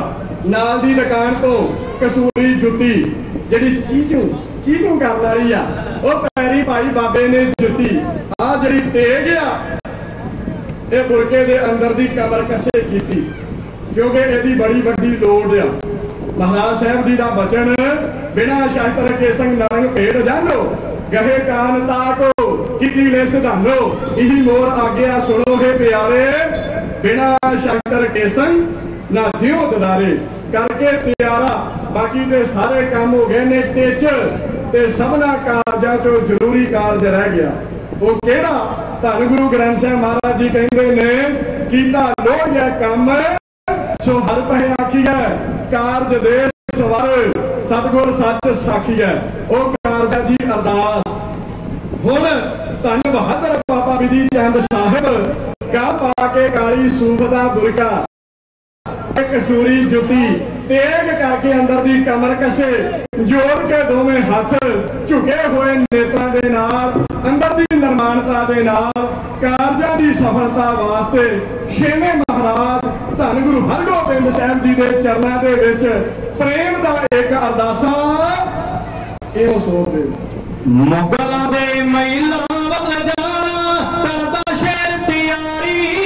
ਨਾਲ ਦੀ ਦੁਕਾਨ ਤੋਂ ਕਸੂਰੀ ਜੁੱਤੀ, ਜਿਹੜੀ ਚੀਜ਼ੂ ਚੀਜ਼ੂ ਕਰਨ ਵਾਲੀ ਆ, ਉਹ ਪੈਰੀ ਭਾਈ ਬਾਬੇ ਨੇ ਜੁੱਤੀ। ਆ ਜਿਹੜੀ ਤੇਗ ਆ, ਇਹ ਬੁਰਕੇ ਦੇ ਅੰਦਰ ਦੀ ਕਬਰ ਕਸੇ ਕੀਤੀ। ਕਿਉਂਕਿ ਇਹਦੀ ਬੜੀ ਵੱਡੀ ਲੋੜ ਆ। ਮਹਾਰਾਜ ਸਾਹਿਬ ਜੀ ਦਾ ਬਚਨ, ਬਿਨਾ ਸ਼ਰਤ ਕੇ ਸੰਗ ਨਰੰਗ ਭੇਡ ਜਾਨੋ ਗਹੇ ਕਾਨ ਤਾਕੋ ਕਿਤੀ ਲੈ ਸਿਧਾਨੋ ਇਹੀ ਮੋਰ ਆਗਿਆ ਸੁਣੋ, ਹੈ ਪਿਆਰੇ। ਬਿਨਾ ਸ਼ਰਤ ਕੇ ਨਾ ਦਿਓ ਦਦਾਰੇ ਕਰਕੇ ਪਿਆਰਾ, ਬਾਕੀ ਦੇ ਸਾਰੇ ਕੰਮ ਹੋ ਗਏ ਨੇ ਟੇਚ ਤੇ ਸਭਨਾ ਕਾਰਜਾਂ ਚੋਂ ਜ਼ਰੂਰੀ ਕਾਰਜ ਰਹਿ ਗਿਆ। ਉਹ ਕਿਹੜਾ? ਧੰਨ ਗੁਰੂ ਗ੍ਰੰਥ ਸਾਹਿਬ ਮਹਾਰਾਜ ਜੀ ਕਹਿੰਦੇ ਨੇ, ਕੀਤਾ ਲੋਹਿਆ ਕੰਮ, ਸੋ ਹਰ ਪਹਿ ਹੈ, ਕਾਰਜ ਦੇ ਸਵਰ, ਸਤਗੁਰ ਸੱਚ ਸਾਖੀ ਹੈ। ਉਹ ਕਾਰਜਾ ਜੀ ਅਰਦਾਸ ਹੁਣ ਧੰਨ ਬਹਾਦਰ ਬਾਬਾ ਵਿਧੀ ਚੰਦ ਸਾਹਿਬ ਕਾ ਪਾ ਕੇ ਕਾਲੀ ਸੂਫ ਦਾ ਬੁਰਕਾ। ਇੱਕ ਜੁੱਤੀ ਤੇਗ ਕਰਕੇ ਅੰਦਰ ਦੀ ਕਮਰ ਕਸੇ, ਜੋੜ ਕੇ ਦੋਵੇਂ ਹੱਥ ਝੁਕੇ ਹੋਏ ਨੇਤਰਾਂ ਦੇ ਨਾਲ, ਅੰਦਰ ਦੀ ਨਿਰਮਾਣਤਾ ਦੇ ਨਾਲ, ਕਾਰਜਾਂ ਦੀ ਸਫਲਤਾ ਵਾਸਤੇ ਛੇਵੇਂ ਮਹਾਰਾਜ ਧੰਨ ਗੁਰੂ ਹਰਗੋਬਿੰਦ ਸਾਹਿਬ ਜੀ ਦੇ ਚਰਨਾਂ ਦੇ ਵਿੱਚ ਪ੍ਰੇਮ ਦਾ ਇੱਕ ਅਰਦਾਸਾ, ਇਹੋ ਸੋਚਦੇ। ਮੁਗਲਾਂ ਦੇ ਮਹਿਲਾਂ ਵੱਲ ਜਾਣਾ ਕਰਦਾ ਸ਼ੇਰ ਤਿਆਰੀ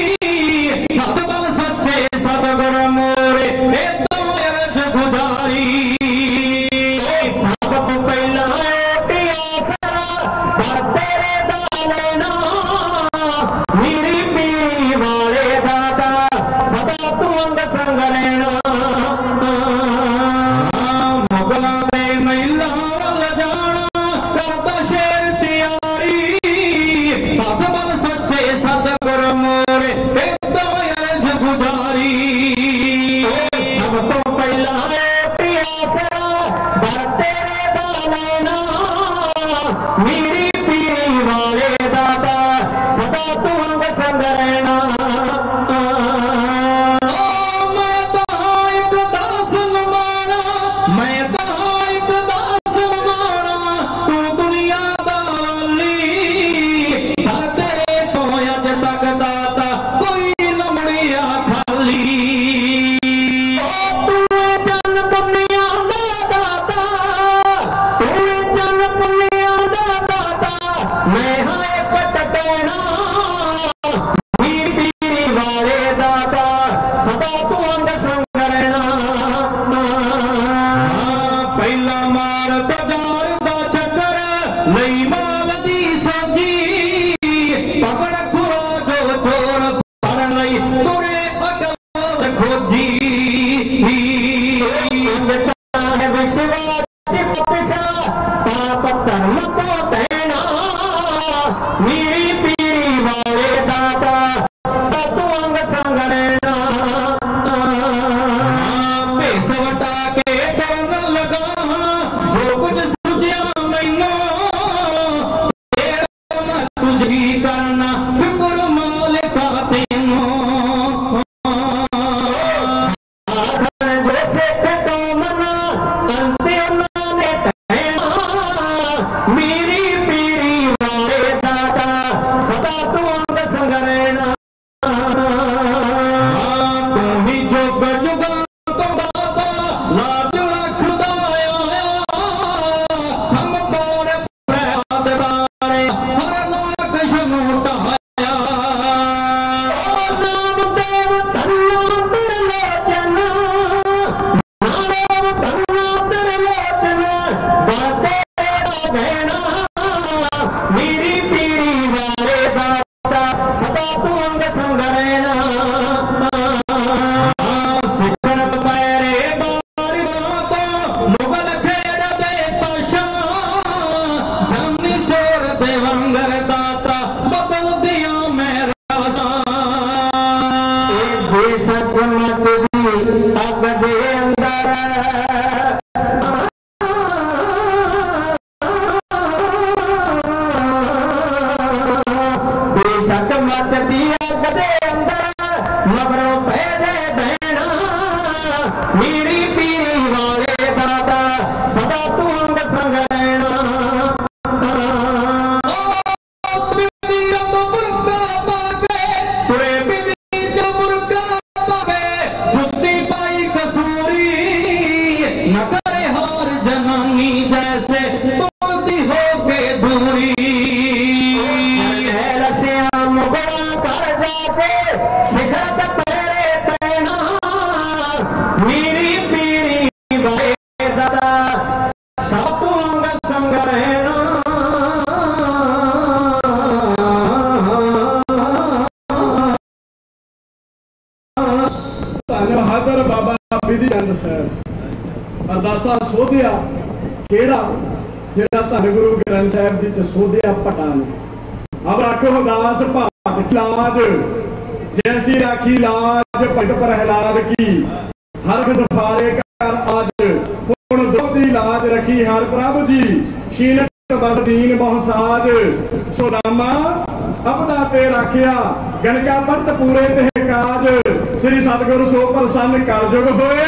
ਪ੍ਰਸੰਨ ਹੋਏ,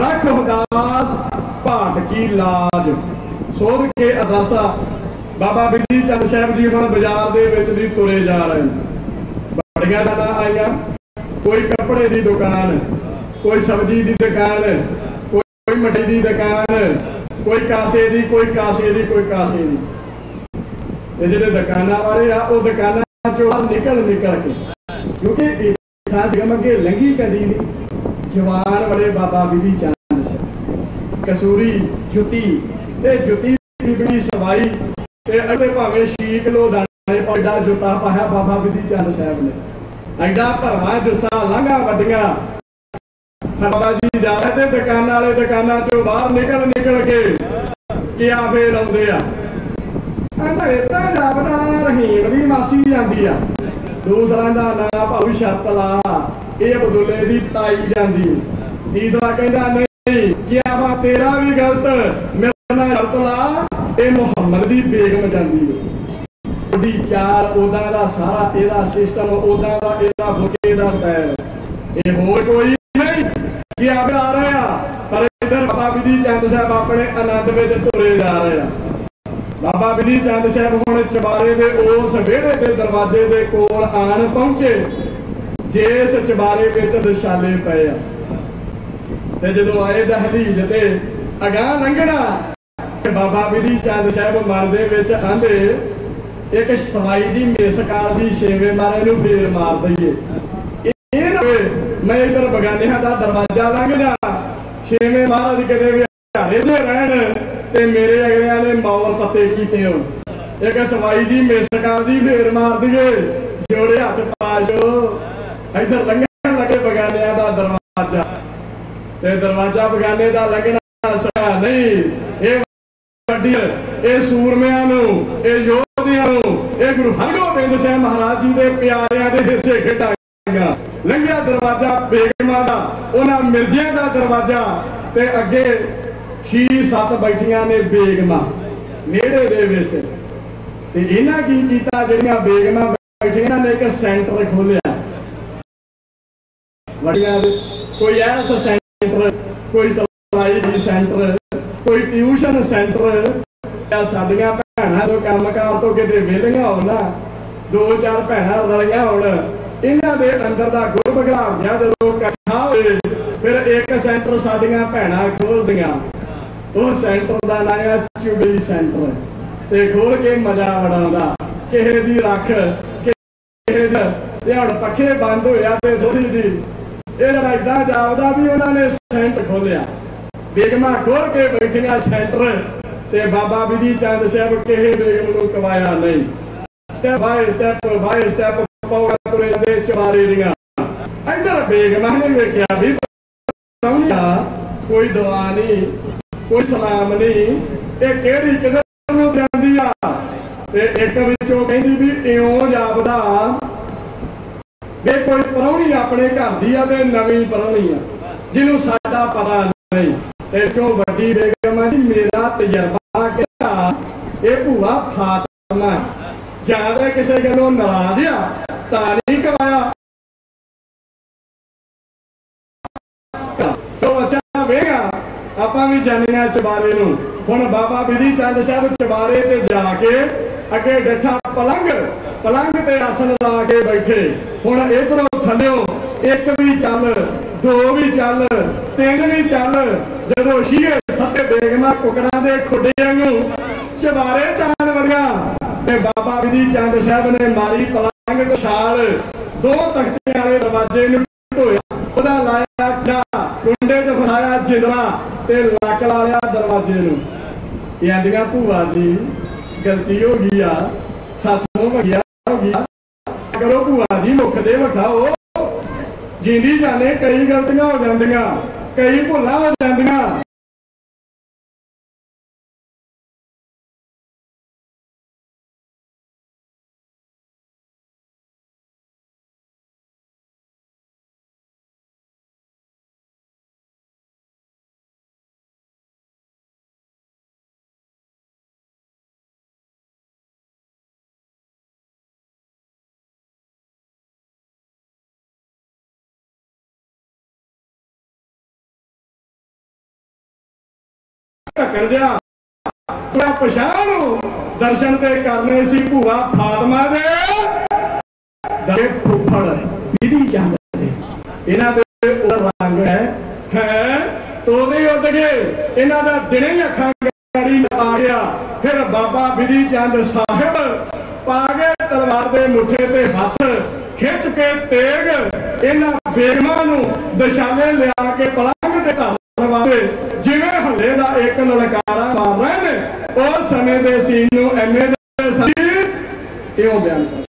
ਰੱਖੋ ਦਾਸ ਭਾਟ ਕੀ ਲਾਜ। ਸੋਧ ਕੇ ਅਦਾਸਾ। ਬਾਬਾ ਬਿੱਲੀ ਚੰਦ ਸਾਹਿਬ ਜੀ ਹੁਣ ਬਾਜ਼ਾਰ ਦੇ ਵਿੱਚ ਦੀ ਤੁਰੇ ਜਾ ਰਹੇ ਨੇ। ਬੜੀਆਂ ਦਾਦਾ ਆਈਆਂ। ਕੋਈ ਕੱਪੜੇ ਦੀ ਦੁਕਾਨ, ਕੋਈ ਸਬਜ਼ੀ ਦੀ ਦੁਕਾਨ, ਕੋਈ ਕੋਈ ਦੀ ਦੁਕਾਨ, ਕੋਈ ਕਾਸੇ ਦੀ, ਕੋਈ ਕਾਸੇ ਦੀ, ਕੋਈ ਕਾਸੇ ਦੀ। ਇਹ ਜਿਹੜੇ ਦੁਕਾਨਾਂ ਵਾਲੇ ਆ, ਉਹ ਦੁਕਾਨਾਂ ਚੋਂ ਨਿਕਲ ਨਿਕਲ ਕੇ, ਕਿਉਂਕਿ ਇਹ ਥਾਂ ਦੇ ਅੱਗੇ ਲੰਗੀ ਕਦੀ ਨਹੀਂ। ਜਵਾਨ ਬੜੇ ਬਾਬਾ ਬੀਬੀ ਚੰਦ ਸਿੰਘ। ਕਸੂਰੀ ਜੁੱਤੀ ਤੇ ਜੁੱਤੀ ਦੀ ਸਵਾਈ ਤੇ ਅੱਗੇ ਭਾਵੇਂ 6 ਕਿਲੋ ਦਾਣੇ ਪੌਡਾ ਜੁੱਤਾ ਪਾਇਆ ਬਾਬਾ ਬੀਬੀ ਚੰਦ ਸਾਹਿਬ ਨੇ। ਐਡਾ ਭਰਵਾ ਜੱਸਾ ਲਾਂਘਾ ਵੱਡੀਆਂ। ਬਾਬਾ ਜੀ ਜਾ ਤੇ ਦੁਕਾਨਾਂ ਵਾਲੇ ਦੁਕਾਨਾਂ ਚੋਂ ਬਾਹਰ ਨਿਕਲ ਨਿਕਲ ਕੇ ਕਿਆ ਫੇਰ ਆਉਂਦੇ ਆ। ਕਹਿੰਦਾ ਇਦਾਂ ਜਾਪਦਾ ਰਹੀਮ ਦੀ ਮਾਸੀ ਜਾਂਦੀ ਆ। ਦੂਸਰਾ ਦਾ ਨਾਂ ਭਾਉ ਸ਼ਰਤਲਾ ਇਹ ਅਬਦੁੱਲੇ ਦੀ ਤਾਈ ਜਾਂਦੀ। ਤੀਸਰਾ ਕਹਿੰਦਾ, ਨਹੀਂ ਕਿਆ ਵਾ ਤੇਰਾ ਵੀ ਗਲਤ। ਮੇਰਾ ਨਾਂ ਸ਼ਰਤਲਾ ਇਹ ਮੁਹੰਮਦ ਦੀ ਬੇਗਮ ਜਾਂਦੀ ਹੈ। ਉਹਦੀ ਚਾਲ, ਉਹਦਾ ਦਾ ਸਾਰਾ, ਇਹਦਾ ਸਿਸਟਮ ਉਹਦਾ ਦਾ, ਇਹਦਾ ਬੁਕੇ ਦਾ ਸਟਾਈਲ ਇਹ ਹੋਰ ਕੋਈ ਨਹੀਂ ਕਿ ਆਪ ਆ ਰਹੇ। ਪਰ ਇਧਰ ਬਾਬਾ ਬਿਧੀ ਚੰਦ ਸਾਹਿਬ ਆਪਣੇ ਆਨੰਦ ਵਿੱਚ ਤੁਰੇ ਜਾ ਰਹੇ ਆ। ਬਾਬਾ ਬਿਧੀ ਚੰਦ ਸਾਹਿਬ ਹੁਣ ਚਬਾਰੇ ਦੇ ਉਸ ਵਿਹੜੇ ਦੇ ਦਰਵਾਜ਼ੇ ਦੇ ਕੋਲ ਆਣ ਪਹੁੰਚੇ। ਜਿਸ ਚਬਾਰੇ ਵਿੱਚ ਦਸ਼ਾਲੇ ਪਏ ਆ। ਤੇ ਜਦੋਂ ਆਏ ਦਹਲੀਜ਼ ਤੇ ਅਗਾਹ ਲੰਘਣਾ ਬਾਬਾ ਬਿਧੀ ਚੰਦ ਸਾਹਿਬ ਮਨ ਵਿੱਚ ਆਂਦੇ, ਇੱਕ ਸਵਾਈ ਦੀ ਮਿਸਕਾਲ ਦੀ ਛੇਵੇਂ ਮਾਰੇ ਨੂੰ ਫੇਰ ਮਾਰ ਦਈਏ। ਇਹ ਮੈਂ ਇਧਰ ਬਗਾਨਿਆਂ ਦਾ ਦਰਵਾਜ਼ਾ ਲੰਘਦਾ, ਛੇਵੇਂ ਮਹਾਰਾਜ ਕਦੇ ਵੀ ਹਾਰੇ ਜੇ ਰਹਿਣ, ਤੇ ਮੇਰੇ ਅਗਲਿਆਂ ਨੇ ਮੌਰ ਪੱਤੇ ਕੀਤੇ ਹੋਣ। ਇੱਕ ਸਵਾਈ ਜੀ ਮਿਸਕਾਲ ਦੀ ਫੇਰ ਮਾਰ ਦਈਏ, ਜੋੜੇ ਹੱਥ ਪਾਸ਼ੋ ਇੱਧਰ ਲੰਘਣ ਲੱਗੇ ਬਗਾਨਿਆਂ ਦਾ ਦਰਵਾਜ਼ਾ। ਤੇ ਦਰਵਾਜ਼ਾ ਬਗਾਨੇ ਦਾ ਲੱਗਣਾ ਸਾ ਨਹੀਂ। ਇਹ ਵੱਡੀ ਇਹ ਸੂਰਮਿਆਂ ਨੂੰ, ਇਹ ਯੋਧਿਆਂ ਨੂੰ, ਇਹ ਗੁਰੂ ਹਰਗੋਬਿੰਦ ਸਿੰਘ ਮਹਾਰਾਜ ਜੀ ਦੇ ਪਿਆਰਿਆਂ ਦੇ ਹਿੱਸੇ ਖੇਡਾਂਗਾ ਲੰਘਿਆ ਦਰਵਾਜ਼ਾ ਬੇਗਮਾਂ ਦਾ, ਉਹਨਾਂ ਮਿਰਜ਼ਿਆਂ ਦਾ ਦਰਵਾਜ਼ਾ ਤੇ ਅੱਗੇ ਛੀ ਸੱਤ ਬੈਠੀਆਂ ਨੇ ਬੇਗਮਾਂ। ਨੇੜੇ ਦੇ ਵਿੱਚ। ਤੇ ਇਹਨਾਂ ਕੀ ਕੀਤਾ ਜਿਹੜੀਆਂ ਬੇਗਮਾਂ ਬੈਠੀਆਂ ਨੇ, ਇੱਕ ਸੈਂਟਰ ਖੋਲਿਆ ਵੱਡੀਆਂ ਦੇ। ਕੋਈ ਐਸ ਸੈਂਟਰ, ਕੋਈ ਸਲਾਈ ਸੈਂਟਰ, ਕੋਈ ਟਿਊਸ਼ਨ ਸੈਂਟਰ। ਆ ਸਾਡੀਆਂ ਭੈਣਾਂ ਜੋ ਕੰਮਕਾਰ ਤੋਂ ਕਿਤੇ ਵਿਹਲੀਆਂ ਹੋਣ, ਦੋ ਚਾਰ ਭੈਣਾਂ ਰਲੀਆਂ ਹੋਣ। ਇਹਨਾਂ ਦੇ ਅੰਦਰ ਦਾ ਗੁਰਬਗੜਾਵ ਜਿਹਾ ਜਦੋਂ ਇਕੱਠਾ ਹੋਏ, ਫਿਰ ਇੱਕ ਸੈਂਟਰ ਸਾਡੀਆਂ ਭੈਣਾਂ ਖੋਲਦੀਆਂ। ਉਹ ਸੈਂਟਰ ਦਾ ਨਾਂ ਹੈ ਚੁਗਲੀ ਸੈਂਟਰ। ਤੇ ਖੋਲ ਕੇ ਮਜ਼ਾ ਵੜਾਉਂਦਾ। ਕਿਸੇ ਦੀ ਰੱਖ, ਕਿਸੇ ਦਾ ਤੇ ਹੁਣ ਪੱਖੇ ਬੰਦ ਹੋਇਆ ਤੇ ਥੋੜੀ ਜੀ ਇਹ ਲੜਾਈ ਇਦਾਂ ਜਾਪਦਾ ਵੀ ਉਹਨਾਂ ਨੇ ਸੈਂਟਰ ਖੋਲਿਆ ਬੇਗਮਾਂ ਖੋਲ ਕੇ ਬੈਠੀਆਂ ਸੈਂਟਰ ਤੇ ਬਾਬਾ ਬਿਧੀ ਚੰਦ ਸਾਹਿਬ ਕਿਸੇ ਬੇਗਮ ਨੂੰ ਕਵਾਇਆ ਨਹੀਂ। Step by step by step ਪੌੜਾ ਤੁਰੇ ਦੇ ਚਵਾਰੇ ਦੀਆਂ। ਇੱਧਰ ਬੇਗਮਾ ਨੇ ਵੇਖਿਆ ਵੀ ਕੋਈ ਦਵਾ ਨਹੀਂ, ਕੋਈ ਸਲਾਮ ਨਹੀਂ। ਇਹ ਕਿਹੜੀ ਕਿਧਰ ਨੂੰ ਜਾਂਦੀ ਆ? ਤੇ ਇੱਕ ਵਿੱਚੋਂ ਕਹਿੰਦੀ ਵੀ ਇਉਂ ਜਾਪਦਾ ਵੀ ਕੋਈ ਪਰੌਣੀ ਆਪਣੇ ਘਰ ਦੀ ਆ ਤੇ ਨਵੀਂ ਪਰੌਣੀ ਆ, ਜਿਹਨੂੰ ਸਾਡਾ ਪਤਾ ਨਹੀਂ, ਤੇ ਚੋਂ ਵੱਡੀ ਬੇਗਮ ਆ ਜੀ, ਮੇਰਾ ਤਜਰਬਾ ਕਿਹਾ ਇਹ ਭੂਆ ਫਾਤਮਾ ਜ਼ਿਆਦਾ ਕਿਸੇ ਗੱਲੋਂ ਨਾਰਾਜ਼ ਆ, ਤਾਂ ਨਹੀਂ ਕਵਾਇਆ ਤੋ ਬੱਚਾ ਵੇਗਾ ਆਪਾਂ ਵੀ ਜਾਣਿਆ ਚਬਾਰੇ ਨੂੰ। ਹੁਣ ਬਾਬਾ ਬਿਧੀ ਚੰਦ ਸਾਹਿਬ ਚਬਾਰੇ ਤੇ ਜਾ ਕੇ ਅੱਗੇ ਡੱਠਾ ਪਲੰਗ ਪਲੰਗ ਤੇ ਆਸਣ ਲਾ ਕੇ ਬੈਠੇ। ਹੁਣ ਇਧਰੋਂ ਥੱਲਿਓ ਇੱਕ ਵੀ ਚੱਲ, ਦੋ ਵੀ ਚੱਲ, ਤਿੰਨ ਵੀ ਚੱਲ। ਜਦੋਂ ਸ਼ੀਏ ਸੱਤੇ ਬੇਗਮਾ ਕੁਕੜਾਂ ਦੇ ਖੁੱਡੇ ਨੂੰ ਚਬਾਰੇ ਚਾਣ ਵੜੀਆਂ ਤੇ ਬਾਬਾ ਬਿਧੀ ਚੰਦ ਸਾਹਿਬ ਨੇ ਮਾਰੀ ਪਲੰਗ ਤੇ ਛਾਲ। ਦੋ ਤਖਤਿਆਂ ਵਾਲੇ ਦਰਵਾਜ਼ੇ ਨੂੰ ਢੋਇਆ। ਉਹਦਾ ਲਾਇਆ ਕਿਆ ਕੁੰਡੇ 'ਚ ਫਸਾਇਆ ਜਿੰਦਰਾ ਤੇ ਲੱਕ ਲਾ ਲਿਆ ਦਰਵਾਜ਼ੇ ਨੂੰ। ਇਹ ਆਂਦੀਆਂ ਭੂਆ ਜੀ, ਗਲਤੀ ਹੋ ਗਈ ਆ, ਸਾਥੋਂ ਹੋ ਕਰੋ ਭੂਆ ਜੀ, ਮੁੱਖ ਦੇ ਵਿਖਾਓ ਜਿੰਦੀ ਜਾਣੇ ਕਈ ਗਲਤੀਆਂ ਹੋ ਜਾਂਦੀਆਂ, ਕਈ ਭੁੱਲਾਂ ਹੋ ਜਾਂਦੀਆਂ। ਢੱਕਣ ਜਿਹਾ ਪੂਰਾ ਦਰਸ਼ਨ ਤੇ ਕਰਨੇ ਸੀ ਭੂਆ ਫਾਤਮਾ ਦੇ। ਦੇ ਫੁੱਫੜ ਵਿਧੀ ਚੰਦ ਇਹਨਾਂ ਦੇ ਉਹ ਰੰਗ ਹੈ ਹੈ ਤੋਦੇ ਉੱਡ ਗਏ। ਇਹਨਾਂ ਦਾ ਦਿਨੇ ਹੀ ਅੱਖਾਂ ਗੜੀ ਆ ਗਿਆ ਫਿਰ ਬਾਬਾ ਵਿਧੀ ਚੰਦ ਸਾਹਿਬ ਪਾ ਕੇ ਤਲਵਾਰ ਦੇ ਮੁੱਠੇ ਤੇ ਹੱਥ ਖਿੱਚ ਕੇ ਤੇਗ ਇਹਨਾਂ ਬੇਗਮਾਂ ਨੂੰ ਦਸ਼ਾਲੇ ਲਿਆ ਕੇ ਪਲਾ ਤੇ ਧਰਨ ਵਾਸਤੇ ਜਿਵੇਂ ਹੱਲੇ ਦਾ ਇੱਕ ਲਲਕਾਰਾ ਮਾਰ ਰਹੇ ਨੇ ਉਸ ਸਮੇਂ ਦੇ ਸੀਨ ਨੂੰ ਐਵੇਂ ਦੇ ਸੀ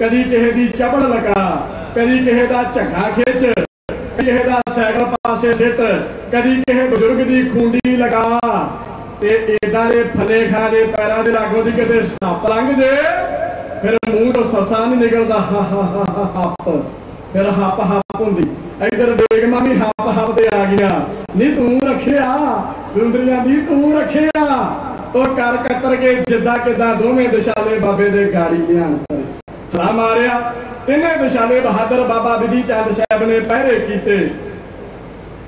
ਕਦੀ ਕਿਸੇ ਦੀ ਚਪੜ ਲਗਾ, ਕਦੀ ਕਿਸੇ ਦਾ ਝੱਗਾ ਖਿੱਚ ਕਿਸੇ ਦਾ ਸਾਈਕਲ ਪਾਸੇ ਸਿੱਟ, ਕਦੀ ਕਿਸੇ ਬਜ਼ੁਰਗ ਦੀ ਖੁੰਡੀ ਲਗਾ। ਤੇ ਇਦਾਂ ਦੇ ਫਲੇ ਖਾ ਦੇ ਪੈਰਾਂ ਦੇ ਲਾਗੋਂ ਦੀ ਕਿਤੇ ਸੱਪ ਲੰਘ ਜੇ ਫਿਰ ਮੂੰਹ ਤੋਂ ਸੱਸਾ ਨਹੀਂ ਨਿਕਲਦਾ। ਹਾ ਹਾ ਹਾ ਹੱਪ। ਫਿਰ ਹੱਪ ਹੱਪ ਹੁੰਦੀ। ਇਧਰ ਬੇਗਮਾਂ ਵੀ ਹੱਪ ਹੱਪ ਤੇ ਆ ਗਿਆ। ਨਹੀਂ, ਤੂੰ ਰੱਖਿਆ। ਦੂਸਰੀਆਂ ਦੀ ਤੂੰ ਰੱਖਿਆ। ਉਹ ਕਰ ਕਤਰ ਕੇ ਜਿੱਦਾਂ ਕਿਦਾਂ ਦੋਵੇਂ ਦਿਸ਼ਾਲੇ ਬਾਬੇ ਦੇ ਗਾੜੀ ਧਿਆਨ ਕਰੇ ਮਾਰਿਆ। ਤਿੰਨੇ ਦਿਸ਼ਾਲੇ ਬਹਾਦਰ ਬਾਬਾ ਵਿਧੀ ਚੰਦ ਸਾਹਿਬ ਨੇ ਪਹਿਰੇ ਕੀਤੇ।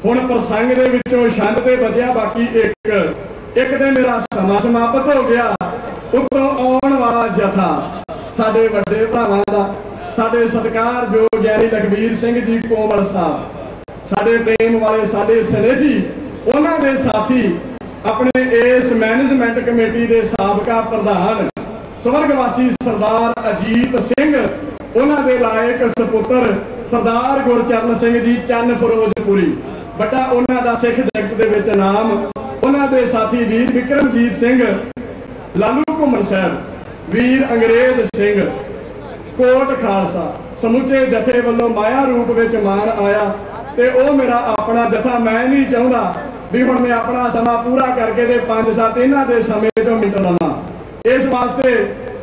ਹੁਣ ਪ੍ਰਸੰਗ ਦੇ ਵਿੱਚੋਂ ਛੰਦ ਤੇ ਬਚਿਆ ਬਾਕੀ ਇੱਕ। ਇੱਕ ਤੇ ਮੇਰਾ ਸਮਾਂ ਸਮਾਪਤ ਹੋ ਗਿਆ। ਉੱਤੋਂ ਆਉਣ ਵਾਲਾ ਜਥਾ ਸਾਡੇ ਵੱਡੇ ਭਰਾਵਾਂ ਦਾ, ਸਾਡੇ ਸਤਿਕਾਰਯੋਗ ਗਿਆਨੀ ਲਖਵੀਰ ਸਿੰਘ ਜੀ ਕੋਮਲ ਸਾਹਿਬ, ਸਾਡੇ ਪ੍ਰੇਮ ਵਾਲੇ, ਸਾਡੇ ਸਨੇਹੀ ਉਹਨਾਂ ਦੇ ਸਾਥੀ, ਆਪਣੇ ਇਸ ਮੈਨੇਜਮੈਂਟ ਕਮੇਟੀ ਦੇ ਸਾਬਕਾ ਪ੍ਰਧਾਨ ਸਵਰਗ ਵਾਸੀ ਸਰਦਾਰ ਅਜੀਤ ਸਿੰਘ, ਉਹਨਾਂ ਦੇ ਲਾਇਕ ਸੁਪੁੱਤਰ ਸਰਦਾਰ ਗੁਰਚਰਨ ਸਿੰਘ ਜੀ ਚੰਨ ਫਿਰੋਜ਼ਪੁਰੀ। ਵੱਡਾ ਉਹਨਾਂ ਦਾ ਸਿੱਖ ਜਗਤ ਦੇ ਵਿੱਚ ਨਾਮ, ਉਹਨਾਂ ਦੇ ਸਾਥੀ ਵੀਰ ਵਿਕਰਮਜੀਤ ਸਿੰਘ, ਲਾਲੂ ਘੁੰਮਣ ਸਾਹਿਬ, ਵੀਰ ਅੰਗਰੇਜ਼ ਸਿੰਘ। ਕੋਟ ਖਾਲਸਾ, ਸਮੁੱਚੇ ਜਥੇ ਵੱਲੋਂ ਮਾਇਆ ਰੂਪ ਵਿੱਚ ਮਾਨ ਆਇਆ ਤੇ ਉਹ ਮੇਰਾ ਆਪਣਾ ਜਥਾ ਮੈਂ ਨਹੀਂ ਚਾਹੁੰਦਾ ਵੀ ਹੁਣ ਮੈਂ ਆਪਣਾ ਸਮਾਂ ਪੂਰਾ ਕਰਕੇ ਤੇ 5-7 ਇਹਨਾਂ ਦੇ ਸਮੇਂ ਤੋਂ ਮਿੰਟ ਲਵਾਂ। ਇਸ ਵਾਸਤੇ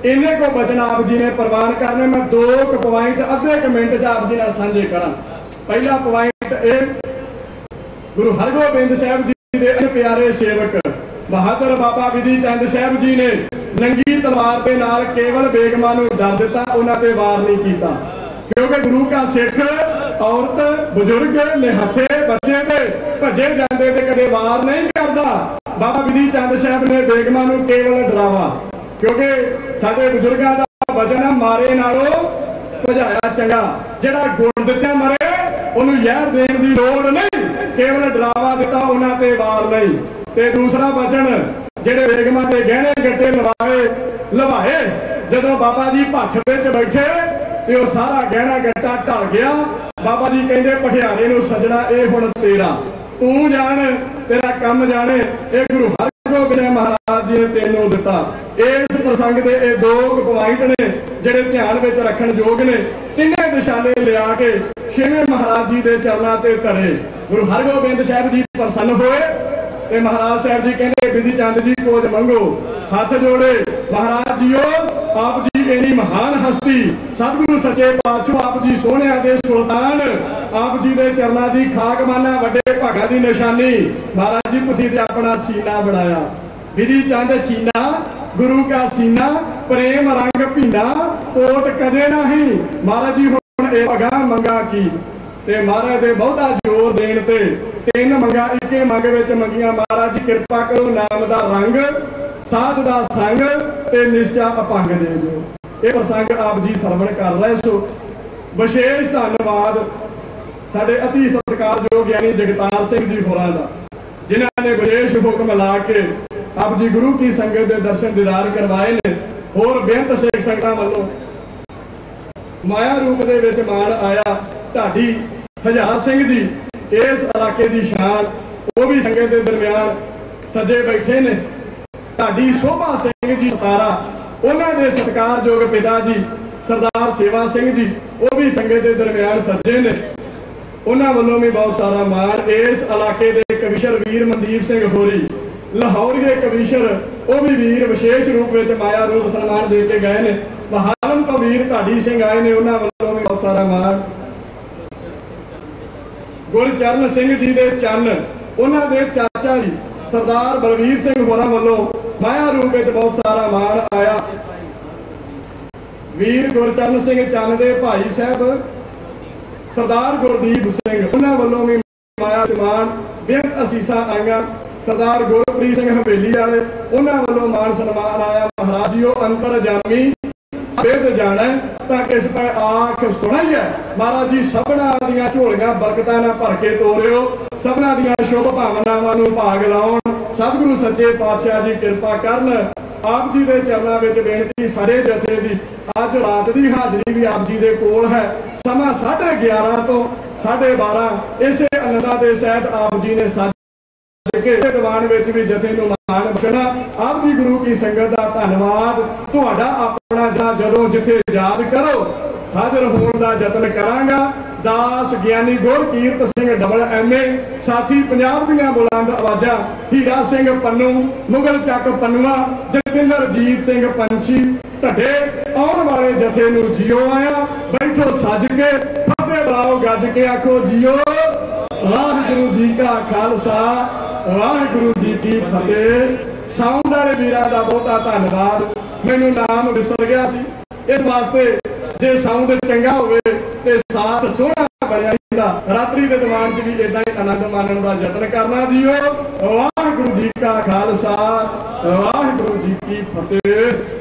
ਇਹਨੇ ਕੋ ਬਚਨ ਆਪ ਜੀ ਨੇ ਪ੍ਰਵਾਨ ਕਰਨੇ। ਮੈਂ ਦੋ ਕੁ ਪੁਆਇੰਟ ਅੱਧੇ ਕੁ ਮਿੰਟ ਚ ਆਪ ਜੀ ਨਾਲ ਸਾਂਝੇ ਕਰਾਂ। ਪਹਿਲਾ ਪੁਆਇੰਟ ਇਹ ਗੁਰੂ ਹਰਗੋਬਿੰਦ ਸਾਹਿਬ ਜੀ ਦੇ ਪਿਆਰੇ ਸੇਵਕ ਬਹਾਦਰ ਬਾਬਾ ਵਿਧੀ ਚੰਦ ਸਾਹਿਬ ਜੀ ਨੇ ਨੰਗੀ ਤਲਵਾਰ ਦੇ ਨਾਲ ਕੇਵਲ ਬੇਗਮਾਂ ਨੂੰ ਡਰ ਦਿੱਤਾ, ਉਹਨਾਂ ਤੇ ਵਾਰ ਨਹੀਂ ਕੀਤਾ। ਕਿਉਂਕਿ ਗੁਰੂ ਕਾ ਸਿੱਖ ਔਰਤ, ਬਜ਼ੁਰਗ, ਨਿਹੱਥੇ ਬੱਚੇ ਤੇ ਭੱਜੇ ਜਾਂਦੇ ਤੇ ਕਦੇ ਵਾਰ ਨਹੀਂ ਕਰਦਾ। ਬਾਬਾ ਵਿਧੀ ਚੰਦ ਸਾਹਿਬ ਨੇ ਬੇਗਮਾਂ ਨੂੰ ਕੇਵਲ ਡਰਾਵਾ, ਕਿਉਂਕਿ ਸਾਡੇ ਬਜ਼ੁਰਗਾਂ ਦਾ ਵਚਨ ਹੈ ਮਾਰੇ ਨਾਲੋਂ ਭਜਾਇਆ ਚੰਗਾ। ਜਿਹੜਾ ਗੁਣ ਦਿੱਤਾ ਮਰੇ, ਉਹਨੂੰ ਜ਼ਹਿਰ ਦੇਣ ਦੀ ਲੋੜ ਨਹੀਂ, ਕੇਵਲ ਡਰਾਵਾ ਦਿੱਤਾ ਉਹਨਾਂ ਤੇ ਵਾਰ ਨਹੀਂ। ਤੇ ਦੂਸਰਾ ਵਚਨ, ਜਿਹੜੇ ਬੇਗਮਾਂ ਦੇ ਗਹਿਣੇ ਗੱਟੇ ਲਵਾਏ ਲਵਾਏ ਜਦੋਂ ਬਾਬਾ ਜੀ ਭੱਠ ਵਿੱਚ ਬੈਠੇ ਤੇ ਉਹ ਸਾਰਾ ਗਹਿਣਾ ਗੱਟਾ ਢਲ ਗਿਆ, ਬਾਬਾ ਜੀ ਕਹਿੰਦੇ ਪਠਿਆਰੇ ਨੂੰ ਸਜਣਾ, ਇਹ ਹੁਣ ਤੇਰਾ। ਤੂੰ ਜਾਣ, ਤੇਰਾ ਕੰਮ ਜਾਣੇ, ਇਹ ਗੁਰੂ ਹਰਗੋਬਿੰਦ ਮਹਾਰਾਜ ਜੀ ਨੇ ਤੈਨੂੰ ਦਿੱਤਾ। ਇਸ ਪ੍ਰਸੰਗ ਦੇ ਇਹ ਦੋ ਪੁਆਇੰਟ ਨੇ ਜਿਹੜੇ ਧਿਆਨ ਵਿੱਚ ਰੱਖਣ ਯੋਗ ਨੇ। ਤਿੰਨੇ ਦਿਸ਼ਾਲੇ ਲਿਆ ਕੇ ਛੇਵੇਂ ਮਹਾਰਾਜ ਜੀ ਦੇ ਚਰਨਾਂ ਤੇ ਧਰੇ ਗੁਰੂ ਹਰਗੋਬਿੰਦ ਸਾਹਿਬ ਜੀ ਪ੍ਰਸੰਨ ਹੋਏ ਤੇ ਮਹਾਰਾਜ ਸਾਹਿਬ ਜੀ ਕਹਿੰਦੇ, ਬਿੰਦੀ ਚੰਦ ਜੀ, ਕੋਜ ਮੰਗੋ। ਹੱਥ ਜੋੜੇ, ਮਹਾਰਾਜ ਜੀਓ, ਆਪ ਜੀ ਇੰਨੀ ਮਹਾਨ ਹਸਤੀ। ਸਤਿਗੁਰੂ ਸੱਚੇ ਪਾਤਸ਼ਾਹ, ਆਪ ਜੀ ਸੋਹਣਿਆਂ ਦੇ ਸੁਲਤਾਨ। ਆਪ ਜੀ ਦੇ ਚਰਨਾਂ ਦੀ ਖਾਕ ਮਾਨਾ, ਵੱਡੇ ਭਾਗਾਂ ਦੀ ਨਿਸ਼ਾਨੀ। ਮਹਾਰਾਜ ਜੀ, ਤੁਸੀਂ ਤੇ ਆਪਣਾ ਸੀਨਾ ਬਣਾਇਆ। ਬਿੰਦੀ ਚੰਦ ਚੀਨਾ ਗੁਰੂ ਕਾ ਸੀਨਾ, ਪ੍ਰੇਮ ਰੰਗ ਭੀਨਾ, ਕੋਟ ਕਦੇ ਨਹੀਂ। ਮਹਾਰਾਜ ਜੀ, ਹੁਣ ਇਹ ਭਗਾ ਮੰਗਾ ਕੀ? ਤੇ ਮਹਾਰਾਜ ਦੇ ਬਹੁਤਾ ਜ਼ੋਰ ਦੇਣ ਤੇ ਤਿੰਨ ਮੰਗਾ, ਇੱਕੇ ਮੰਗ ਵਿੱਚ ਮੰਗੀਆਂ, ਮਹਾਰਾਜ ਜੀ ਕਿਰਪਾ ਕਰੋ, ਨਾਮ ਦਾ ਰੰਗ, ਸਾਧ ਦਾ ਸੰਗ ਤੇ ਨਿਸ਼ਚਾ ਅਪੰਗ ਦੇ ਦਿਓ। ਇਹ ਪ੍ਰਸੰਗ ਆਪ ਜੀ ਸਰਵਣ ਕਰ ਰਹੇ ਸੋ ਵਿਸ਼ੇਸ਼ ਧੰਨਵਾਦ ਸਾਡੇ ਅਤੀ ਸਤਿਕਾਰਯੋਗ ਗਿਆਨੀ ਜਗਤਾਰ ਸਿੰਘ ਜੀ ਹੋਰਾਂ ਦਾ, ਜਿਨ੍ਹਾਂ ਨੇ ਵਿਸ਼ੇਸ਼ ਹੁਕਮ ਲਾ ਕੇ ਆਪ ਜੀ ਗੁਰੂ ਕੀ ਸੰਗਤ ਦੇ ਦਰਸ਼ਨ ਦੀਦਾਰ ਕਰਵਾਏ ਨੇ। ਹੋਰ ਬੇਅੰਤ ਸੇਖ ਸੰਗਤਾਂ ਵੱਲੋਂ ਮਾਇਆ ਰੂਪ ਦੇ ਵਿੱਚ ਮਾਣ ਆਇਆ, ਢਾਡੀ ਹਜ਼ਾਰ ਸਿੰਘ ਦੀ ਇਸ ਇਲਾਕੇ ਦੀ ਸ਼ਾਨ, ਉਹ ਵੀ ਸੰਗਤ ਦੇ ਦਰਮਿਆਨ ਸੱਜੇ ਬੈਠੇ ਨੇ। ਢਾਡੀ ਸ਼ੋਭਾ ਸਿੰਘ ਜੀ ਸਤਾਰਾ, ਉਹਨਾਂ ਦੇ ਸਤਿਕਾਰਯੋਗ ਪਿਤਾ ਜੀ, ਸਰਦਾਰ ਸੇਵਾ ਸਿੰਘ ਜੀ, ਉਹ ਵੀ ਸੰਗਤ ਦੇ ਦਰਮਿਆਨ ਸੱਜੇ ਨੇ। ਉਹਨਾਂ ਵੱਲੋਂ ਵੀ ਬਹੁਤ ਸਾਰਾ ਮਾਣ। ਇਸ ਇਲਾਕੇ ਦੇ ਕਵਿਸ਼ਰ ਵੀਰ ਮਨਦੀਪ ਸਿੰਘ ਹੋਰੀ, ਲਾਹੌਰੀਏ ਕਵੀਸ਼ਰ ਉਹ ਵੀ ਵੀਰ ਵਿਸ਼ੇਸ਼ ਰੂਪ ਵਿੱਚ ਮਾਇਆ ਰੂਪ ਸਨਮਾਨ ਦੇ ਕੇ ਗਏ ਨੇ। ਮਹਾਲਮ ਤੋਂ ਢਾਡੀ ਸਿੰਘ ਆਏ ਨੇ, ਉਹਨਾਂ ਵੱਲੋਂ ਵੀ ਬਹੁਤ ਸਾਰਾ ਮਾਣ। ਗੁਰਚਰਨ ਸਿੰਘ ਜੀ ਦੇ ਚੰਨ ਉਹਨਾਂ ਦੇ ਚਾਚਾ ਜੀ ਸਰਦਾਰ ਬਲਵੀਰ ਸਿੰਘ ਹੋਰਾਂ ਵੱਲੋਂ ਮਾਇਆ ਰੂਪ ਵਿੱਚ ਬਹੁਤ ਸਾਰਾ ਮਾਣ ਆਇਆ। ਵੀਰ ਗੁਰਚਰਨ ਸਿੰਘ ਚੰਨ ਦੇ ਭਾਈ ਸਾਹਿਬ, ਸਰਦਾਰ ਗੁਰਦੀਪ ਸਿੰਘ, ਉਹਨਾਂ ਵੱਲੋਂ ਵੀ ਮਾਇਆ ਸਨਮਾਨ ਬੇਅੰਤ ਅਸੀਸਾਂ ਆਈਆਂ। ਸਰਦਾਰ ਗੁਰਪ੍ਰੀਤ ਸਿੰਘ ਹਵੇਲੀ ਵਾਲੇ, ਉਹਨਾਂ ਵੱਲੋਂ ਮਾਨ ਸਨਮਾਨ ਆਇਆ। ਮਹਾਰਾਜ ਜੀ ਅੰਤਰ ਜਾਮੀ ਸਵੇਦ ਜਾਣਾ ਤਾਂ ਕਿਸ ਪੈ ਆਖ ਸੁਣਾਈ ਮਹਾਰਾਜ ਜੀ, ਸਭਨਾ ਦੀਆਂ ਝੋਲੀਆਂ ਬਰਕਤਾਂ ਨਾਲ ਭਰ ਕੇ ਤੋਰਿਓ। ਸਭਨਾ ਦੀਆਂ ਸ਼ੁਭ ਭਾਵਨਾਵਾਂ ਨੂੰ ਭਾਗ ਲਾਉਣ। ਸਤਿਗੁਰੂ ਸੱਚੇ ਪਾਤਸ਼ਾਹ ਜੀ ਕਿਰਪਾ ਕਰਨ। ਆਪ ਜੀ ਦੇ ਚਰਨਾਂ ਵਿੱਚ ਬੇਨਤੀ ਸਾਰੇ ਜਥੇ ਦੀ। ਅੱਜ ਰਾਤ ਦੀ ਹਾਜ਼ਰੀ ਵੀ ਆਪ ਜੀ ਦੇ ਕੋਲ ਹੈ। ਸਮਾਂ 11:30 ਤੋਂ 12:30 ਇਸੇ ਅਨੰਦਾਂ ਦੇ ਸਹਿਤ ਆਪ ਜੀ ਨੇ ਸੱਜ ਦੀਵਾਨ ਵਿੱਚ ਵੀ ਜਥੇ ਨੂੰ ਮਾਣ ਬਖਸ਼ਣਾ। ਆਪ ਜੀ ਗੁਰੂ ਕੀ ਸੰਗਤ ਦਾ ਧੰਨਵਾਦ। ਤੁਹਾਡਾ ਆਪਣਾ ਜਾਂ ਜਦੋਂ ਜਿੱਥੇ ਯਾਦ ਕਰੋ, ਹਾਜ਼ਰ ਹੋਣ ਦਾ ਯਤਨ ਕਰਾਂਗਾ। ਦਾਸ ਗਿਆਨੀ ਗੁਰਕੀਰਤ ਸਿੰਘ ਡਬਲ ਐਮਏ ਸਾਥੀ ਪੰਜਾਬ ਦੀਆਂ ਬੁਲੰਦ ਆਵਾਜ਼ਾਂ, ਹੀਰਾ ਸਿੰਘ ਪੰਨੂ, ਮੁਗਲ ਚੱਕ ਪੰਨੂਆ ਜਤਿੰਦਰਜੀਤ ਸਿੰਘ ਪੰਛੀ, ਢੱਡੇ ਆਉਣ ਵਾਲੇ ਜਥੇ ਨੂੰ ਜਿਉ ਆਇਆ, ਬੈਠੋ ਸੱਜ ਕੇ ਫਤਿਹ ਬੁਲਾਓ ਗੱਜ ਕੇ ਆਖੋ ਜਿਉ ਵਾਹਿਗੁਰੂ ਜੀ ਕਾ ਖਾਲਸਾ, ਵਾਹਿਗੁਰੂ ਜੀ ਕੀ ਫਤਿਹ। ਸਾਊਂਡ ਵਾਲੇ ਵੀਰਾਂ ਦਾ ਬਹੁਤਾ ਧੰਨਵਾਦ। ਮੈਨੂੰ ਨਾਮ ਵਿਸਰ ਗਿਆ ਸੀ। ਇਸ ਵਾਸਤੇ ਜੇ ਸਾਊਂਡ ਚੰਗਾ ਹੋਵੇ ਤੇ ਸਾਥ ਸੋਹਣਾ ਬਣਿਆ ਰਹਿੰਦਾ ਰਾਤਰੀ ਦੇ ਦੀਵਾਨ 'ਚ ਵੀ ਇਦਾਂ ਹੀ ਆਨੰਦ ਮਾਣਨ ਦਾ ਯਤਨ ਕਰਨਾ ਜੀਓ। ਵਾਹਿਗੁਰੂ ਜੀ ਕਾ ਖਾਲਸਾ, ਵਾਹਿਗੁਰੂ ਜੀ ਕੀ ਫਤਿਹ।